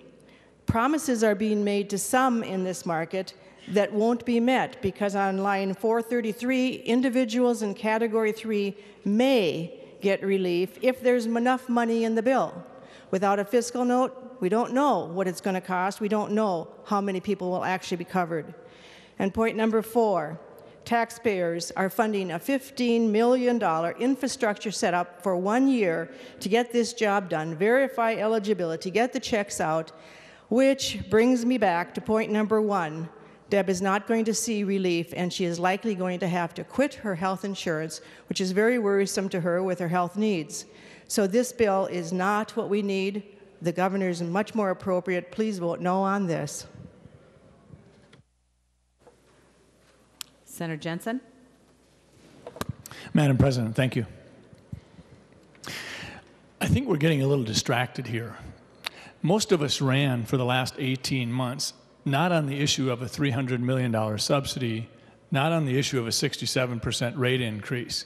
promises are being made to some in this market that won't be met because on line 433, individuals in category three may get relief if there's enough money in the bill. Without a fiscal note, we don't know what it's going to cost. We don't know how many people will actually be covered. And point number four taxpayers are funding a $15 million infrastructure setup for one year to get this job done, verify eligibility, get the checks out, which brings me back to point number one. Deb is not going to see relief, and she is likely going to have to quit her health insurance, which is very worrisome to her with her health needs. So, this bill is not what we need. The governor is much more appropriate. Please vote no on this. Senator Jensen. Madam President, thank you. I think we're getting a little distracted here. Most of us ran for the last 18 months, not on the issue of a $300 million subsidy, not on the issue of a 67% rate increase.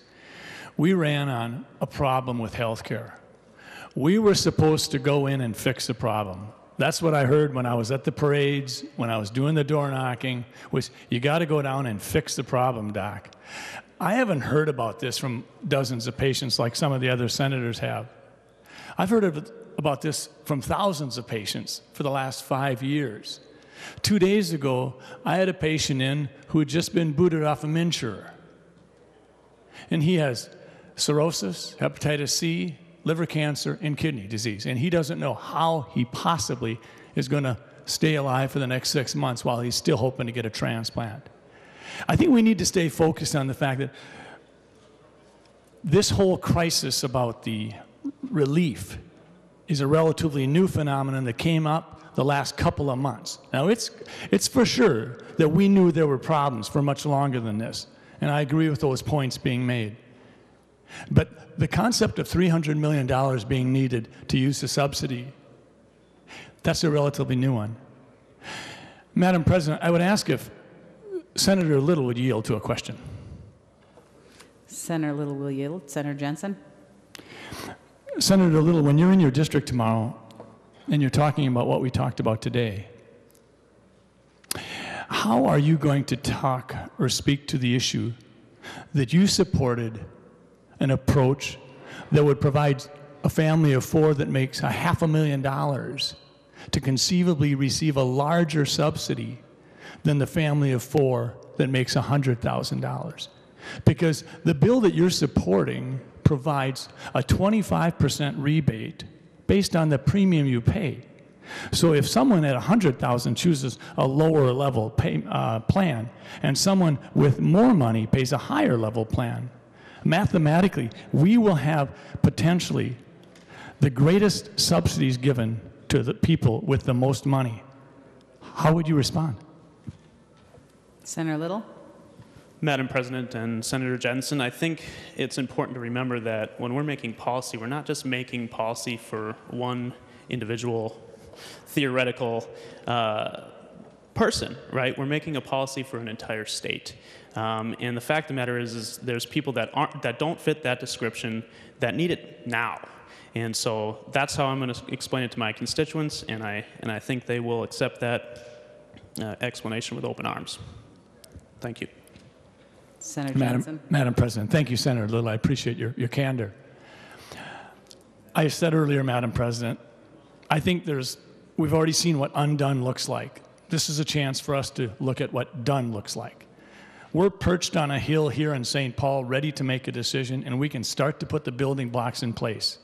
We ran on a problem with health care. We were supposed to go in and fix the problem. That's what I heard when I was at the parades, when I was doing the door knocking, was you got to go down and fix the problem, doc. I haven't heard about this from dozens of patients like some of the other senators have. I've heard of, about this from thousands of patients for the last five years. Two days ago, I had a patient in who had just been booted off a MNsure. And he has cirrhosis, hepatitis C, liver cancer, and kidney disease. And he doesn't know how he possibly is going to stay alive for the next six months while he's still hoping to get a transplant. I think we need to stay focused on the fact that this whole crisis about the relief is a relatively new phenomenon that came up the last couple of months. Now, it's, it's for sure that we knew there were problems for much longer than this, and I agree with those points being made. But the concept of $300 million being needed to use the subsidy, that's a relatively new one. Madam President, I would ask if Senator Little would yield to a question. Senator Little will yield. Senator Jensen? Senator Little, when you're in your district tomorrow and you're talking about what we talked about today, how are you going to talk or speak to the issue that you supported an approach that would provide a family of four that makes a half a million dollars to conceivably receive a larger subsidy than the family of four that makes $100,000. Because the bill that you're supporting provides a 25% rebate based on the premium you pay. So if someone at 100,000 chooses a lower level pay, uh, plan and someone with more money pays a higher level plan, mathematically, we will have potentially the greatest subsidies given to the people with the most money. How would you respond? Senator Little? Madam President and Senator Jensen, I think it's important to remember that when we're making policy, we're not just making policy for one individual theoretical uh, person, right? We're making a policy for an entire state. Um, and the fact of the matter is, is there's people that aren't that don't fit that description that need it now. And so that's how I'm going to explain it to my constituents, and I and I think they will accept that uh, explanation with open arms. Thank you. Senator Madam, Jensen? Madam President, thank you, Senator Little. I appreciate your, your candor. I said earlier, Madam President, I think there's, we've already seen what undone looks like. This is a chance for us to look at what done looks like. We're perched on a hill here in St. Paul, ready to make a decision, and we can start to put the building blocks in place.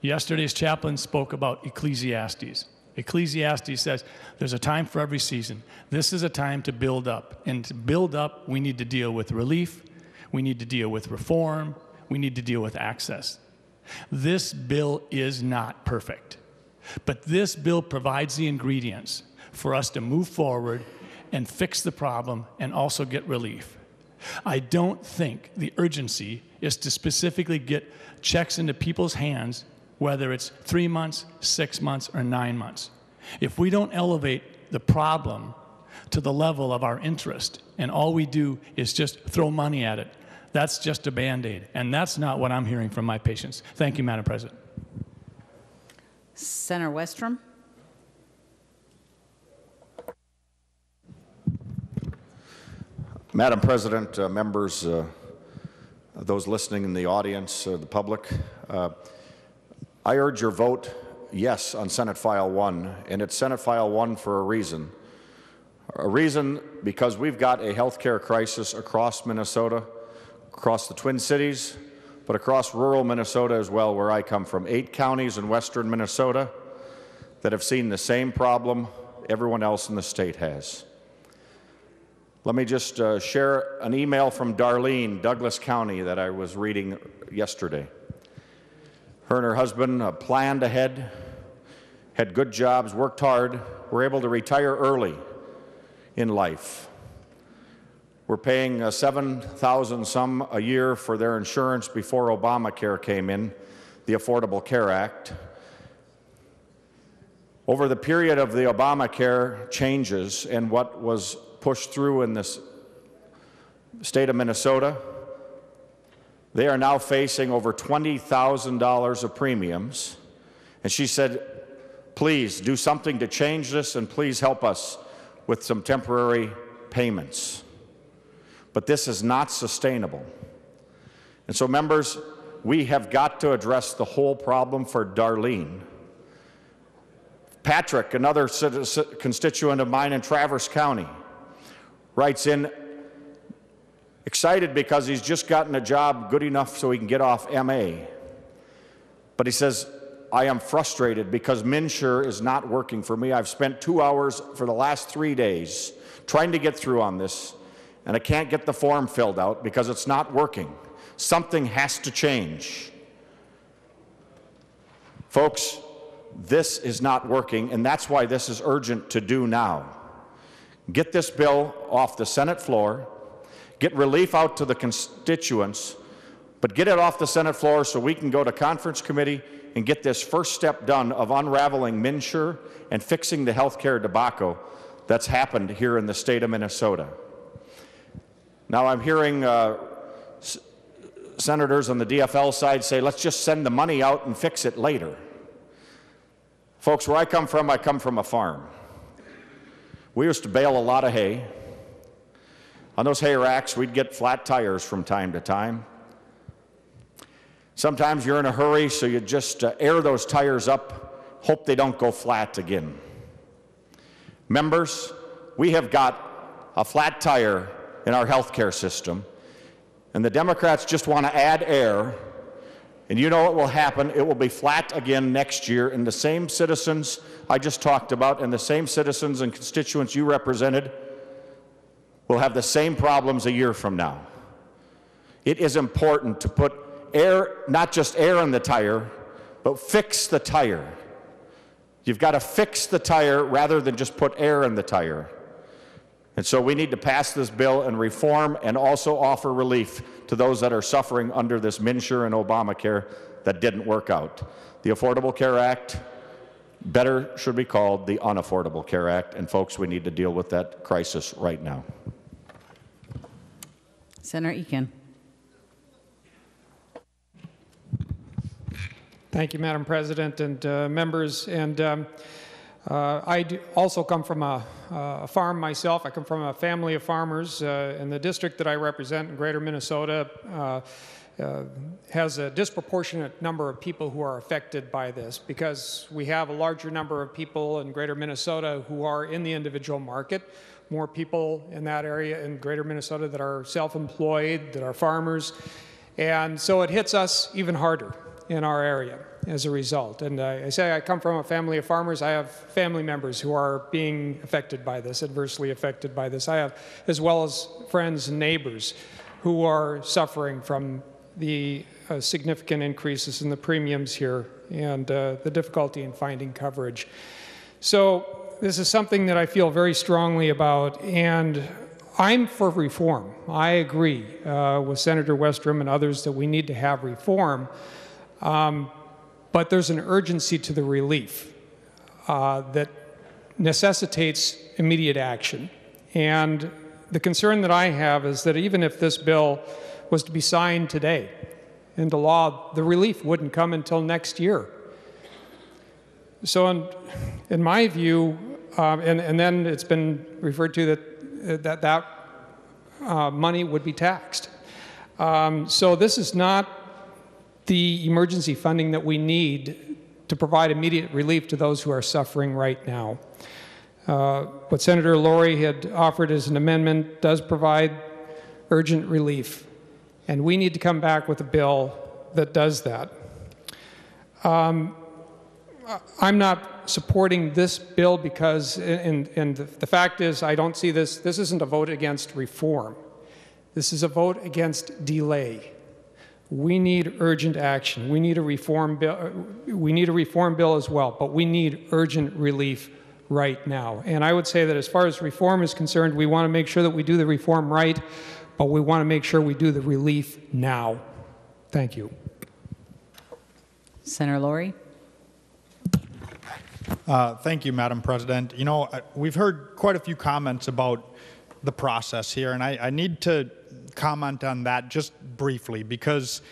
Yesterday's chaplain spoke about Ecclesiastes. Ecclesiastes says there's a time for every season. This is a time to build up. And to build up, we need to deal with relief, we need to deal with reform, we need to deal with access. This bill is not perfect, but this bill provides the ingredients for us to move forward and fix the problem and also get relief. I don't think the urgency is to specifically get checks into people's hands whether it's three months, six months, or nine months. If we don't elevate the problem to the level of our interest, and all we do is just throw money at it, that's just a band aid. And that's not what I'm hearing from my patients. Thank you, Madam President. Senator Westrom? Madam President, uh, members, uh, those listening in the audience, uh, the public, uh, I urge your vote yes on Senate File 1, and it's Senate File 1 for a reason. A reason because we've got a health care crisis across Minnesota, across the Twin Cities, but across rural Minnesota as well, where I come from. Eight counties in western Minnesota that have seen the same problem everyone else in the state has. Let me just uh, share an email from Darlene, Douglas County, that I was reading yesterday. Her and her husband uh, planned ahead, had good jobs, worked hard, were able to retire early in life. We're paying uh, 7,000 some a year for their insurance before Obamacare came in, the Affordable Care Act. Over the period of the Obamacare changes and what was pushed through in this state of Minnesota, they are now facing over $20,000 of premiums. And she said, please do something to change this and please help us with some temporary payments. But this is not sustainable. And so, members, we have got to address the whole problem for Darlene. Patrick, another constituent of mine in Traverse County, writes in excited because he's just gotten a job good enough so he can get off MA. But he says, I am frustrated because MNsure is not working for me. I've spent two hours for the last three days trying to get through on this, and I can't get the form filled out because it's not working. Something has to change. Folks, this is not working, and that's why this is urgent to do now. Get this bill off the Senate floor, get relief out to the constituents, but get it off the Senate floor so we can go to conference committee and get this first step done of unraveling MNsure and fixing the health care debacle that's happened here in the state of Minnesota. Now I'm hearing uh, senators on the DFL side say, let's just send the money out and fix it later. Folks, where I come from, I come from a farm. We used to bale a lot of hay. On those hay racks, we'd get flat tires from time to time. Sometimes you're in a hurry, so you just uh, air those tires up, hope they don't go flat again. Members, we have got a flat tire in our healthcare system, and the Democrats just want to add air, and you know what will happen? It will be flat again next year, and the same citizens I just talked about and the same citizens and constituents you represented will have the same problems a year from now. It is important to put air, not just air in the tire, but fix the tire. You've got to fix the tire rather than just put air in the tire. And so we need to pass this bill and reform and also offer relief to those that are suffering under this MNsure and Obamacare that didn't work out. The Affordable Care Act, better should be called the Unaffordable Care Act. And folks, we need to deal with that crisis right now. Senator Eken. Thank you, Madam President and uh, members. And um, uh, I also come from a, a, farm myself. I come from a family of farmers, uh, and the district that I represent in Greater Minnesota uh, uh, has a disproportionate number of people who are affected by this because we have a larger number of people in Greater Minnesota who are in the individual market more people in that area in greater Minnesota that are self employed, that are farmers. And so it hits us even harder in our area as a result. And uh, I say I come from a family of farmers. I have family members who are being affected by this, adversely affected by this. I have, as well as friends and neighbors who are suffering from the uh, significant increases in the premiums here and uh, the difficulty in finding coverage. So this is something that I feel very strongly about, and I'm for reform. I agree uh, with Senator Westrom and others that we need to have reform. Um, but there's an urgency to the relief uh, that necessitates immediate action. And the concern that I have is that even if this bill was to be signed today into law, the relief wouldn't come until next year. So, in, in my view, um, and, and then it's been referred to that that, that uh, money would be taxed. Um, so, this is not the emergency funding that we need to provide immediate relief to those who are suffering right now. Uh, what Senator Lourey had offered as an amendment does provide urgent relief, and we need to come back with a bill that does that. Um, I'm not supporting this bill because, and, and the fact is, I don't see this, this isn't a vote against reform. This is a vote against delay. We need urgent action. We need a reform bill. We need a reform bill as well, but we need urgent relief right now. And I would say that as far as reform is concerned, we want to make sure that we do the reform right, but we want to make sure we do the relief now. Thank you. Senator Lourey. Uh, Thank you, Madam President. You know, uh, we've heard quite a few comments about the process here, and I, I need to comment on that just briefly because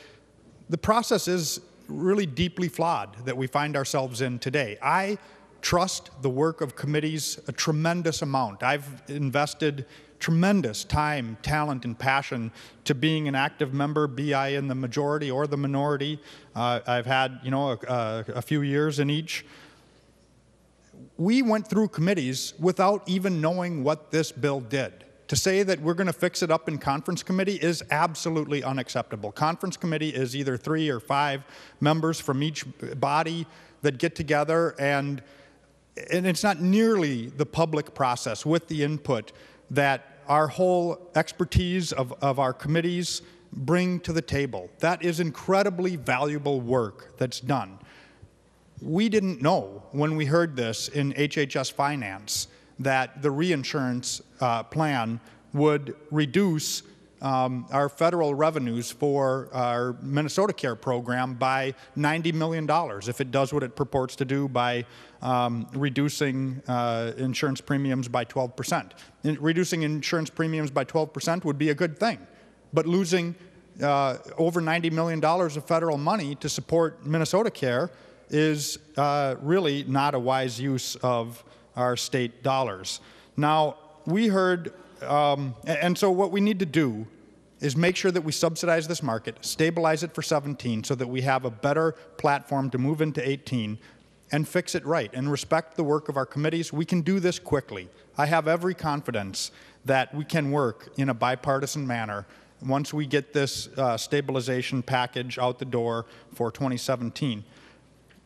the process is really deeply flawed that we find ourselves in today. I trust the work of committees a tremendous amount. I've invested tremendous time, talent, and passion to being an active member, be I in the majority or the minority. Uh, I've had, you know, a, a, a few years in each we went through committees without even knowing what this bill did. To say that we're going to fix it up in conference committee is absolutely unacceptable. Conference committee is either three or five members from each body that get together and and it's not nearly the public process with the input that our whole expertise of, of our committees bring to the table. That is incredibly valuable work that's done we didn't know when we heard this in HHS Finance that the reinsurance uh, plan would reduce um, our federal revenues for our Minnesota Care program by $90 million if it does what it purports to do by um, reducing uh, insurance premiums by 12%. In reducing insurance premiums by 12% would be a good thing, but losing uh, over $90 million of federal money to support Minnesota Care is uh, really not a wise use of our state dollars. Now, we heard, um, and so what we need to do is make sure that we subsidize this market, stabilize it for 17 so that we have a better platform to move into 18 and fix it right and respect the work of our committees. We can do this quickly. I have every confidence that we can work in a bipartisan manner once we get this uh, stabilization package out the door for 2017.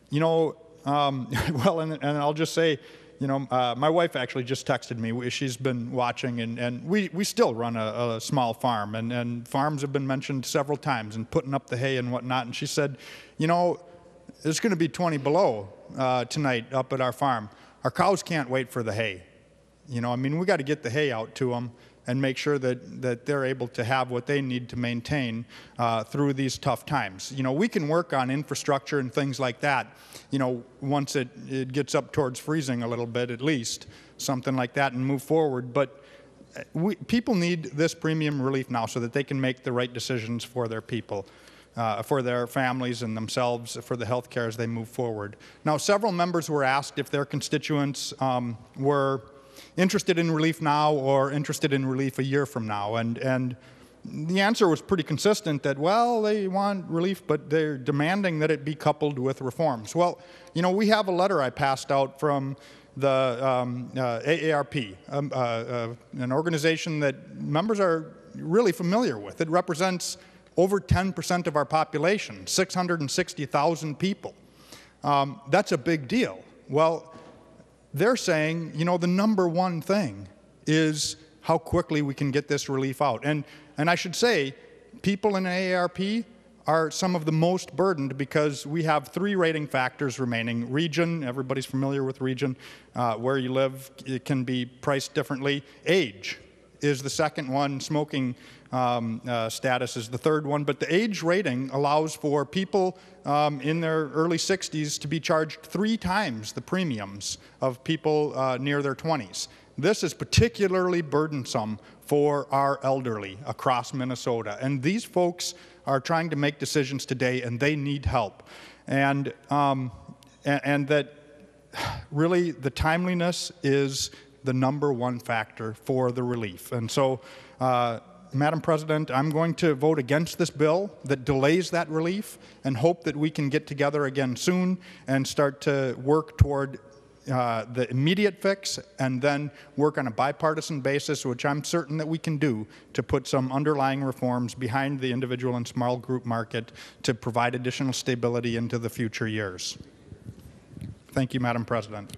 You know, um, [LAUGHS] well, and, and, I'll just say, you know, uh, my wife actually just texted me. She's been watching, and, and we, we still run a, a small farm, and, and farms have been mentioned several times, and putting up the hay and whatnot. And she said, you know, it's going to be 20 below uh, tonight up at our farm. Our cows can't wait for the hay. You know, I mean, we got to get the hay out to them and make sure that, that they're able to have what they need to maintain uh, through these tough times. You know, we can work on infrastructure and things like that, you know, once it, it gets up towards freezing a little bit at least, something like that, and move forward. But uh, we, people need this premium relief now so that they can make the right decisions for their people. Uh, for their families and themselves for the health care as they move forward. Now, several members were asked if their constituents um, were interested in relief now or interested in relief a year from now. And, and the answer was pretty consistent that, well, they want relief, but they're demanding that it be coupled with reforms. Well, you know, we have a letter I passed out from the um, uh, AARP, um, uh, uh, an organization that members are really familiar with. It represents over 10% of our population, 660,000 people. Um, that's a big deal. Well, they're saying, you know, the number one thing is how quickly we can get this relief out. And, and I should say, people in AARP are some of the most burdened because we have three rating factors remaining. Region, everybody's familiar with region, uh, where you live, it can be priced differently. Age is the second one, smoking um, uh, status is the third one, but the age rating allows for people um, in their early 60s to be charged three times the premiums of people uh, near their 20s. This is particularly burdensome for our elderly across Minnesota. And these folks are trying to make decisions today and they need help. And, um, and, and that [SIGHS] really the timeliness is the number one factor for the relief. And so uh, Madam President, I'm going to vote against this bill that delays that relief and hope that we can get together again soon and start to work toward uh, the immediate fix and then work on a bipartisan basis, which I'm certain that we can do, to put some underlying reforms behind the individual and small group market to provide additional stability into the future years. Thank you, Madam President.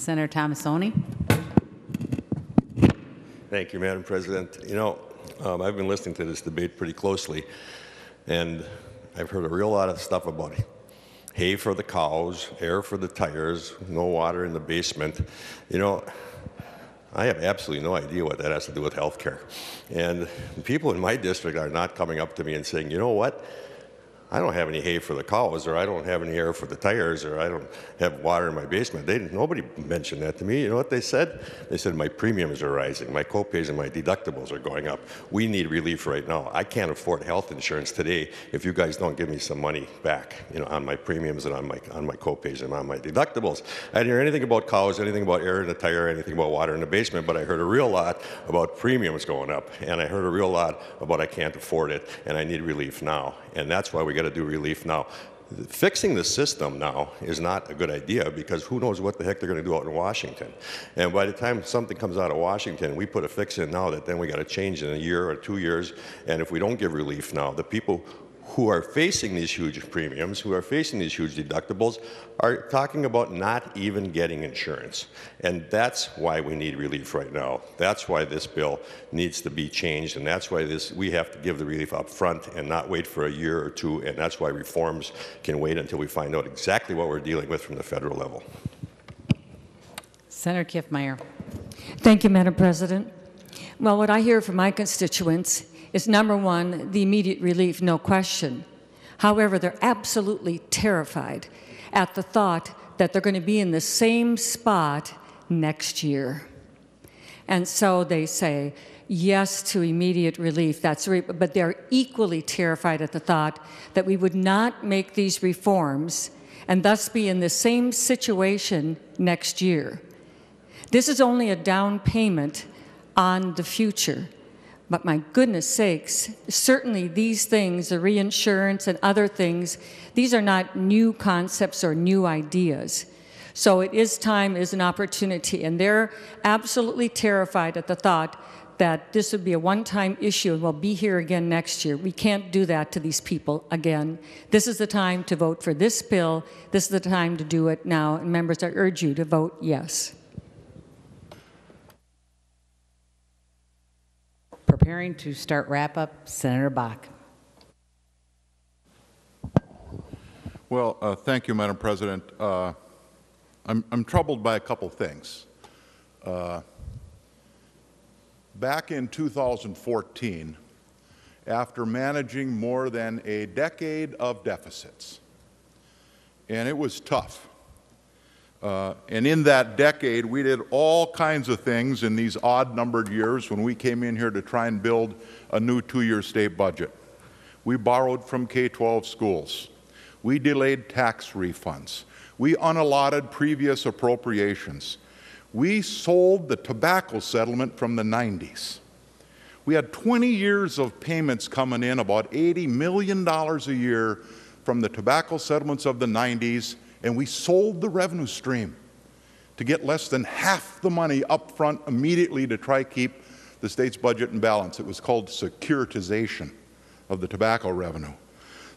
Senator Tomassoni. Thank you, Madam President. You know, um, I've been listening to this debate pretty closely, and I've heard a real lot of stuff about hay for the cows, air for the tires, no water in the basement. You know, I have absolutely no idea what that has to do with health care. And people in my district are not coming up to me and saying, you know what? I don't have any hay for the cows, or I don't have any air for the tires, or I don't have water in my basement. They didn't, nobody mentioned that to me. You know what they said? They said my premiums are rising, my copays and my deductibles are going up. We need relief right now. I can't afford health insurance today if you guys don't give me some money back, you know, on my premiums and on my on my copays and on my deductibles. I didn't hear anything about cows, anything about air in the tire, anything about water in the basement, but I heard a real lot about premiums going up, and I heard a real lot about I can't afford it and I need relief now. And that's why we got to do relief now. Fixing the system now is not a good idea because who knows what the heck they're going to do out in Washington. And by the time something comes out of Washington, we put a fix in now that then we got to change in a year or two years. And if we don't give relief now, the people who are facing these huge premiums, who are facing these huge deductibles, are talking about not even getting insurance. And that's why we need relief right now. That's why this bill needs to be changed, and that's why this we have to give the relief up front and not wait for a year or two, and that's why reforms can wait until we find out exactly what we're dealing with from the federal level. Senator Kiffmeyer. Thank you, Madam President. Well, what I hear from my constituents is number one, the immediate relief, no question. However, they're absolutely terrified at the thought that they're going to be in the same spot next year. And so they say yes to immediate relief. That's re- but they're equally terrified at the thought that we would not make these reforms and thus be in the same situation next year. This is only a down payment on the future. But my goodness sakes, certainly these things, the reinsurance and other things, these are not new concepts or new ideas. So it is time, is an opportunity, and they're absolutely terrified at the thought that this would be a one-time issue and we'll be here again next year. We can't do that to these people again. This is the time to vote for this bill. This is the time to do it now. And members, I urge you to vote yes. Preparing to start wrap up, Senator Bakk. Well, uh, thank you, Madam President. Uh, I'm, I'm, troubled by a couple things. Uh, back in 2014, after managing more than a decade of deficits, and it was tough. Uh, and in that decade, we did all kinds of things in these odd numbered years when we came in here to try and build a new two year state budget. We borrowed from K 12 schools. We delayed tax refunds. We unallotted previous appropriations. We sold the tobacco settlement from the 90s. We had 20 years of payments coming in, about $80 million a year from the tobacco settlements of the 90s and we sold the revenue stream to get less than half the money up front immediately to try to keep the state's budget in balance. It was called securitization of the tobacco revenue.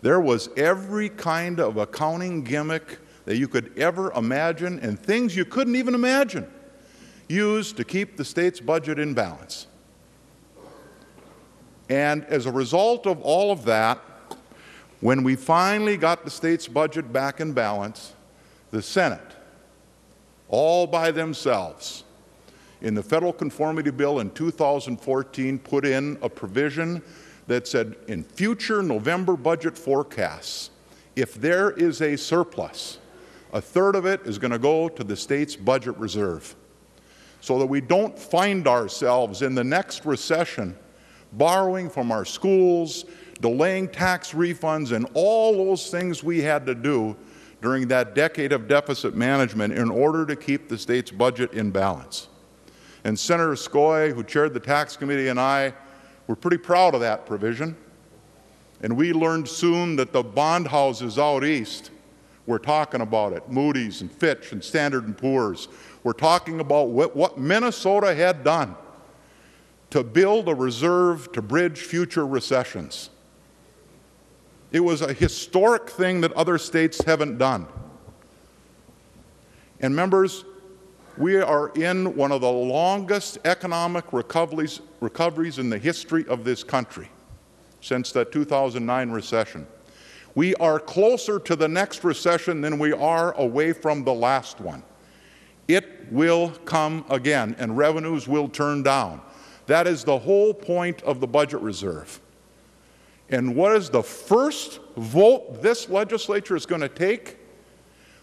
There was every kind of accounting gimmick that you could ever imagine and things you couldn't even imagine used to keep the state's budget in balance. And as a result of all of that, when we finally got the state's budget back in balance, the Senate, all by themselves, in the federal conformity bill in 2014, put in a provision that said in future November budget forecasts, if there is a surplus, a third of it is going to go to the state's budget reserve. So that we don't find ourselves in the next recession borrowing from our schools, delaying tax refunds, and all those things we had to do during that decade of deficit management in order to keep the state's budget in balance. And Senator Skoe, who chaired the tax committee, and I were pretty proud of that provision. And we learned soon that the bond houses out east were talking about it. Moody's and Fitch and Standard & Poor's were talking about what, what Minnesota had done to build a reserve to bridge future recessions. It was a historic thing that other states haven't done. And members, we are in one of the longest economic recoveries, recoveries in the history of this country since the 2009 recession. We are closer to the next recession than we are away from the last one. It will come again, and revenues will turn down. That is the whole point of the budget reserve. And what is the first vote this legislature is going to take?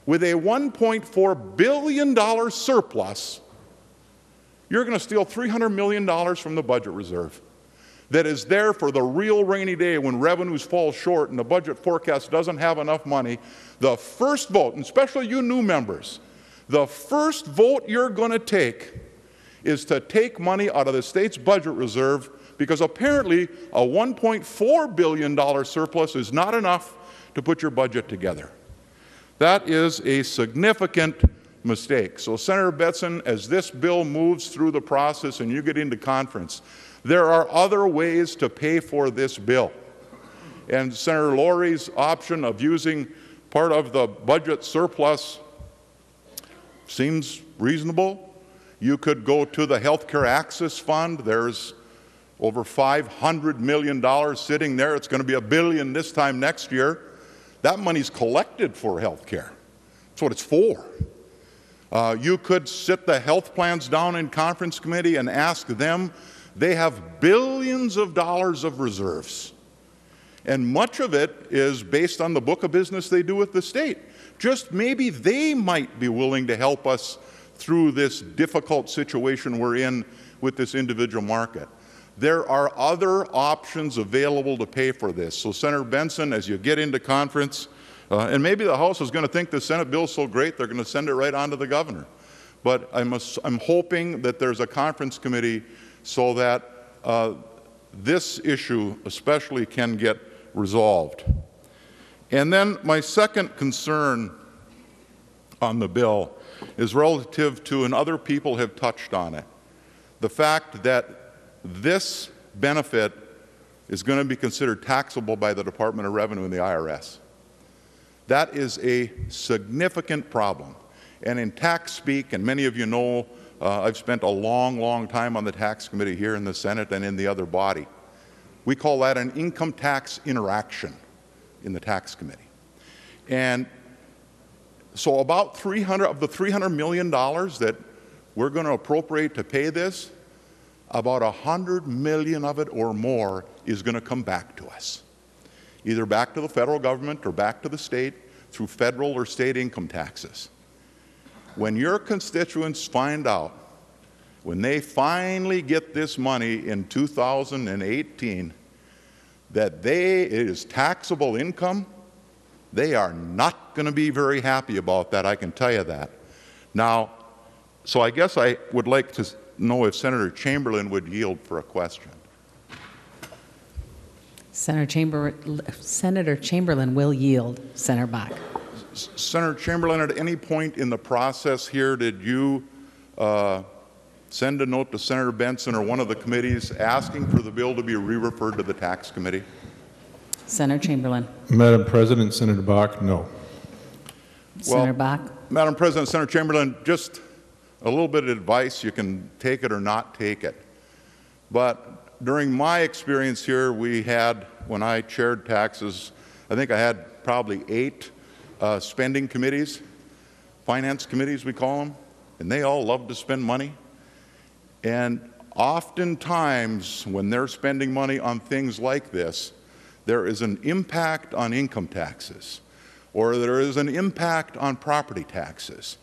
With a $1.4 billion surplus, you're going to steal $300 million from the budget reserve that is there for the real rainy day when revenues fall short and the budget forecast doesn't have enough money. The first vote, and especially you new members, the first vote you're going to take is to take money out of the state's budget reserve because apparently a $1.4 billion surplus is not enough to put your budget together. That is a significant mistake. So, Senator Benson, as this bill moves through the process and you get into conference, there are other ways to pay for this bill. And Senator Lourey's option of using part of the budget surplus seems reasonable. You could go to the Healthcare Access Fund. There's over $500 million sitting there. It's going to be a billion this time next year. That money's collected for health care. That's what it's for. Uh, you could sit the health plans down in conference committee and ask them. They have billions of dollars of reserves. And much of it is based on the book of business they do with the state. Just maybe they might be willing to help us through this difficult situation we're in with this individual market. There are other options available to pay for this. So, Senator Benson, as you get into conference, uh, and maybe the House is going to think the Senate bill is so great they're going to send it right on to the governor. But I'm, I'm hoping that there's a conference committee so that uh, this issue especially can get resolved. And then my second concern on the bill is relative to, and other people have touched on it, the fact that this benefit is going to be considered taxable by the Department of Revenue and the IRS. That is a significant problem. And in tax speak, and many of you know, uh, I've spent a long, long time on the tax committee here in the Senate and in the other body. We call that an income tax interaction in the tax committee. And so about 300 of the 300 million dollars that we're going to appropriate to pay this, about 100 million of it or more is going to come back to us. Either back to the federal government or back to the state through federal or state income taxes. When your constituents find out, when they finally get this money in 2018, that they, it is taxable income, they are not going to be very happy about that, I can tell you that. Now, so I guess I would like to know if Senator Chamberlain would yield for a question. Senator, Chamber, Senator Chamberlain will yield. Senator Bakk. Senator Chamberlain, at any point in the process here, did you uh, send a note to Senator Benson or one of the committees asking for the bill to be re-referred to the tax committee? Senator Chamberlain. Madam President, Senator Bakk, no. Senator Bakk. Madam President, Senator Chamberlain, just a little bit of advice. You can take it or not take it. But during my experience here, we had, when I chaired taxes, I think I had probably eight uh, spending committees, finance committees, we call them, and they all love to spend money. And oftentimes, when they're spending money on things like this, there is an impact on income taxes, or there is an impact on property taxes.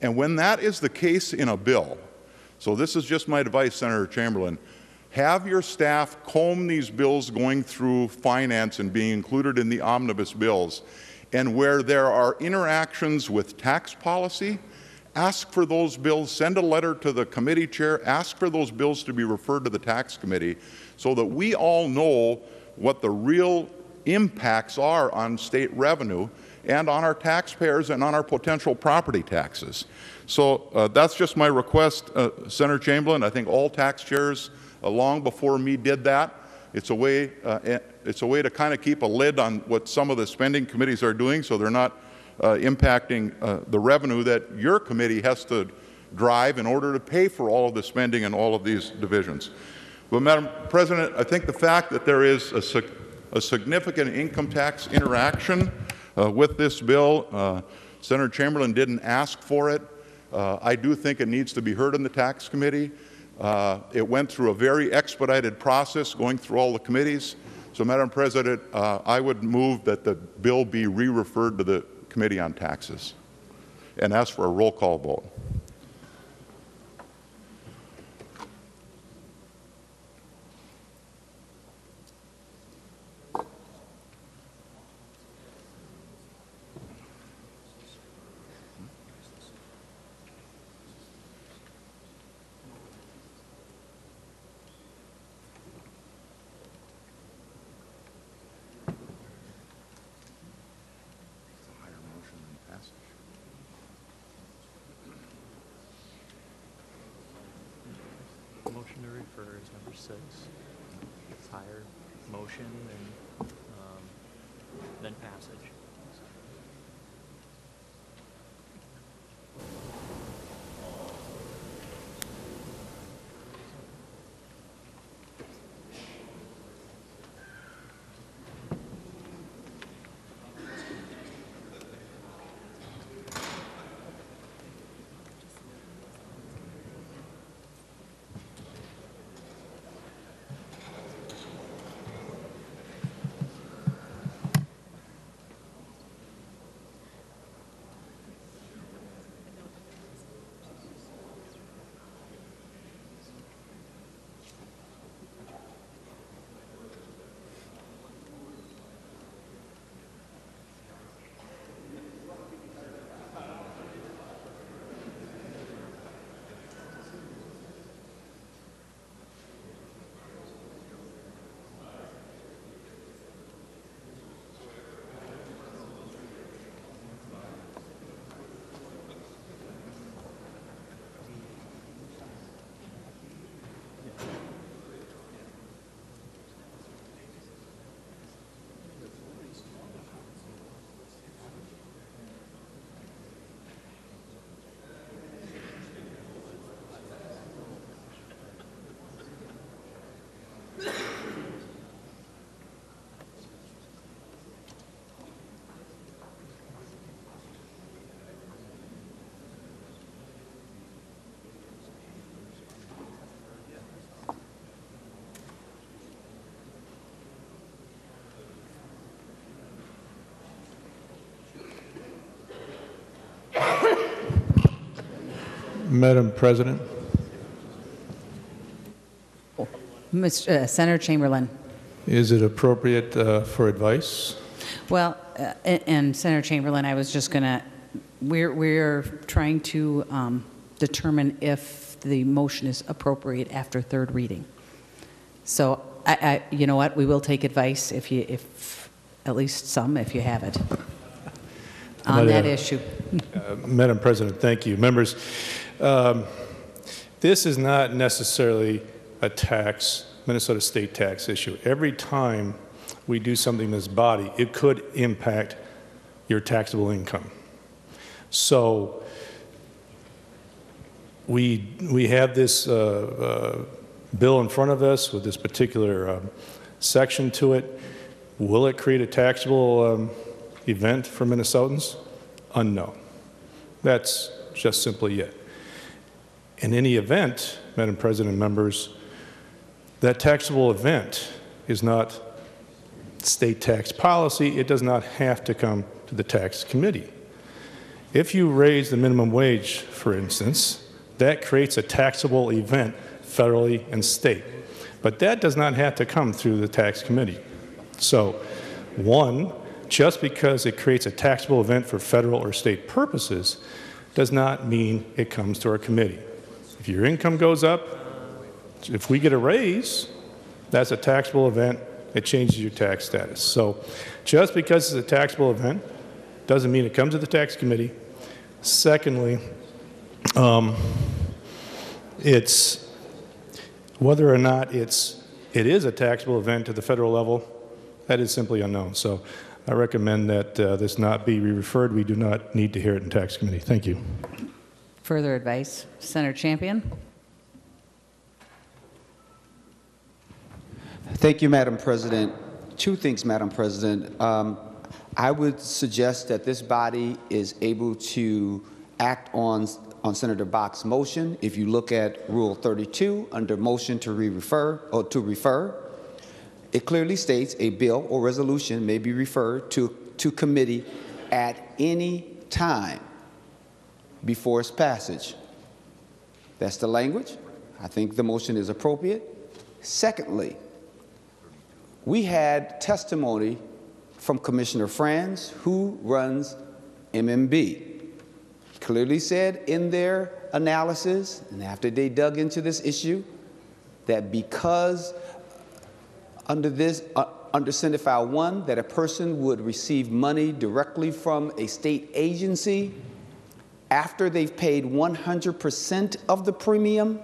And when that is the case in a bill, so this is just my advice, Senator Chamberlain, have your staff comb these bills going through finance and being included in the omnibus bills. And where there are interactions with tax policy, ask for those bills, send a letter to the committee chair, ask for those bills to be referred to the tax committee so that we all know what the real impacts are on state revenue and on our taxpayers and on our potential property taxes. So uh, that's just my request, uh, Senator Chamberlain. I think all tax chairs uh, long before me did that. It's a way, uh, eh, it's a way to kind of keep a lid on what some of the spending committees are doing so they're not uh, impacting uh, the revenue that your committee has to drive in order to pay for all of the spending in all of these divisions. But Madam President, I think the fact that there is a, a significant income tax interaction uh, with this bill. Uh, Senator Chamberlain didn't ask for it. Uh, I do think it needs to be heard in the tax committee. Uh, it went through a very expedited process going through all the committees. So, Madam President, uh, I would move that the bill be re-referred to the Committee on Taxes and ask for a roll call vote. Motion to refer is number six. It's higher motion than, um, than passage. Madam President, Mr. uh, Senator Chamberlain. is it appropriate uh, for advice? Well, uh, and and Senator Chamberlain, I was just going to, we're, we're trying to um, determine if the motion is appropriate after third reading. So I, I, you know what, we will take advice if you, if, at least some, if you have it, on Madam- that issue. [LAUGHS] Uh, Madam President, thank you. Members, um, this is not necessarily a tax, Minnesota state tax issue. Every time we do something in this body, it could impact your taxable income. So we, we have this uh, uh, bill in front of us with this particular um, section to it. Will it create a taxable um, event for Minnesotans? Unknown. That's just simply it. In any event, Madam President members, that taxable event is not state tax policy. It does not have to come to the tax committee. If you raise the minimum wage, for instance, that creates a taxable event federally and state. But that does not have to come through the tax committee. So, one, just because it creates a taxable event for federal or state purposes does not mean it comes to our committee. If your income goes up, if we get a raise, that's a taxable event. It changes your tax status. So just because it's a taxable event doesn't mean it comes to the tax committee. Secondly, um, it's whether or not it's it is a taxable event to the federal level, that is simply unknown. So I recommend that uh, this not be re-referred. We do not need to hear it in tax committee. Thank you. Further advice, Senator Champion? Thank you, Madam President. Two things, Madam President. Um, I would suggest that this body is able to act on, on Senator Bakk's motion. If you look at Rule 32 under motion to re-refer or to refer, it clearly states a bill or resolution may be referred to, to committee at any time before its passage. That's the language. I think the motion is appropriate. Secondly, we had testimony from Commissioner Frans, who runs MMB. Clearly said in their analysis, and after they dug into this issue, that because under this, uh, under Senate File 1, that a person would receive money directly from a state agency after they've paid 100% of the premium,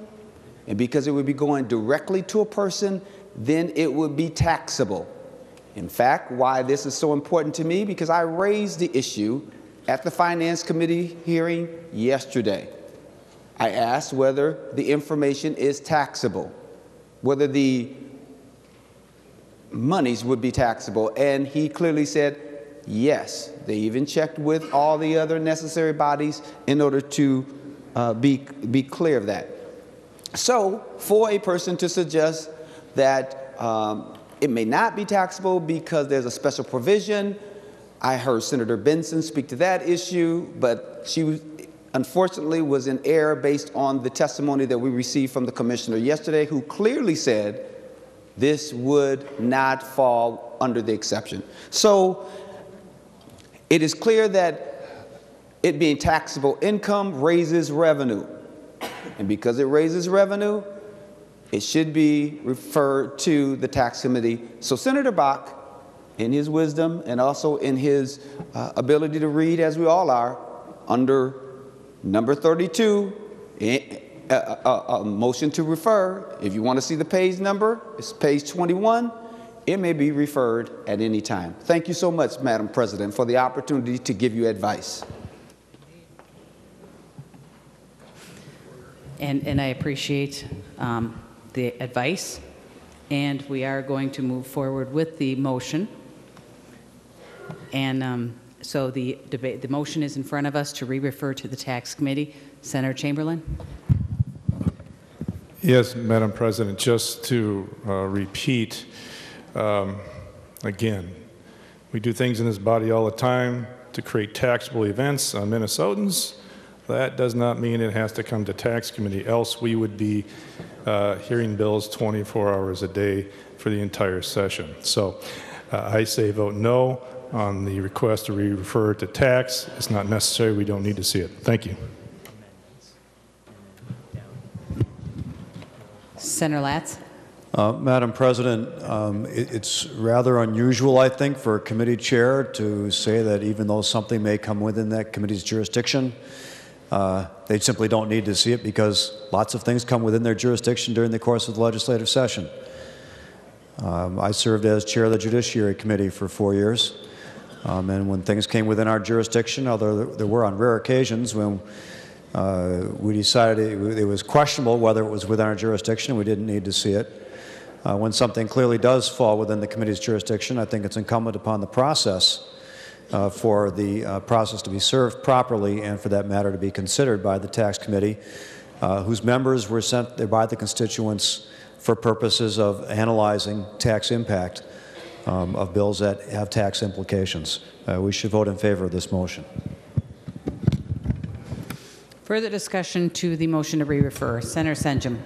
and because it would be going directly to a person, then it would be taxable. In fact, why this is so important to me, because I raised the issue at the Finance Committee hearing yesterday. I asked whether the information is taxable, whether the monies would be taxable, and he clearly said yes. They even checked with all the other necessary bodies in order to uh, be, be clear of that. So, for a person to suggest that um, it may not be taxable because there's a special provision, I heard Senator Benson speak to that issue, but she unfortunately was in error based on the testimony that we received from the commissioner yesterday, who clearly said this would not fall under the exception. So it is clear that it being taxable income raises revenue. And because it raises revenue, it should be referred to the tax committee. So Senator Bakk, in his wisdom and also in his uh, ability to read, as we all are, under number 32, a, a, a, a motion to refer, if you want to see the page number, it's page 21. It may be referred at any time. Thank you so much, Madam President, for the opportunity to give you advice. And, and I appreciate um, the advice, and we are going to move forward with the motion. And um, so the debate, the motion is in front of us to re-refer to the tax committee. Senator Chamberlain? Yes, Madam President, just to uh, repeat, um, again, we do things in this body all the time to create taxable events on Minnesotans. That does not mean it has to come to tax committee, else we would be uh, hearing bills 24 hours a day for the entire session. So uh, I say vote no on the request to re-refer to tax. It's not necessary. We don't need to see it. Thank you. Senator Latz? Uh, Madam President, um, it, it's rather unusual, I think, for a committee chair to say that even though something may come within that committee's jurisdiction, uh, they simply don't need to see it because lots of things come within their jurisdiction during the course of the legislative session. Um, I served as chair of the Judiciary Committee for four years, um, and when things came within our jurisdiction, although there were on rare occasions when uh, we decided it, it, was questionable whether it was within our jurisdiction. We didn't need to see it. Uh, when something clearly does fall within the committee's jurisdiction, I think it's incumbent upon the process uh, for the uh, process to be served properly and for that matter to be considered by the tax committee, uh, whose members were sent there by the constituents for purposes of analyzing tax impact um, of bills that have tax implications. Uh, we should vote in favor of this motion. Further discussion to the motion to re-refer. Senator Senjem.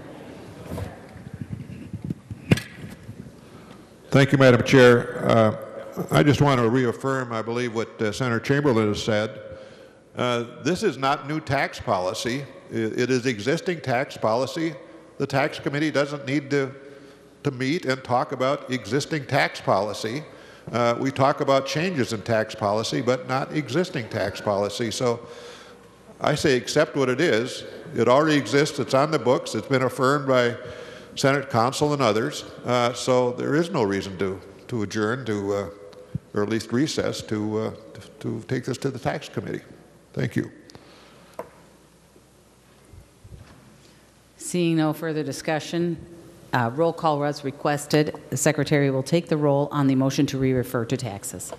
Thank you, Madam Chair. Uh, I just want to reaffirm, I believe, what uh, Senator Chamberlain has said. Uh, this is not new tax policy. It, it is existing tax policy. The tax committee doesn't need to, to meet and talk about existing tax policy. Uh, we talk about changes in tax policy, but not existing tax policy. So I say accept what it is. It already exists. It's on the books. It's been affirmed by Senate Counsel and others. Uh, so there is no reason to, to adjourn to, uh, or at least recess to, uh, to, to take this to the tax committee. Thank you. Seeing no further discussion, uh, roll call was requested. The secretary will take the roll on the motion to re-refer to taxes.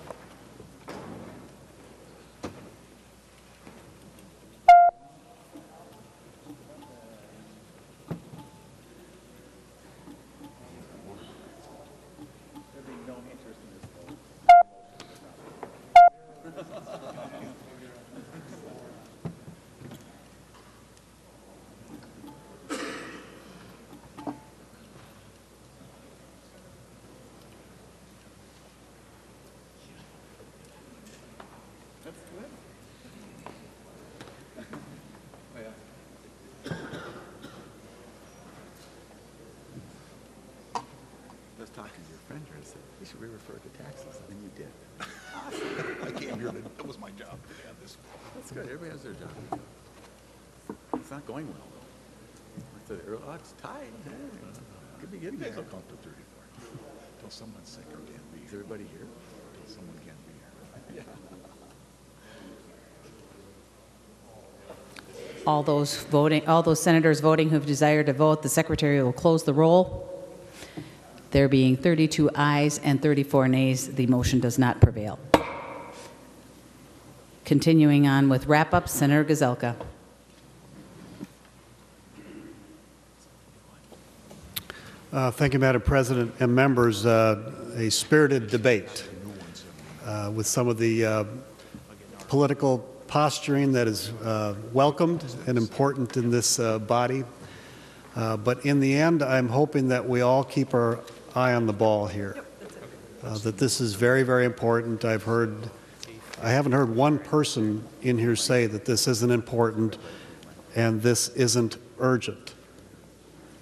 friend here and said, you should re-refer to taxes, and you did. Awesome. I came here to, that was my job to add this. That's good, everybody has their job. It's not going well, though. I said, oh, it's tight, hey, could be getting there. Guys will count to 34. Until someone's sick or can't be Is here. everybody here? Until someone can't be here. Yeah. All those voting, all those senators voting who've desired to vote, the secretary will close the roll. There being 32 ayes and 34 nays, the motion does not prevail. Continuing on with wrap-up, Senator Gazelka. Uh, Thank you, Madam President and members. Uh, A spirited debate uh, with some of the uh, political posturing that is uh, welcomed and important in this uh, body. Uh, But in the end, I'm hoping that we all keep our eye on the ball here, Uh, that this is very, very important. I've heard, I haven't heard one person in here say that this isn't important and this isn't urgent.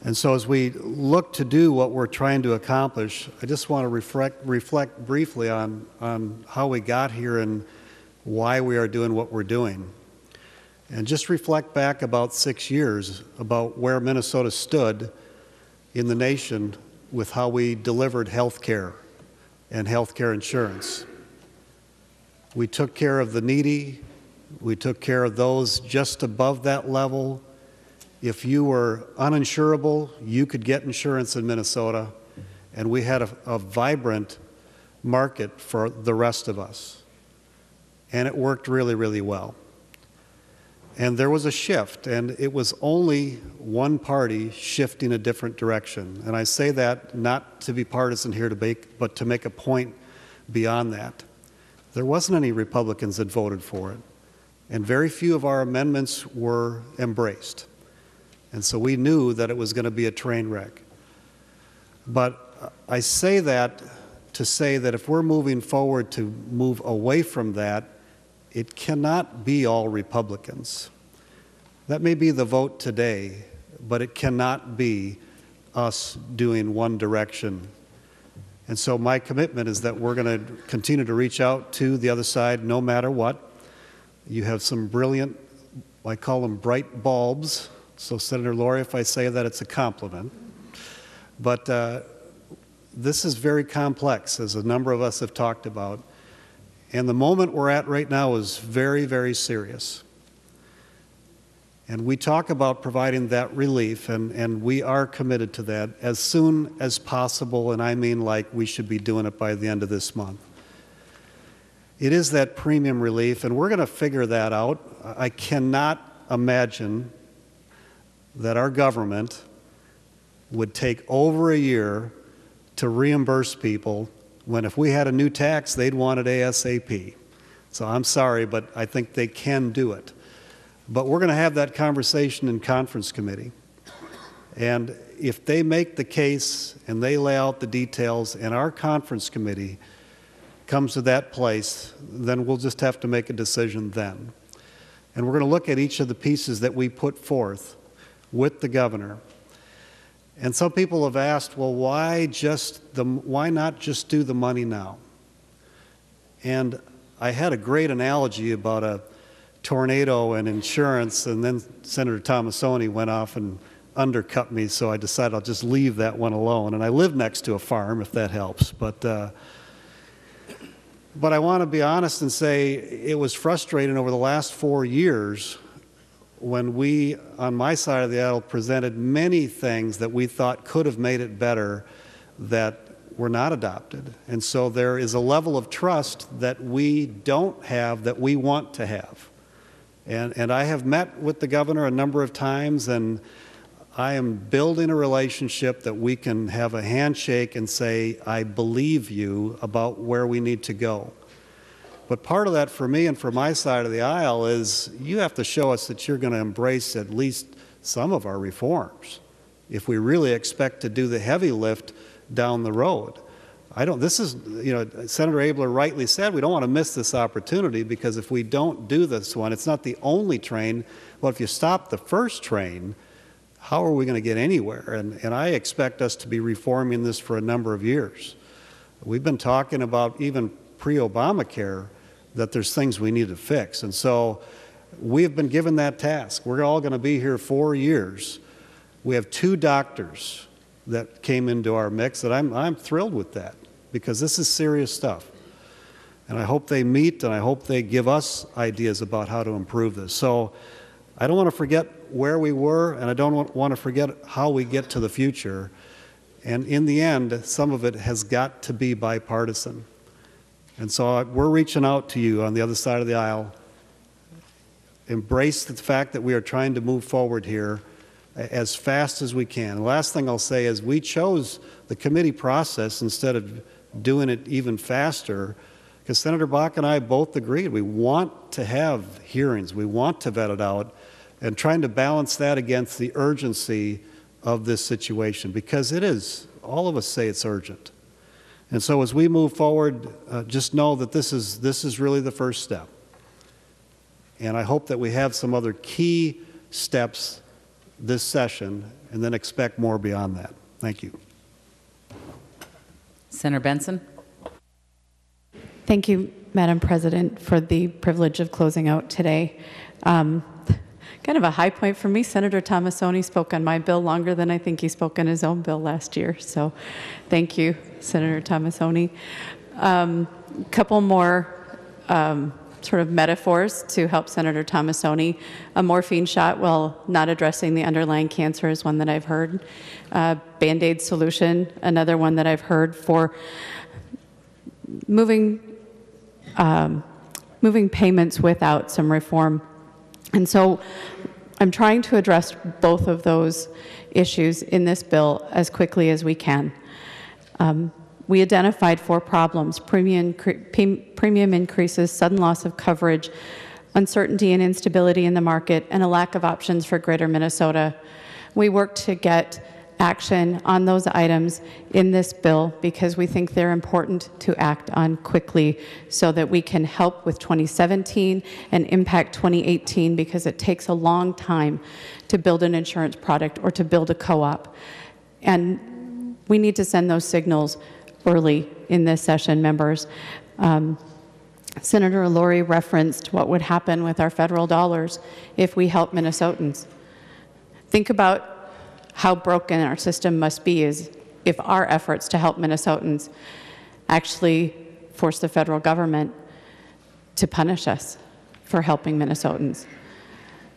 And so, as we look to do what we're trying to accomplish, I just want to reflect, reflect briefly on, on how we got here and why we are doing what we're doing. And just reflect back about six years about where Minnesota stood in the nation with how we delivered health care and health care insurance. We took care of the needy, we took care of those just above that level. If you were uninsurable, you could get insurance in Minnesota, and we had a, a vibrant market for the rest of us. And it worked really, really well. And there was a shift, and it was only one party shifting a different direction. And I say that not to be partisan here, to make, but to make a point beyond that. There wasn't any Republicans that voted for it, and very few of our amendments were embraced. And so we knew that it was going to be a train wreck. But I say that to say that if we're moving forward to move away from that, it cannot be all Republicans. That may be the vote today, but it cannot be us doing one direction. And so my commitment is that we're going to continue to reach out to the other side no matter what. You have some brilliant, I call them bright bulbs. So, Senator Lourey, if I say that, it's a compliment. But uh, this is very complex, as a number of us have talked about. And the moment we're at right now is very, very serious. And we talk about providing that relief, and, and we are committed to that as soon as possible, and I mean like we should be doing it by the end of this month. It is that premium relief, and we're going to figure that out. I cannot imagine that our government would take over a year to reimburse people when if we had a new tax, they'd want it ASAP. So I'm sorry, but I think they can do it. But we're going to have that conversation in conference committee. And if they make the case and they lay out the details and our conference committee comes to that place, then we'll just have to make a decision then. And we're going to look at each of the pieces that we put forth with the governor. And some people have asked, well, why just the, why not just do the money now? And I had a great analogy about a tornado and insurance, and then Senator Tomassoni went off and undercut me, so I decided I'll just leave that one alone. And I live next to a farm, if that helps. But, uh, but I want to be honest and say it was frustrating over the last four years when we, on my side of the aisle, presented many things that we thought could have made it better that were not adopted. And so there is a level of trust that we don't have that we want to have. And, and I have met with the governor a number of times, and I am building a relationship that we can have a handshake and say, I believe you about where we need to go. But part of that for me and for my side of the aisle is you have to show us that you're going to embrace at least some of our reforms if we really expect to do the heavy lift down the road. I don't, this is, you know, Senator Abeler rightly said we don't want to miss this opportunity because if we don't do this one, it's not the only train. Well, if you stop the first train, how are we going to get anywhere? And, and I expect us to be reforming this for a number of years. We've been talking about even pre-Obamacare that there's things we need to fix. And so we have been given that task. We're all going to be here four years. We have two doctors that came into our mix, and I'm, I'm thrilled with that because this is serious stuff. And I hope they meet and I hope they give us ideas about how to improve this. So I don't want to forget where we were and I don't want to forget how we get to the future. And in the end, some of it has got to be bipartisan. And so we're reaching out to you on the other side of the aisle. Embrace the fact that we are trying to move forward here as fast as we can. The last thing I'll say is we chose the committee process instead of doing it even faster because Senator Bakk and I both agreed we want to have hearings, we want to vet it out, and trying to balance that against the urgency of this situation because it is, all of us say it's urgent. And so as we move forward, uh, just know that this is, this is really the first step. And I hope that we have some other key steps this session and then expect more beyond that. Thank you. Senator Benson? Thank you, Madam President, for the privilege of closing out today. Um, kind of a high point for me. Senator Tomassoni spoke on my bill longer than I think he spoke on his own bill last year. So thank you, Senator Tomassoni. A um, couple more um, sort of metaphors to help Senator Tomassoni. A morphine shot while not addressing the underlying cancer is one that I've heard. Uh, Band aid solution, another one that I've heard for moving um, moving payments without some reform. And so I'm trying to address both of those issues in this bill as quickly as we can. Um, we identified four problems premium, premium increases, sudden loss of coverage, uncertainty and instability in the market, and a lack of options for greater Minnesota. We worked to get action on those items in this bill because we think they're important to act on quickly so that we can help with 2017 and impact 2018 because it takes a long time to build an insurance product or to build a co-op. And we need to send those signals early in this session, members. Um, Senator Lourey referenced what would happen with our federal dollars if we help Minnesotans. Think about how broken our system must be is if our efforts to help Minnesotans actually force the federal government to punish us for helping Minnesotans.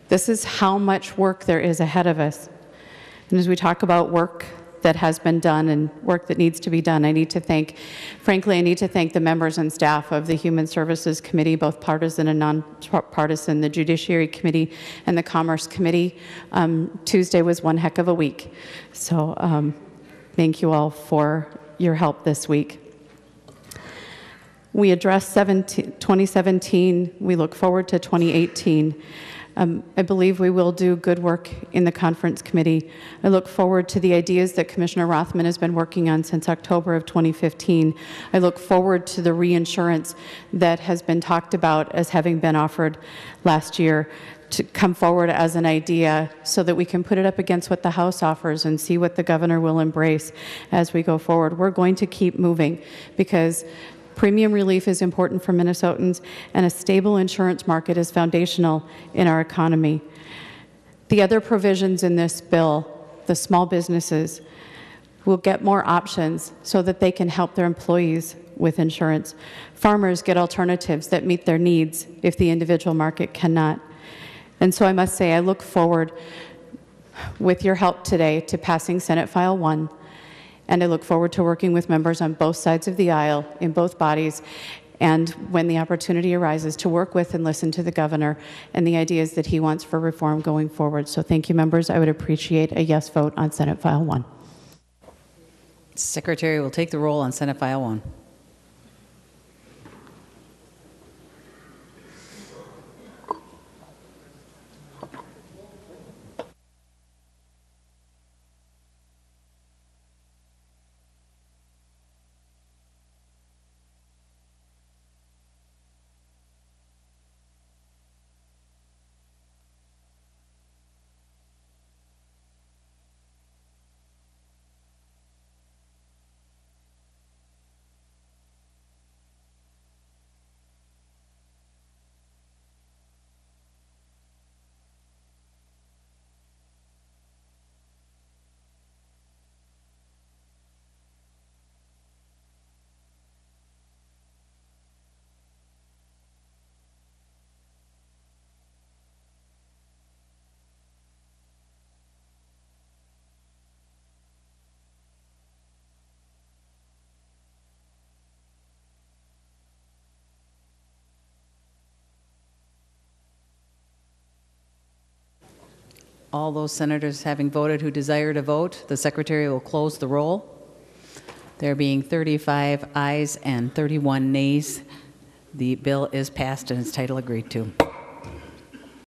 This is how much work there is ahead of us. And as we talk about work that has been done and work that needs to be done. I need to thank, frankly, I need to thank the members and staff of the Human Services Committee, both partisan and nonpartisan, the Judiciary Committee and the Commerce Committee. Um, Tuesday was one heck of a week. So um, thank you all for your help this week. We addressed 17, 2017. We look forward to 2018. Um, I believe we will do good work in the conference committee. I look forward to the ideas that Commissioner Rothman has been working on since October of 2015. I look forward to the reinsurance that has been talked about as having been offered last year to come forward as an idea so that we can put it up against what the House offers and see what the governor will embrace as we go forward. We're going to keep moving because Premium relief is important for Minnesotans, and a stable insurance market is foundational in our economy. The other provisions in this bill, the small businesses, will get more options so that they can help their employees with insurance. Farmers get alternatives that meet their needs if the individual market cannot. And so I must say, I look forward with your help today to passing Senate File 1 and I look forward to working with members on both sides of the aisle in both bodies and when the opportunity arises to work with and listen to the governor and the ideas that he wants for reform going forward. So thank you, members. I would appreciate a yes vote on Senate File 1. Secretary will take the roll on Senate File 1. All those senators having voted who desire to vote, the secretary will close the roll. There being 35 ayes and 31 nays, the bill is passed and its title agreed to.